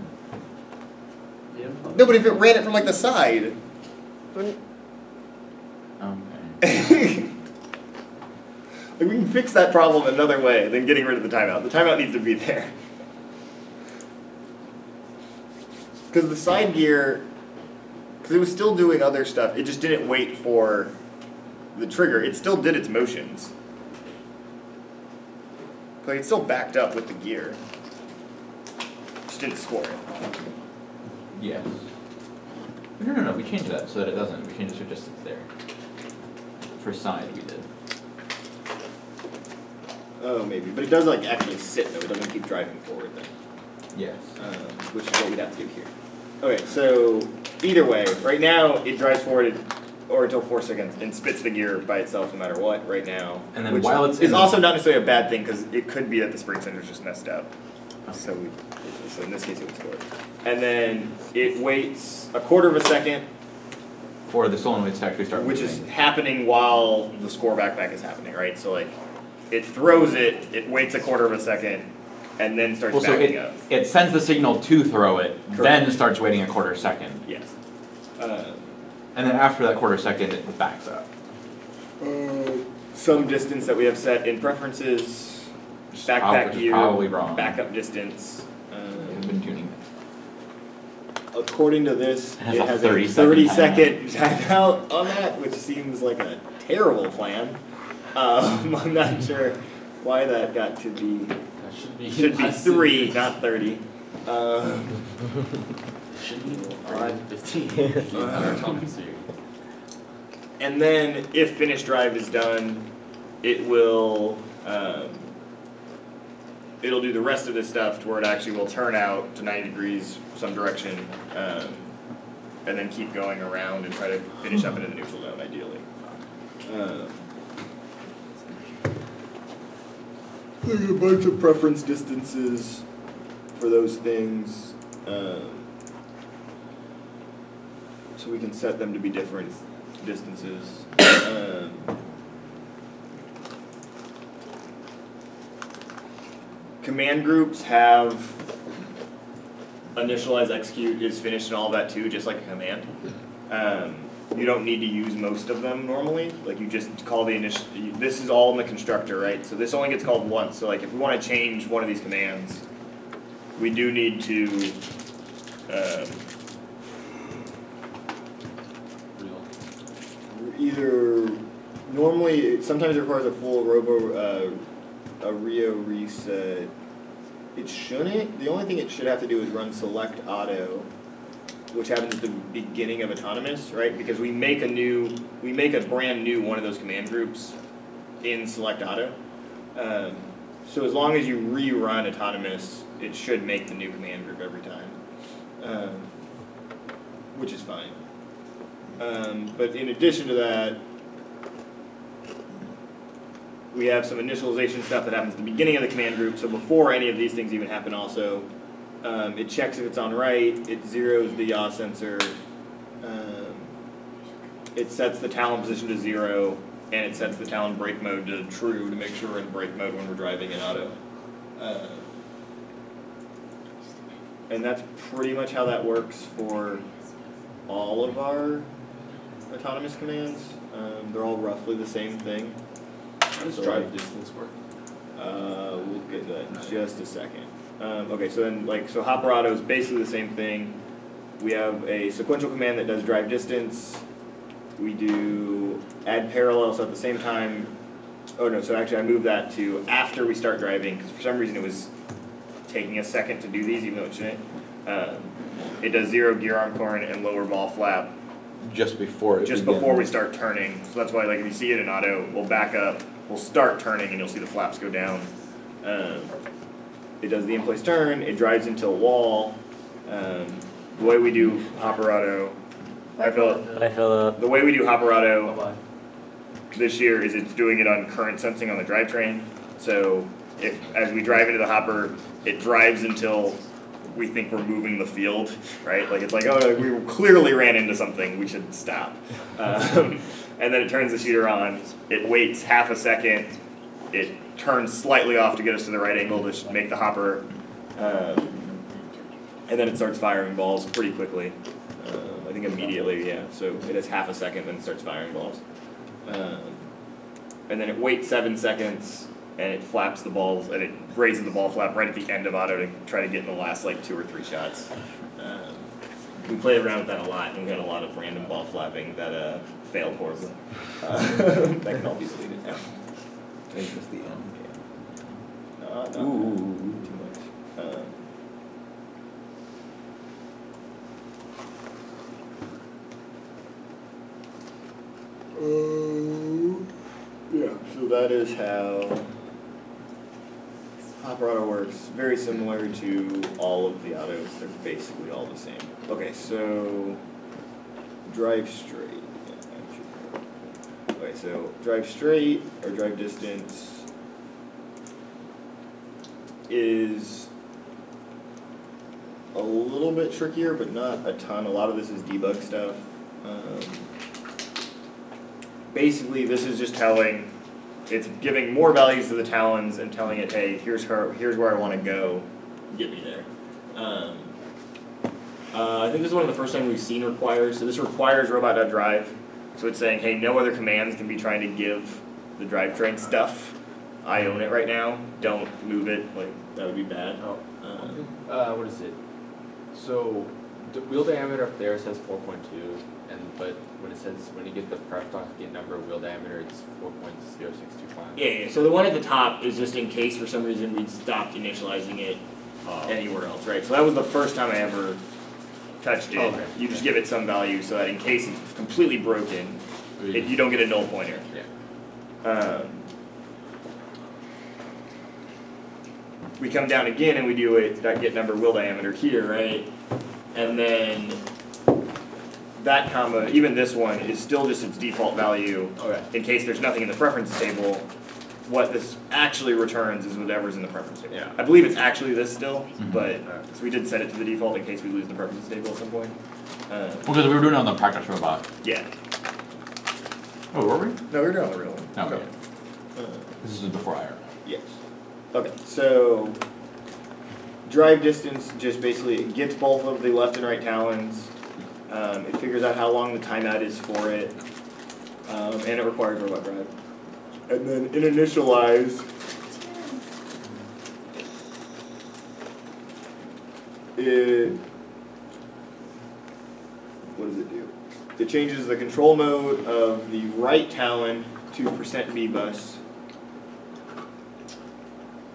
no, but if it ran it from like the side, Wouldn't- Like, we can fix that problem another way than getting rid of the timeout. The timeout needs to be there. Because the side gear, because it was still doing other stuff, it just didn't wait for the trigger. It still did its motions. Like, it still backed up with the gear. Just didn't score it. Yes. No, no, no, we changed that so that it doesn't, we changed it so it just sits there. For side, we did. Oh, maybe. But it does, like, actually sit, though. It doesn't keep driving forward, then. Yes. um, which is what we'd have to do here. Okay, so either way, right now it drives forward or until four seconds and spits the gear by itself no matter what. Right now, And then which while it's is also not necessarily a bad thing because it could be that the spring sensor's just messed up. So we, so in this case it would score. And then it waits a quarter of a second, For the solenoids to actually start which is happening while the score backpack is happening, right? So like, it throws it, it waits a quarter of a second, and then starts Well, so backing it, up. it sends the signal to throw it, then starts waiting a quarter second. Yes. Uh, And then after that quarter second, it backs up. Uh, some distance that we have set in preferences, backpack gear, probably wrong. backup distance. Um, been tuning according to this, It has it a has 30 a second thirty timeout. second timeout on that, which seems like a terrible plan. Um, I'm not sure why that got to be, That should be. should be three, not thirty. Um, Should be around fifteen. on our top series. And then if finish drive is done, it will um, it'll do the rest of this stuff to where it actually will turn out to 90 degrees some direction um, and then keep going around and try to finish up into the neutral zone ideally. Um, there's a bunch of preference distances for those things. Um, so we can set them to be different distances. Um, command groups have initialize, execute is finished and all that too, just like a command. Um, you don't need to use most of them normally. Like you just call the initial. This is all in the constructor, right? So this only gets called once. So like if we want to change one of these commands, we do need to. Um, either normally sometimes it requires a full robo uh, a Rio reset. It shouldn't. The only thing it should have to do is run select auto, which happens at the beginning of autonomous, right? Because we make a new we make a brand new one of those command groups in select auto. Um, so as long as you rerun autonomous, it should make the new command group every time, um, which is fine. Um, but in addition to that, we have some initialization stuff that happens at the beginning of the command group. So before any of these things even happen, also, um, it checks if it's on right. It zeroes the yaw sensor. Um, it sets the Talon position to zero, and it sets the Talon brake mode to true to make sure we're in brake mode when we're driving in auto. Uh, and that's pretty much how that works for all of our autonomous commands. Um, they're all roughly the same thing. How does drive distance work? Uh, we'll get to that in just a second. Um, okay, so then like so Hopper Auto is basically the same thing. We have a sequential command that does drive distance. We do add parallels at the same time. Oh no, so actually I moved that to after we start driving because for some reason it was taking a second to do these even though it shouldn't. Um, it does zero gear arm corn and lower ball flap Just before it just begins. before we start turning. So that's why, like, if you see it in auto, we'll back up, we'll start turning, and you'll see the flaps go down. Um, it does the in-place turn. It drives into a wall. Um, the way we do hopper auto, I feel But I feel uh, the way we do hopper auto this year is it's doing it on current sensing on the drivetrain. So if as we drive into the hopper, it drives until we think we're moving the field, right? Like it's like, oh, we clearly ran into something, we should stop. Um, and then it turns the shooter on. It waits half a second. It turns slightly off to get us to the right angle to make the hopper. Um, and then it starts firing balls pretty quickly. Um, I think immediately, yeah. So it has half a second, then it starts firing balls. Um, and then it waits seven seconds and it flaps the balls and it raises the ball flap right at the end of auto to try to get in the last like two or three shots. Um, we played around with that a lot and we had a lot of random ball flapping that uh, failed horribly. Uh, that can all be deleted now. I think it's the M. Uh, not Ooh. too much. Uh, yeah, so that is how Hopper Auto works. Very similar to all of the autos. They're basically all the same. Okay, so drive straight. Okay, so drive straight or drive distance is a little bit trickier, but not a ton. A lot of this is debug stuff. Um, basically, this is just telling, it's giving more values to the talons and telling it, hey, here's her, here's where I want to go, get me there. Um, uh, I think this is one of the first time we've seen requires. So this requires robot.drive. So it's saying, hey, no other commands can be trying to give the drivetrain stuff. I own it right now. Don't move it. Like that would be bad. Oh. Um, Uh, what is it? So, the wheel diameter up there says four point two, and but when it says, when you get the pref doc get number of wheel diameter, it's four point zero six two five. Yeah, yeah, so the one at the top is just in case for some reason we'd stopped initializing it anywhere else, right? So that was the first time I ever touched it. Okay. You just give it some value so that in case it's completely broken, it, you don't get a null pointer. Yeah. Um, we come down again and we do it, that get number wheel diameter here, right? And then that comma, even this one, is still just its default value Okay. in case there's nothing in the preferences table, what this actually returns is whatever's in the preference table. Yeah. I believe it's actually this still, Mhm. but, Alright. so we did set it to the default in case we lose the preferences table at some point. Uh, Well, because we were doing it on the practice robot. yeah, Oh, were we? no, we're doing the real one. No, okay. Uh, This is before IR. Yes. Okay, so drive distance just basically it gets both of the left and right talons. Um, it figures out how long the timeout is for it, um, and it requires robot drive. And then in initialize, it what does it do? It changes the control mode of the right talon to percent VBus.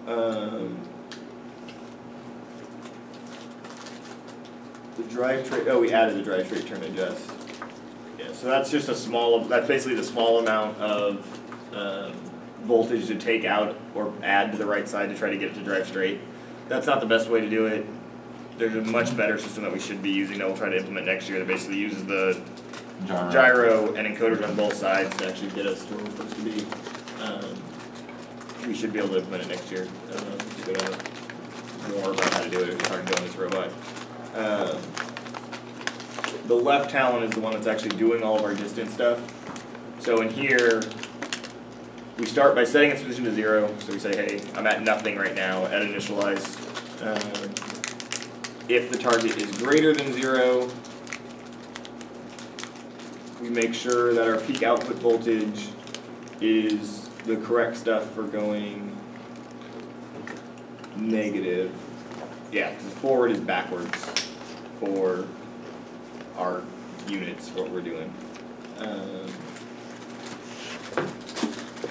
Um, the drivetrain, oh, we added the drivetrain turn adjust. Yeah, so that's just a small, that's basically the small amount of, um, voltage to take out or add to the right side to try to get it to drive straight. That's not the best way to do it. There's a much better system that we should be using that we'll try to implement next year that basically uses the Gyro. gyro and encoders on both sides to actually get us to where we're supposed to be. Um, we should be able to implement it next year, um, to more about how to do it, it's hard to go in this robot. The left talon is the one that's actually doing all of our distance stuff. So in here, we start by setting its position to zero, so we say, hey, I'm at nothing right now, at initialize. Um, if the target is greater than zero, we make sure that our peak output voltage is the correct stuff for going negative. Yeah, 'cause forward is backwards for our units, what we're doing. Um,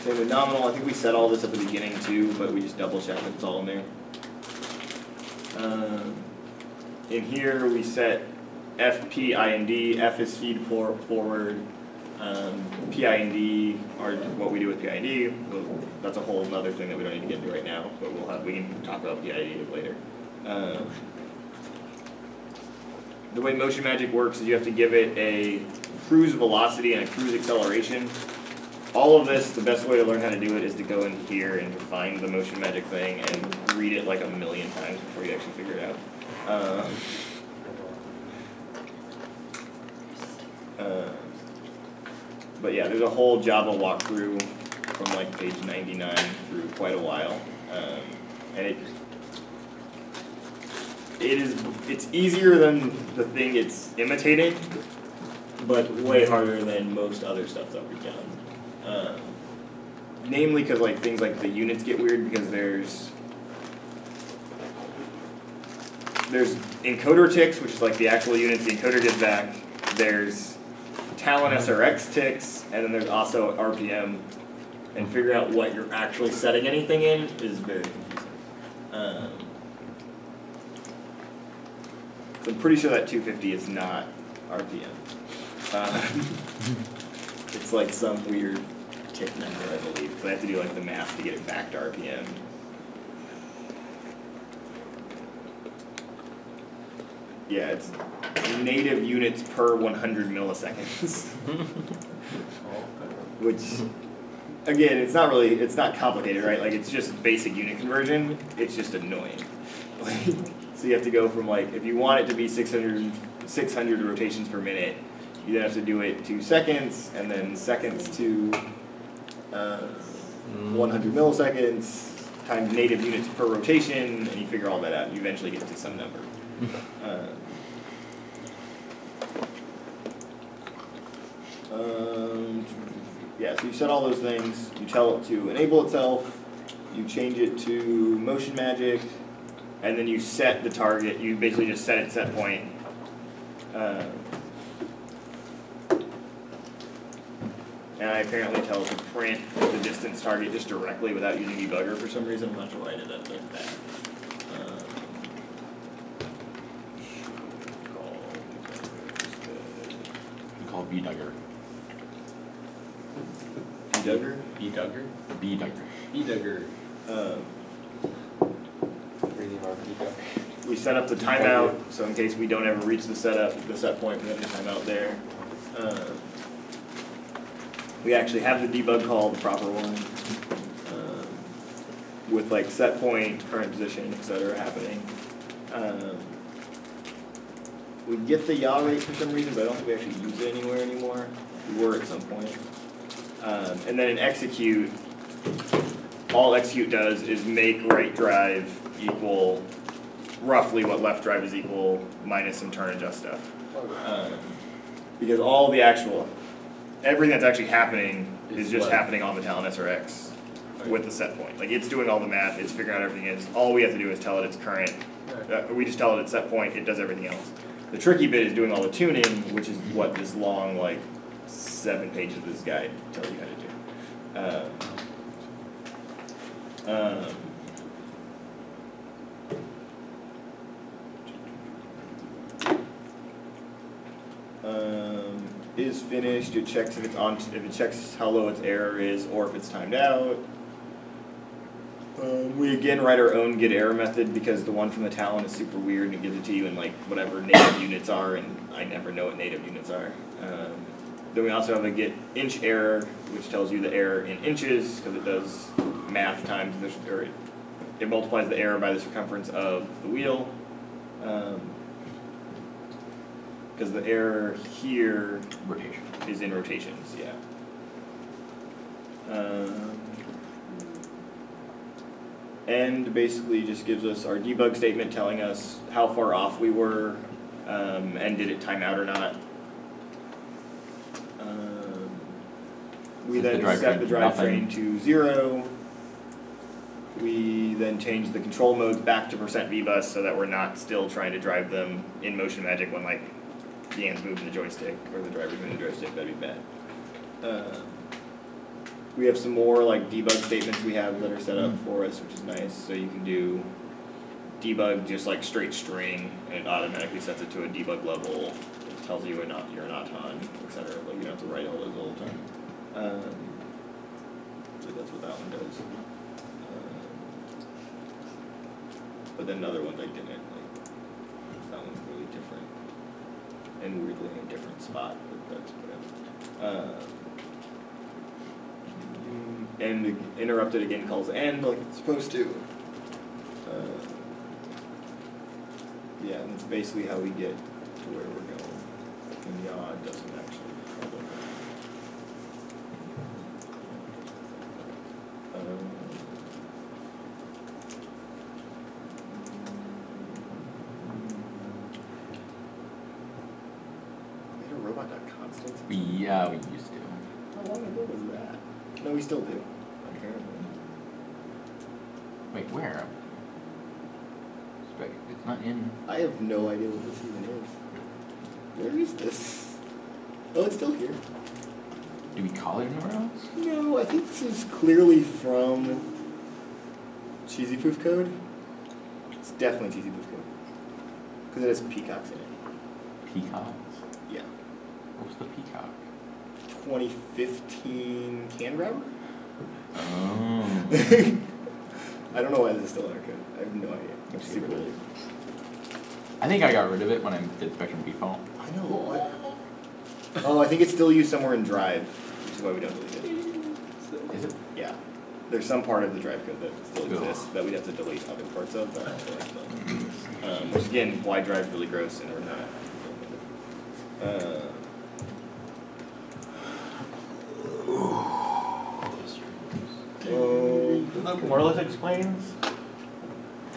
with nominal, I think we set all this at the beginning too, but we just double check that it's all in there. Um, in here, we set F, P, I, and D. F is feed for, forward. Um, P, I, and D are what we do with P, I, and D. Well, that's a whole other thing that we don't need to get into right now, but we'll have, we can talk about P, I, and D later. Um, the way Motion Magic works is you have to give it a cruise velocity and a cruise acceleration. All of this, the best way to learn how to do it is to go in here and find the Motion Magic thing and read it like a million times before you actually figure it out. Um, uh, but yeah, there's a whole Java walkthrough from like page 99 through quite a while, um, and it it is it's easier than the thing it's imitating, but way harder than most other stuff that we've done. Um, namely, because like things like the units get weird because there's there's encoder ticks, which is like the actual units the encoder gives back. There's Talon SRX ticks, and then there's also RPM. And figuring out what you're actually setting anything in is very confusing. Um, so I'm pretty sure that 250 is not RPM. Uh, it's like some weird tick number, I believe. So I have to do like the math to get it back to RPM. Yeah, it's native units per 100 milliseconds. Which, again, it's not really, it's not complicated, right? Like, it's just basic unit conversion. It's just annoying. Like, so you have to go from like, if you want it to be 600, 600 rotations per minute, you then have to do it to seconds, and then seconds to uh, 100 milliseconds times native units per rotation, and you figure all that out. You eventually get to some number. Um, yeah, so you set all those things. You tell it to enable itself. You change it to motion magic, and then you set the target. You basically just set its set point. Uh, and I apparently tell it to print the distance target just directly without using debugger for some reason. I'm not sure why I did that like that. We call V Duggar. Debugger? E Duggar? B Duggar. E Duggar. Um, Crazy about we set up the timeout, so in case we don't ever reach the setup, the set point, we have the timeout there. Um, we actually have the debug call, the proper one, um, with like set point, current position, etc. happening. Um, we get the yaw rate for some reason, but I don't think we actually use it anywhere anymore. We were at some point. Um, and then in execute, all execute does is make right drive equal roughly what left drive is equal minus some turn adjust stuff. Um, because all the actual, everything that's actually happening is just happening on the Talon SRX with the set point. Like it's doing all the math, it's figuring out everything is. All we have to do is tell it its current. Uh, we just tell it its set point, it does everything else. The tricky bit is doing all the tuning, which is what this long like seven pages of this guide tells you how to do. Um, um, um, is finished. It checks if it's on. If it checks how low its error is, or if it's timed out. Um, we again write our own get error method because the one from the Talon is super weird and it gives it to you in like whatever native units are, and I never know what native units are. Um, then we also have a get inch error, which tells you the error in inches because it does math times this, or it, it multiplies the error by the circumference of the wheel. Because the error here Rotation. is in rotations, yeah. Um, and basically just gives us our debug statement telling us how far off we were, um, and did it time out or not. Um, we the then drivetrain set the drivetrain to zero. We then change the control modes back to percent VBus so that we're not still trying to drive them in motion magic when like the hand's moving the joystick or the driver's moving the joystick, that'd be bad. Um, we have some more like debug statements we have that are set up for us, which is nice. So you can do debug just like straight string, and it automatically sets it to a debug level. It tells you you're not you're not on, etc. Like you don't have to write all those all the time. Um, so that's what that one does. Um, but then other ones I didn't. Like that one's really different and weirdly in a different spot, but that's whatever. Uh, and the interrupted again calls end like it's supposed to. Uh, yeah, and that's basically how we get to where we're going. And yaw doesn't actually cover that. Um, we had a robot.constants. Yeah, we used to. How long ago was that? No, we still do. Apparently. Wait, where? It's not in. I have no idea what this even is. Where is this? Oh, it's still here. Do we call it anywhere else? No, I think this is clearly from Cheesy Poof Code. It's definitely Cheesy Poof Code. Because it has peacocks in it. Peacocks. Yeah. What's the peacock? 2015 can grabber? Oh. I don't know why this is still in our code. I have no idea. It's super old. I think I got rid of it when I did Spectrum Default. I know. What? Oh, I think it's still used somewhere in Drive, which is why we don't delete it. Is it? Yeah. There's some part of the Drive code that still Ugh. exists that we'd have to delete other parts of, but I don't feel like. Um, which again, why Drive's really gross and we're not. Uh, oh, More or less explains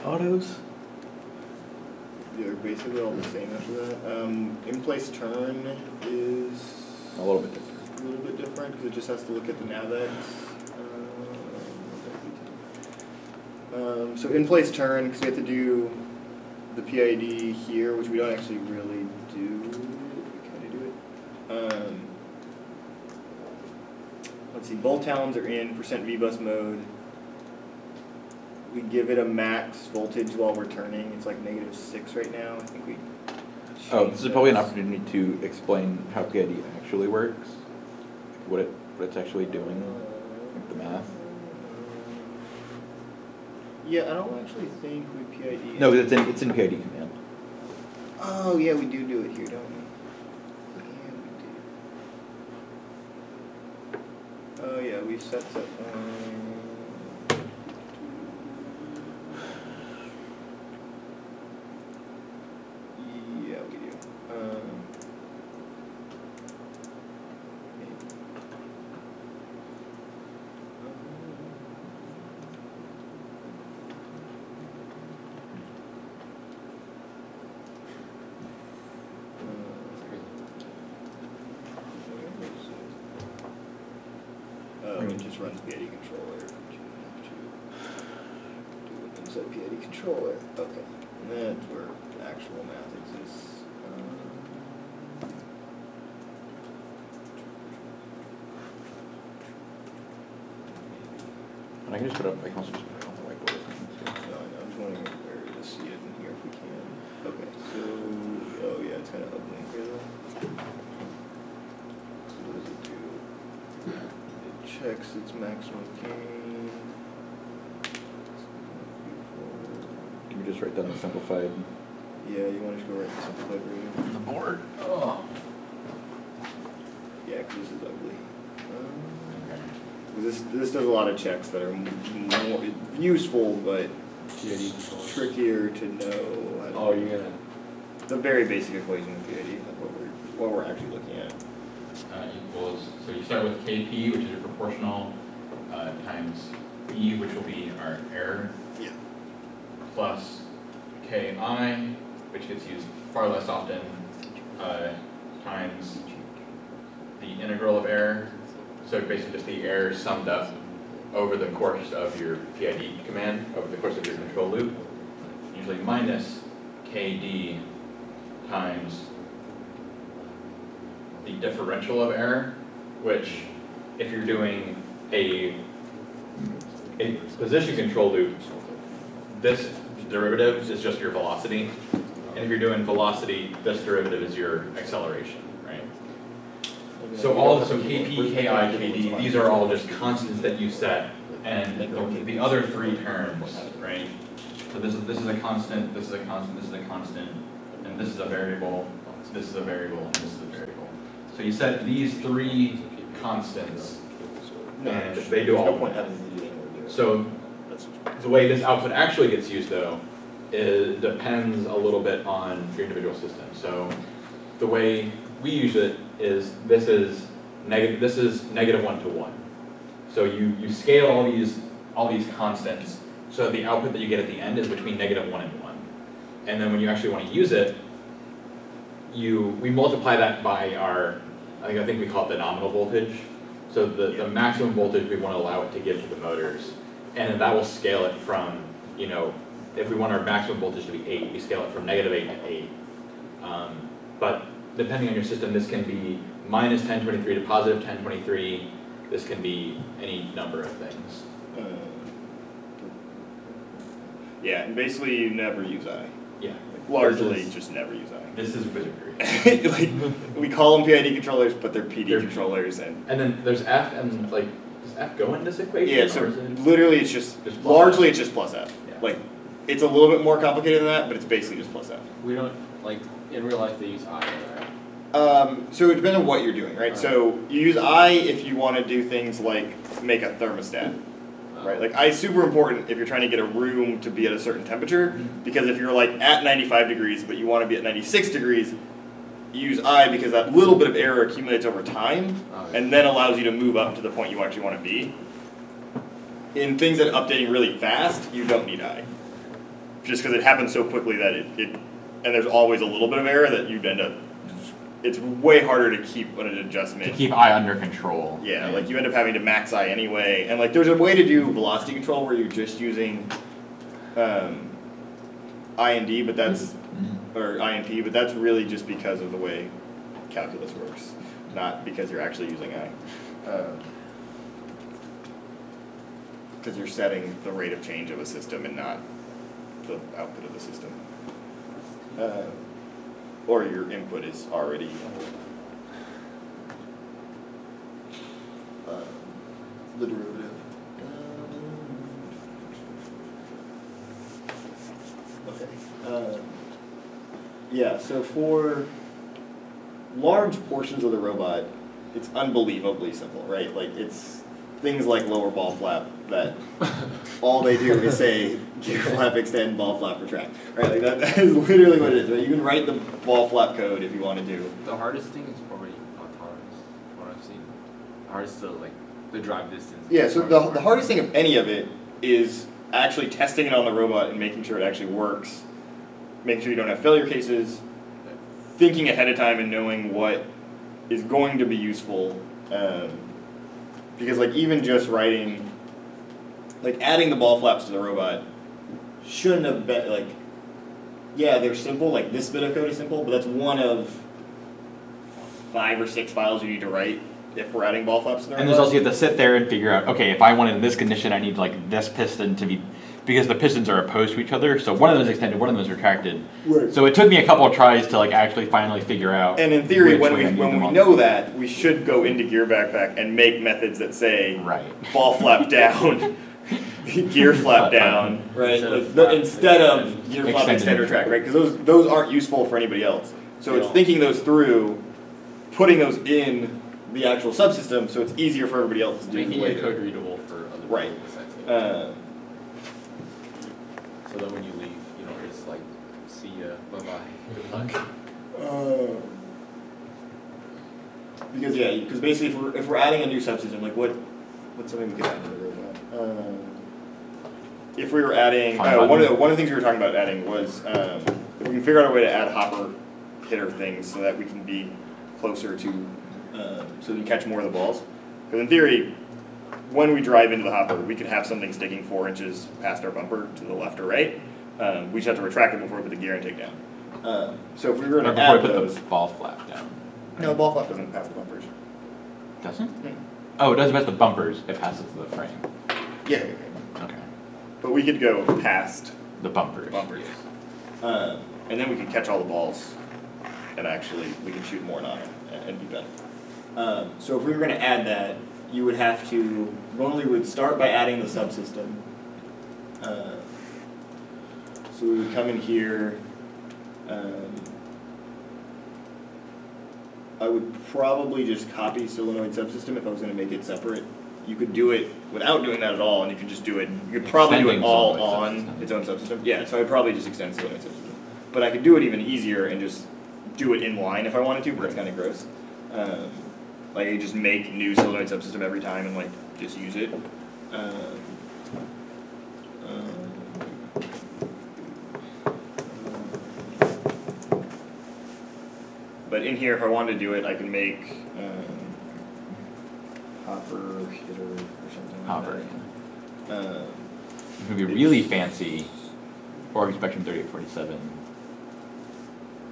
autos. they're basically all the same after that. Um, in place turn is A little bit different. a little bit different because it just has to look at the NavX. Um, Um, so in place turn, because we have to do the PID here, which we don't actually really do. We kind of do it. Um, let's see, both Talons are in percent VBus mode. We give it a max voltage while we're turning. It's like negative six right now. I think we. Oh, this is probably an opportunity to explain how PID actually works, what it, what it's actually doing, like the math. Yeah, I don't actually think we PID. No, it's in, it's in PID command. Oh yeah, we do do it here, don't we? Yeah, we do. Oh yeah, we set one. Yeah, we do. Um, maybe. Just runs PID controller. it inside PID controller. Okay. And that's where the actual math exists. Um, And I can just put up, I can also just put it on the whiteboard. or something, No, too. I know, I'm just wondering where to see it in here if we can. Okay, so, oh yeah, it's kind of ugly here though. So what does it do? It checks its maximum gain. Can we just write down the simplified? Yeah, you wanna just go right to simplified version? The board. Oh. Yeah, 'cause this is ugly. Um, This, this does a lot of checks that are m- more useful, but PID controller. trickier to know. Oh, you're gonna, It's a very basic equation of PID, that's what we're, what we're actually looking at. Equals, so you start with KP, which is your proportional, uh, times E, which will be our error, Yeah. plus KI, which gets used far less often, uh, times the integral of error. So basically just the error summed up over the course of your PID command, over the course of your control loop. Usually minus KD times the differential of error, which if you're doing a, a position control loop, this derivative is just your velocity. And if you're doing velocity, this derivative is your acceleration, right? So all, of so KP, KI, KD, these are all just constants that you set, and the, the other three terms, right? So this is, this is a constant, this is a constant, this is a constant, and this is a variable, this is a variable, and this is a variable. So you set these three constants, No, and they do there's no all. point having that. So the way this output actually gets used though, is depends a little bit on your individual system. So the way we use it is this is negative, this is negative one to one. So you, you scale all these, all these constants, so the output that you get at the end is between negative one and one. And then when you actually want to use it, you, we multiply that by our, I think, I think we call it the nominal voltage. So the, the maximum voltage we wanna allow it to give to the motors, and that will scale it from, you know, if we want our maximum voltage to be eight, we scale it from negative eight to eight. Um, but depending on your system, this can be minus ten twenty-three to positive ten twenty-three, this can be any number of things. Uh, Yeah, and basically you never use I. Yeah. Largely, This just never use I. This is wizardry. like we call them PID controllers, but they're PD They're- controllers, and And then there's F and like, does F go in this equation? yeah, so it- literally it's just, Just plus largely it's just plus F. Yeah. Like it's a little bit more complicated than that, but it's basically just plus F. We don't, like, in real life, they use I, right? Um, so it depends on what you're doing, right? So you use I if you want to do things like make a thermostat, right? Like I is super important if you're trying to get a room to be at a certain temperature, because if you're like at 95 degrees but you want to be at 96 degrees, use I because that little bit of error accumulates over time and then allows you to move up to the point you actually want to be. In things that are updating really fast, you don't need I. Just because it happens so quickly that it, it and there's always a little bit of error that you'd end up it's way harder to keep an adjustment. To keep I under control. Yeah, like you end up having to max I anyway, and like there's a way to do velocity control where you're just using um, I and D, but that's or I and P, but that's really just because of the way calculus works, not because you're actually using I. Because you're setting the rate of change of a system and not the output of the system. Uh, or your input is already uh, the derivative. Okay. Uh, yeah, so for large portions of the robot, it's unbelievably simple, right? Like it's things like lower ball flap that all they do is say gear flap extend, ball flap retract, right? Like that, that is literally what it is. Right? You can write the ball flap code if you want to do. The hardest thing is probably autonomous. what I've seen. The hardest is the, like, the drive distance. Yeah, so the, the hardest thing of any of it is actually testing it on the robot and making sure it actually works, making sure you don't have failure cases, thinking ahead of time and knowing what is going to be useful. Um, because like even just writing, like adding the ball flaps to the robot, shouldn't have been like, yeah, they're simple. Like this bit of code is simple, but that's one of five or six files you need to write if we're adding ball flaps to the robot. And robot. there's also you have to sit there and figure out, okay, if I wanted in this condition, I need like this piston to be, because the pistons are opposed to each other, so one of them is extended, one of them is retracted. Right. So it took me a couple of tries to like actually finally figure out. And in theory, when we when we know that, we should go into Gear Backpack and make methods that say Right. ball flap down, gear flap down, right? Instead of Like, flap instead of gear flap Extended extender track, right? Because those those aren't useful for anybody else. So it's Yeah. thinking those through, putting those in the actual subsystem, so it's easier for everybody else to do Making later. it code readable for other people Right. besides you. Uh, So that when you leave, you know, it's like, see ya, bye-bye, good luck. Uh, because yeah, because basically, if we're if we're adding a new subsystem, like what what's something we could add to the robot? Um, if we were adding, Fine uh, one of the one of the things we were talking about adding was um, if we can figure out a way to add hopper hitter things so that we can be closer to um, so we can catch more of the balls. Because in theory, when we drive into the hopper, we could have something sticking four inches past our bumper to the left or right. Um, we just have to retract it before we put the gear intake down. Um, so if we were going to add put those, the ball flap down. no, the ball flap doesn't pass the bumpers. Doesn't? Hmm. Oh, it does pass the bumpers, it passes the frame. Yeah. Okay. but we could go past The bumpers. bumpers, um, and then we could catch all the balls, and actually we can shoot more on it and, and be better. Um, so if we were going to add that, you would have to normally we would start by adding the subsystem. Uh, so we would come in here. Um, I would probably just copy solenoid subsystem if I was going to make it separate. You could do it without doing that at all, and you could just do it. You could probably do it Extending all solenoid on subsystem. its own subsystem. Yeah, so I'd probably just extend solenoid subsystem. But I could do it even easier and just do it in line if I wanted to, but it's kind of gross. Um, like I just make new solenoid subsystem every time and like just use it. Um, um, but in here, if I wanted to do it, I can make um, hopper hopper hitter or something that. Um, It could be really fancy, or Spectrum thirty-eight forty-seven.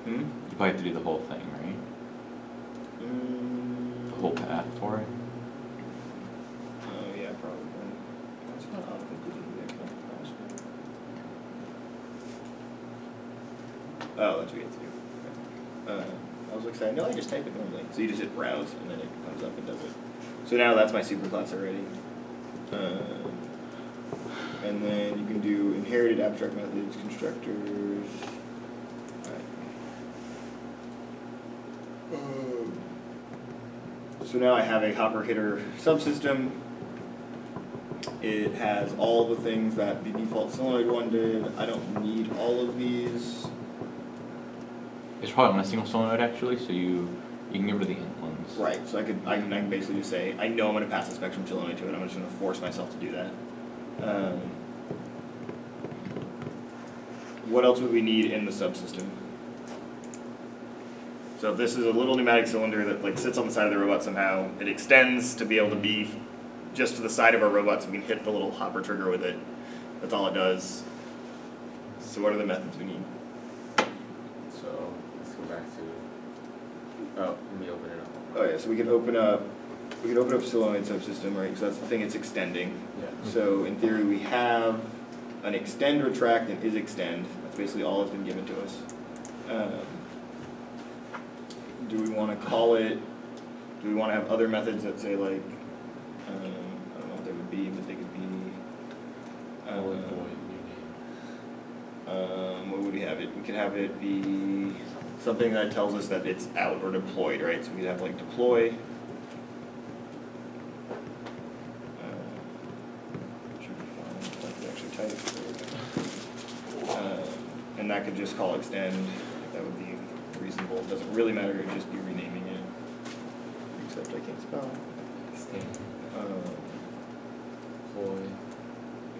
hmm? You probably have to do the whole thing, right? Mm, The whole path for it. Oh, yeah, probably. It's not auto-completed, yeah, can I Oh, that's what you have to do. Okay. Uh, I was like saying, no, I just type it normally. So you just hit browse and then it comes up and does it. So now that's my super class already. Um, and then you can do inherited abstract methods, constructors. Um, so now I have a hopper hitter subsystem. It has all the things that the default solenoid one did. I don't need all of these. It's probably on a single solenoid actually, so you you can get rid of the. Right, so I could I can, I can basically just say, I know I'm gonna pass the spectrum to it, I'm just gonna force myself to do that. Um, what else would we need in the subsystem? So if this is a little pneumatic cylinder that like sits on the side of the robot somehow, it extends to be able to be just to the side of our robot so we can hit the little hopper trigger with it. That's all it does. So what are the methods we need? So, let's go back to, oh, let me open it. Oh yeah, so we can open up, we can open up solenoid subsystem, right, because that's the thing it's extending. Yeah. So in theory, we have an extend, retract, and is extend. That's basically all that's been given to us. Um, do we want to call it? Do we want to have other methods that say like? Um, I don't know what they would be, but they could be. Null and um, void, new name. um, what would we have it? We could have it be something that tells us that it's out or deployed, right? So we could have like deploy. Uh, should be fine, if I could actually type. Uh, and that could just call extend, that would be reasonable. It doesn't really matter, it'd just be renaming it. Except I can't spell. Extend. Um, deploy.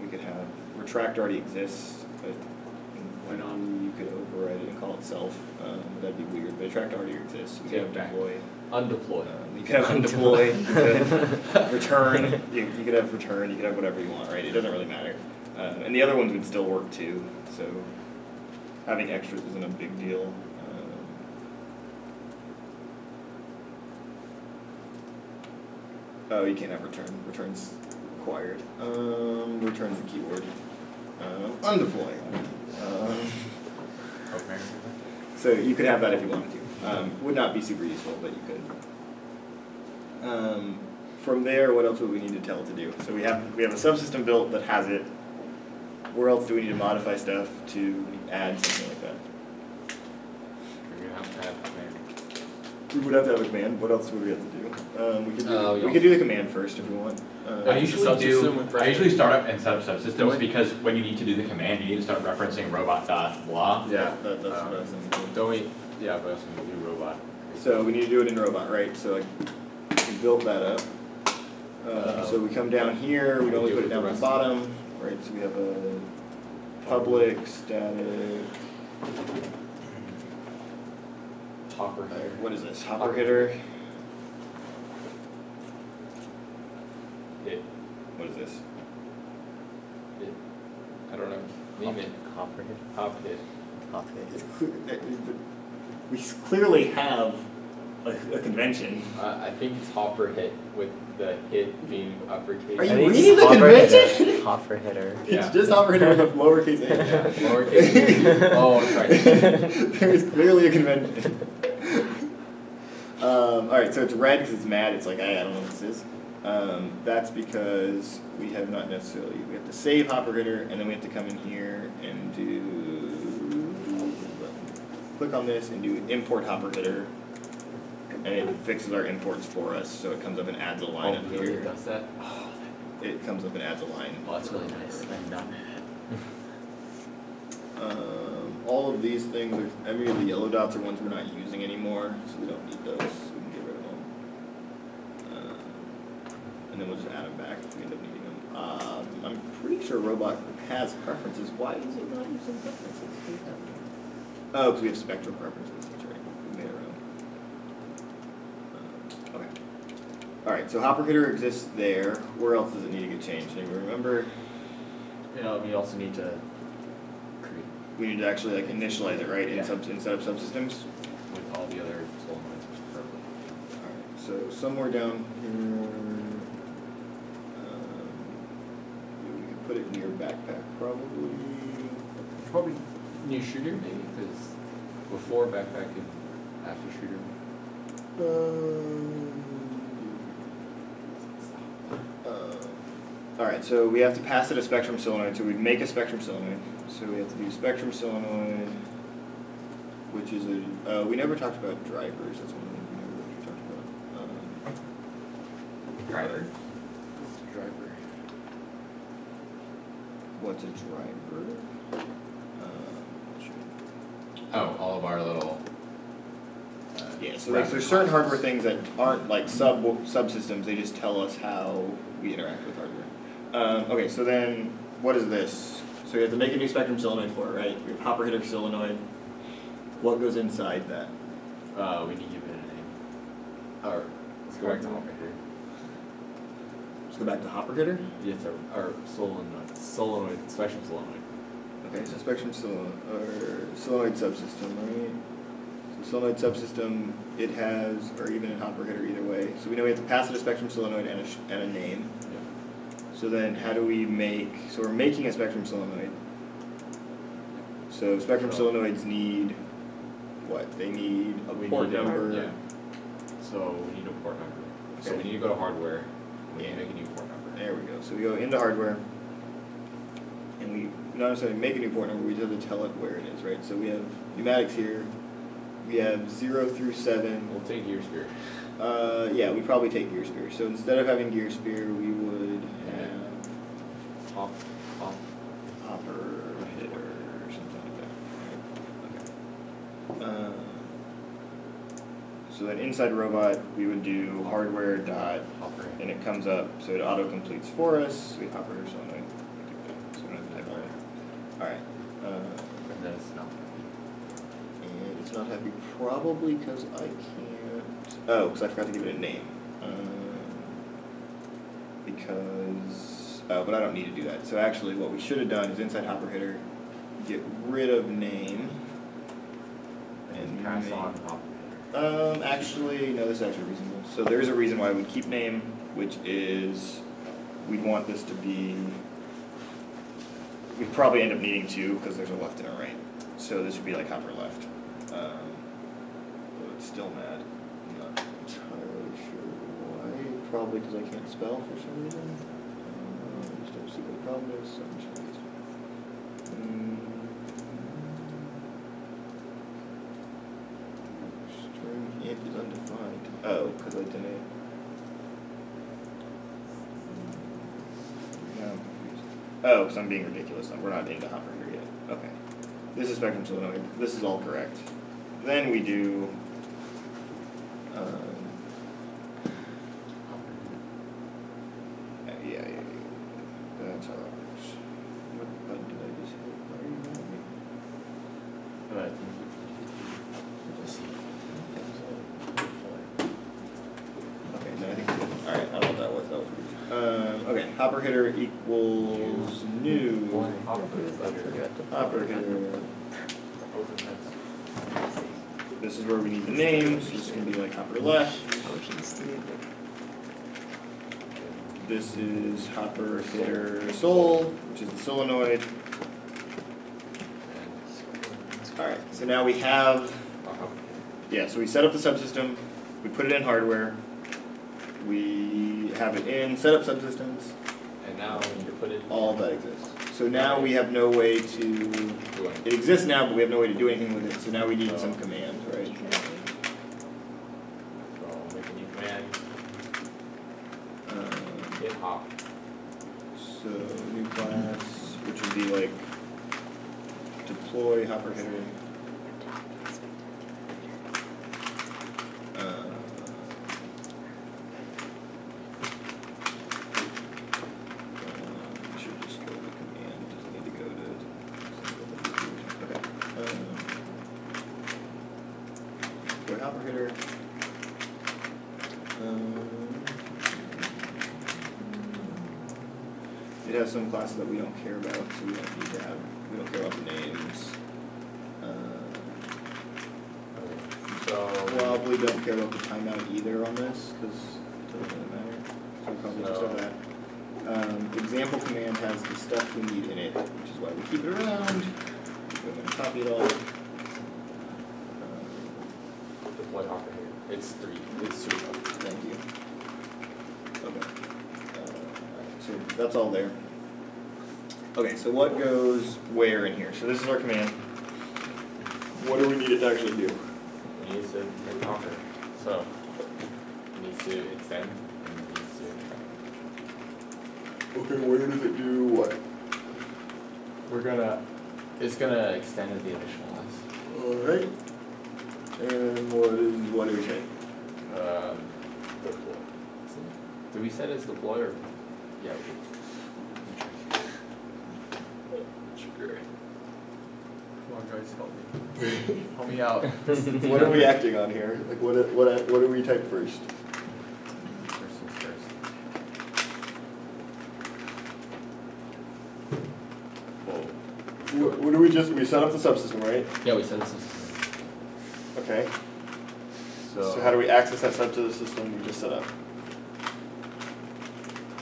we could have, retract already exists, but Why not? you could override it and call it self, um, that'd be weird, but retract already exists, You could have Take it back. deploy. Undeploy. Um, you could have undeploy, you could have return, you, you could have return, you could have whatever you want, right, it doesn't really matter. Um, and the other ones would still work too, so having extras isn't a big deal. Um, Oh, you can't have return, return's required, um, return's the keyword. Um, undeploy. Um, Okay. So you could have that if you wanted to. Um, would not be super useful, but you could. Um, from there, what else would we need to tell it to do? So we have we have a subsystem built that has it. Where else do we need to modify stuff to add something like that? We're gonna have to have command. We would have to have a command. What else would we have to do? Um, we could do, Uh, we we could do the command first if we want. Uh, I usually do, I usually start up and set up subsystems Really? because when you need to do the command, you need to start referencing robot dot blah. Yeah. that, that's what I was thinking. Don't we, yeah, but I was gonna do robot. So we need to do it in robot, right? So like, we built that up. Uh, so we come down here, we We only do put it it down the at the rest of bottom, right? So we have a public, static, Hopper here. what is this, hopper hitter? It, What is this? it, I don't know, name it, Hopper hit. hop it. Hopper hit. It's clear, uh, we s- clearly have a, a convention. Uh, I think it's hopper hit with the hit being uppercase. Are I you think reading it's the hopper convention? hitter. Hopper hitter. It's just hopper hitter with a lowercase a. Yeah, lowercase. Oh, that's right. there is clearly a convention. Um, all right, so it's red because it's mad. It's like I, I don't know what this is. Um, that's because we have not necessarily. We have to save hopper hitter, and then we have to come in here and do click on this and do import hopper hitter, and it fixes our imports for us. So it comes up and adds a line Oh, up really here. does that? It comes up and adds a line. Oh, that's really nice. I'm done. Um, all of these things, are, every of the yellow dots are ones we're not using anymore, so we don't need those. We can get rid of them. Um, and then we'll just add them back if we end up needing them. Um, I'm pretty sure robot has preferences. Why is it not using preferences? Oh, because we have spectrum preferences. That's right. We made our own. Um, okay. Alright, so hopper hitter exists there. Where else does it need to get changed? Anybody remember? You know, we also need to create We need to actually like initialize it, right, in Yeah. sub, instead of subsystems? with all the other solenoids, preferably. Alright, so somewhere down here, um, we could put it in your backpack probably. Probably new shooter maybe, because before backpack and after shooter. Um, uh, Alright, so we have to pass it a spectrum solenoid, so we'd make a spectrum solenoid. So we have to do spectrum solenoid, which is a, uh, we never talked about drivers, that's one of the things we never really talked about. Um, Driver. Driver. What's a driver? Sure. Oh, all of our little. uh, Yeah, so like, there's certain hardware things that aren't like sub subsystems. They just tell us how we interact with hardware. Um, okay, so then what is this? So we have to make a new spectrum solenoid for it, right? We have hopper hitter solenoid. What goes inside that? Uh, we need to give it a name. Or, let's go back to hopper. Let's go back to hopper hitter. Yes, our, our solenoid, solenoid, spectrum solenoid. Okay, so spectrum solenoid or solenoid subsystem, right? So solenoid subsystem, it has, or even in hopper hitter, either way. So we know we have to pass it a spectrum solenoid and a sh- and a name. So then how do we make, so we're making a spectrum solenoid. So spectrum So- solenoids need, what, they need a port need a- number. Yeah. So we need a port number. So we need to go to hardware. Yeah. make a new port number. There we go, so we go into hardware. And we not necessarily make a new port number, we just have to tell it where it is, right? So we have pneumatics here, we have zero through seven. We'll take gear spear. Uh, yeah, we probably take gear spear. So instead of having gear spear, we would have hop. hopper hitter or something like that. Okay. Uh, so then inside robot, we would do hardware dot, Hopper. and it comes up, so it auto completes for us. We hopper so I'm so I'm gonna type it. All right. Uh, And then it's not. and it's not happy probably because I can't. Oh, because I forgot to give it a name. Um, because oh, but I don't need to do that. So actually, what we should have done is inside hopper hitter, get rid of name. And And pass on hopper. Um, actually, no, this is actually reasonable. So there is a reason why we keep name, which is we'd want this to be. We'd probably end up needing two because there's a left and a right. So this would be like hopper left. Um, but it's still mad. I'm not entirely sure why. Probably because I can't spell for some reason. Um, I just don't see what the problem is. So I'm just gonna use- Mm. String int is undefined. Oh, because I didn't. Now I'm confused. Oh, because I'm being ridiculous. We're not into hopper here yet. Okay. This is spectrum solenoid. This is all correct. Then we do. Um, uh, yeah, yeah, yeah. That's how that works. What button did I just hit? Why are you mad at me? But let's see. Okay, no, I think we're good. Alright, I don't know what that was, that was weird. Um, okay, hopper hitter equals new. Hopper hitter. This is where we need the names, this is gonna be like hopper left. This is hopper hitter sol, which is the solenoid. Alright, so now we have, yeah, so we set up the subsystem, we put it in hardware. We have it in setup subsystems, And now we need to put it. all that exists. So now we have no way to, Doing. it exists now, but we have no way to do anything with it, so now we need some command, right? So make a new command. Um, Hit hop. So new class, which would be like deploy hopper hitter. Uh, um, should just go to command, doesn't need to go to. Okay. Um, deploy hopper hitter. Um, it has some classes that we don't care about, so we don't need to have, we don't care about the names. Uh, So. Probably don't care about the timeout either on this, cause it doesn't really matter, so we probably just have that. Um, example command has the stuff we need in it, which is why we keep it around, we're gonna copy it all. Deploy hopper here. It's three, it's super. Thank you. Okay. Uh, so that's all there. Okay, so what goes where in here? So this is our command. What do we need it to actually do? It needs to hit hopper. So it needs to extend and it needs to. Okay, where does it do what? We're gonna. It's gonna extend at the initialize. Alright. And what is, what do we say? Um, deploy. Do we set as deploy or? Yeah. we did. Sure. Come on, guys, help me. Help me out. What are we acting on here? Like what, what, what do we type first? First first. Whoa. What, what do we just, we set up the subsystem, right? Yeah, we said this is. Okay, So. so how do we access that sub to the system we just set up?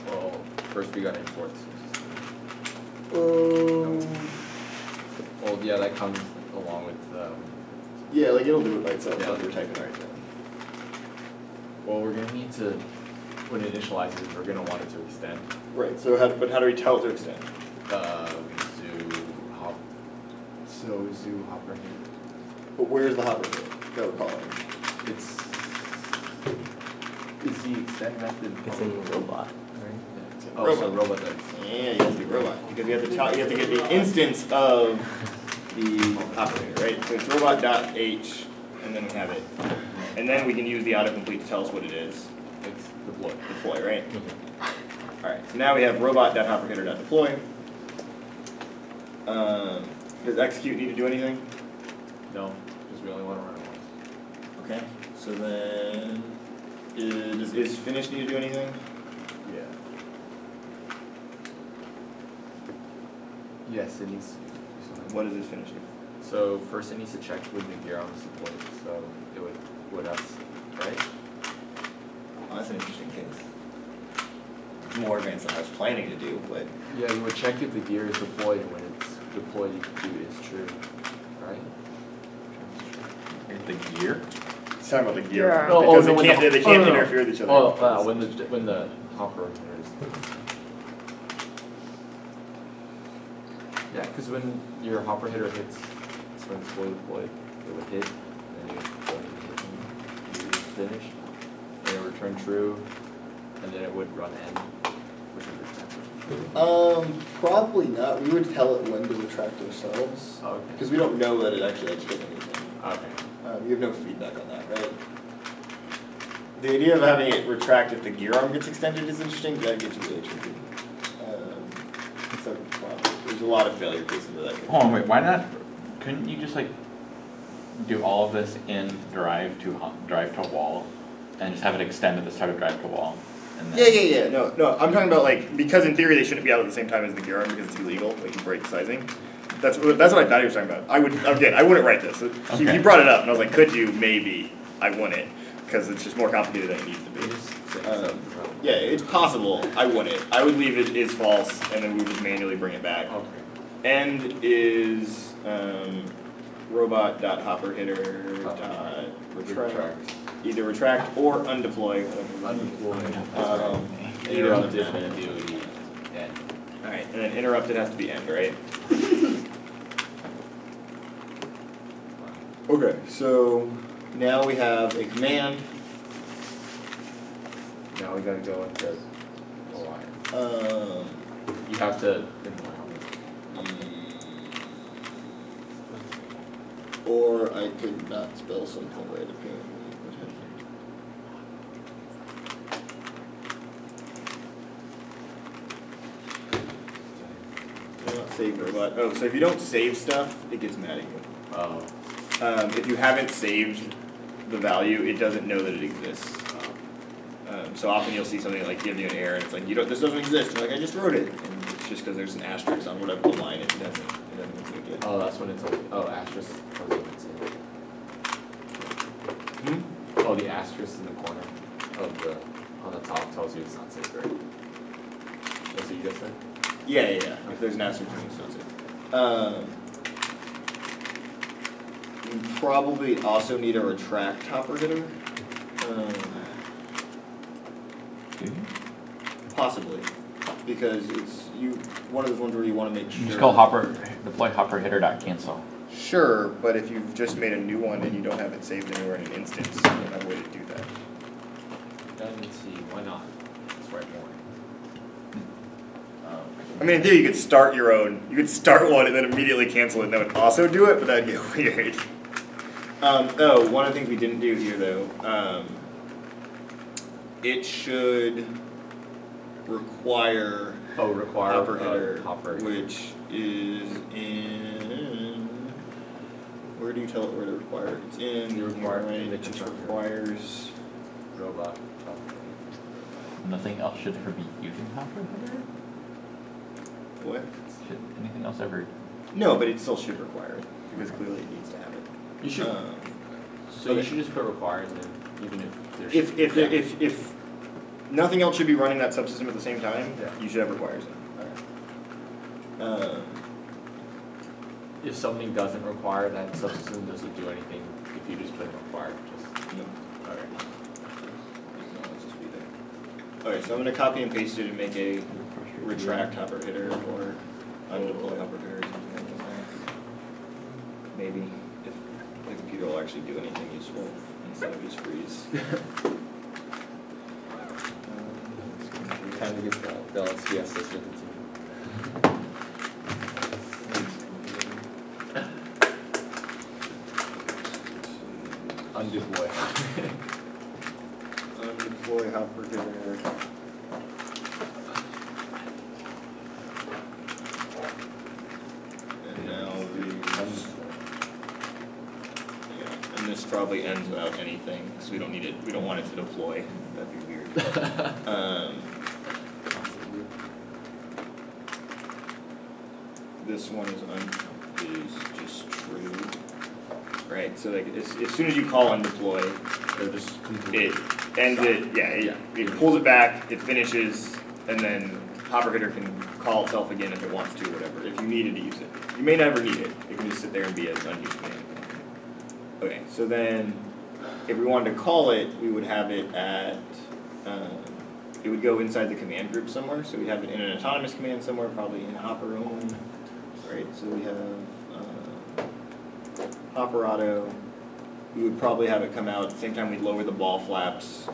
Well, first we gotta import this. Um, Well, yeah, that comes along with, um, yeah, like it'll do it by itself, Yeah. as we're typing right now. well, we're gonna need to, when it initializes, we're gonna want it to extend. Right, so how, but how do we tell it to extend? Uh, zoo hop, so zoo hopper here. But where's the hopper here that we're calling? It's, is the extend method? It's in robot, right? Oh, so Robot. robot does. Yeah, you have to do robot, because you have to tell, you have to get the instance of the operator, right? So it's robot dot H, and then we have it. And then we can use the autocomplete to tell us what it is, It's deploy. deploy, right? Alright, so now we have robot dot hopper hitter dot deploy. Um, does execute need to do anything? No, because we only wanna run it once. Okay, so then, is, does is finish need to do anything? Yeah. Yes, it needs to do something. What does this finish? So first it needs to check with the gear on the deployed, so it would, would us, right? Oh, that's an interesting case. It's more advanced than I was planning to do, but. Yeah, you would check if the gear is deployed and when it's deployed execute is true, right? The gear? He's talking about the gear, Yeah. Oh, oh, because no, they when can't, the- they oh, can't no, no. interfere with each other. Oh, uh, when the, when the hopper is. Cause when your hopper hitter hits, it's when it's fully deployed, it would hit, and then you deploy it, you finish, and it would return true, and then it would run end, which would return. Um, probably not, we would tell it when to retract ourselves, Oh, Okay, because we don't know that it actually actually did anything. okay. Um, you have no feedback on that, right? The idea of having it retract if the gear arm gets extended is interesting, that gets really tricky. Um, it's a problem, there's a lot of failure cases of that. Hold on, wait, why not, couldn't you just like do all of this in drive to, hu- drive to wall? And just have it extend at the start of drive to wall? and then- Yeah, yeah, yeah, no, no, I'm talking about like, because in theory they shouldn't be out at the same time as the gear arm because it's illegal, like you break sizing. That's what, that's what I thought he was talking about. I would, again, I wouldn't write this. He, he brought it up and I was like, could you? Maybe. I wouldn't, cause it's just more complicated than it needs to be. Um, something wrong. Yeah, it's possible. I wouldn't. I would leave it is false and then we would just manually bring it back. Okay. End is, um, robot dot hopper hitter dot retract. Retract. Either retract or undeploy. whatever. Undeploy. Um, Interrupted interrupt. and DOD, end. Alright, and then interrupted has to be end, right? Okay, so now we have a command, Now we gotta go into align. um, You have to, or I could not spell something right apparently. Not save robot, oh, so if you don't save stuff, it gets mad at you. oh, Um, if you haven't saved the value, it doesn't know that it exists. Um, so often you'll see something like give you an error, and it's like, you don't, this doesn't exist, you're like, I just wrote it, and it's just because there's an asterisk on whatever line it doesn't, it doesn't include yet. Oh, that's when it's, only- oh, asterisk tells you. Hmm? Oh, the asterisk in the corner of the, on the top tells you it's not safe, right? That's what you just said? Yeah, yeah, yeah, if there's an asterisk, it's not safe. Um, you probably also need a retract hopper hitter. Um? Possibly, because it's, you, one of those ones where you wanna make sure. Just call hopper, deploy hopper hitter dot cancel. Sure, but if you've just made a new one and you don't have it saved anywhere in an instance, you don't have a way to do that. Doesn't see, why not? Let's write more. Um, I mean, in theory, you could start your own. You could start one and then immediately cancel it, and that would also do it, but that'd get weird. Um, oh, one of the things we didn't do here, though, um, it should require Oh, require hopper a header, hopper. which is in. Where do you tell it where to require it? It's in. You require it right, the It just requires. Robot. hopper. Nothing else should ever be using hopper hitter? What? Should anything else ever? No, but it still should require it because clearly it needs to have it. You should, Um, so you should just put requires in, even if there's. If, if, yeah. if, if nothing else should be running that subsystem at the same time, Yeah. you should have requires it. Um, If something doesn't require that subsystem, doesn't do anything if you just put in required, just, no, alright. let's just be there. Okay, so I'm gonna copy and paste it and make a retract hopper hitter or undeploy hopper hitter or something like that. Maybe, if the computer will actually do anything useful instead of just freeze. Um, Time to get the, the LSPS system to undeploy. Undeploy hopper hitter. And now the, yeah, and this probably ends without anything, because we don't need it, we don't want it to deploy, that'd be weird. Um, this one is un, is just true. Right, so like, as, as soon as you call undeploy, They're just it completely. ends it, yeah, it, it pulls it back, it finishes, and then hopper hitter can call itself again if it wants to, whatever, if you needed to use it. You may never need it, it can just sit there and be an unused command. Okay, so then, if we wanted to call it, we would have it at, um, it would go inside the command group somewhere, so we'd have it in an autonomous command somewhere, probably in hopper only. Right, so we have, uh, hopper auto, we would probably have it come out at the same time we'd lower the ball flaps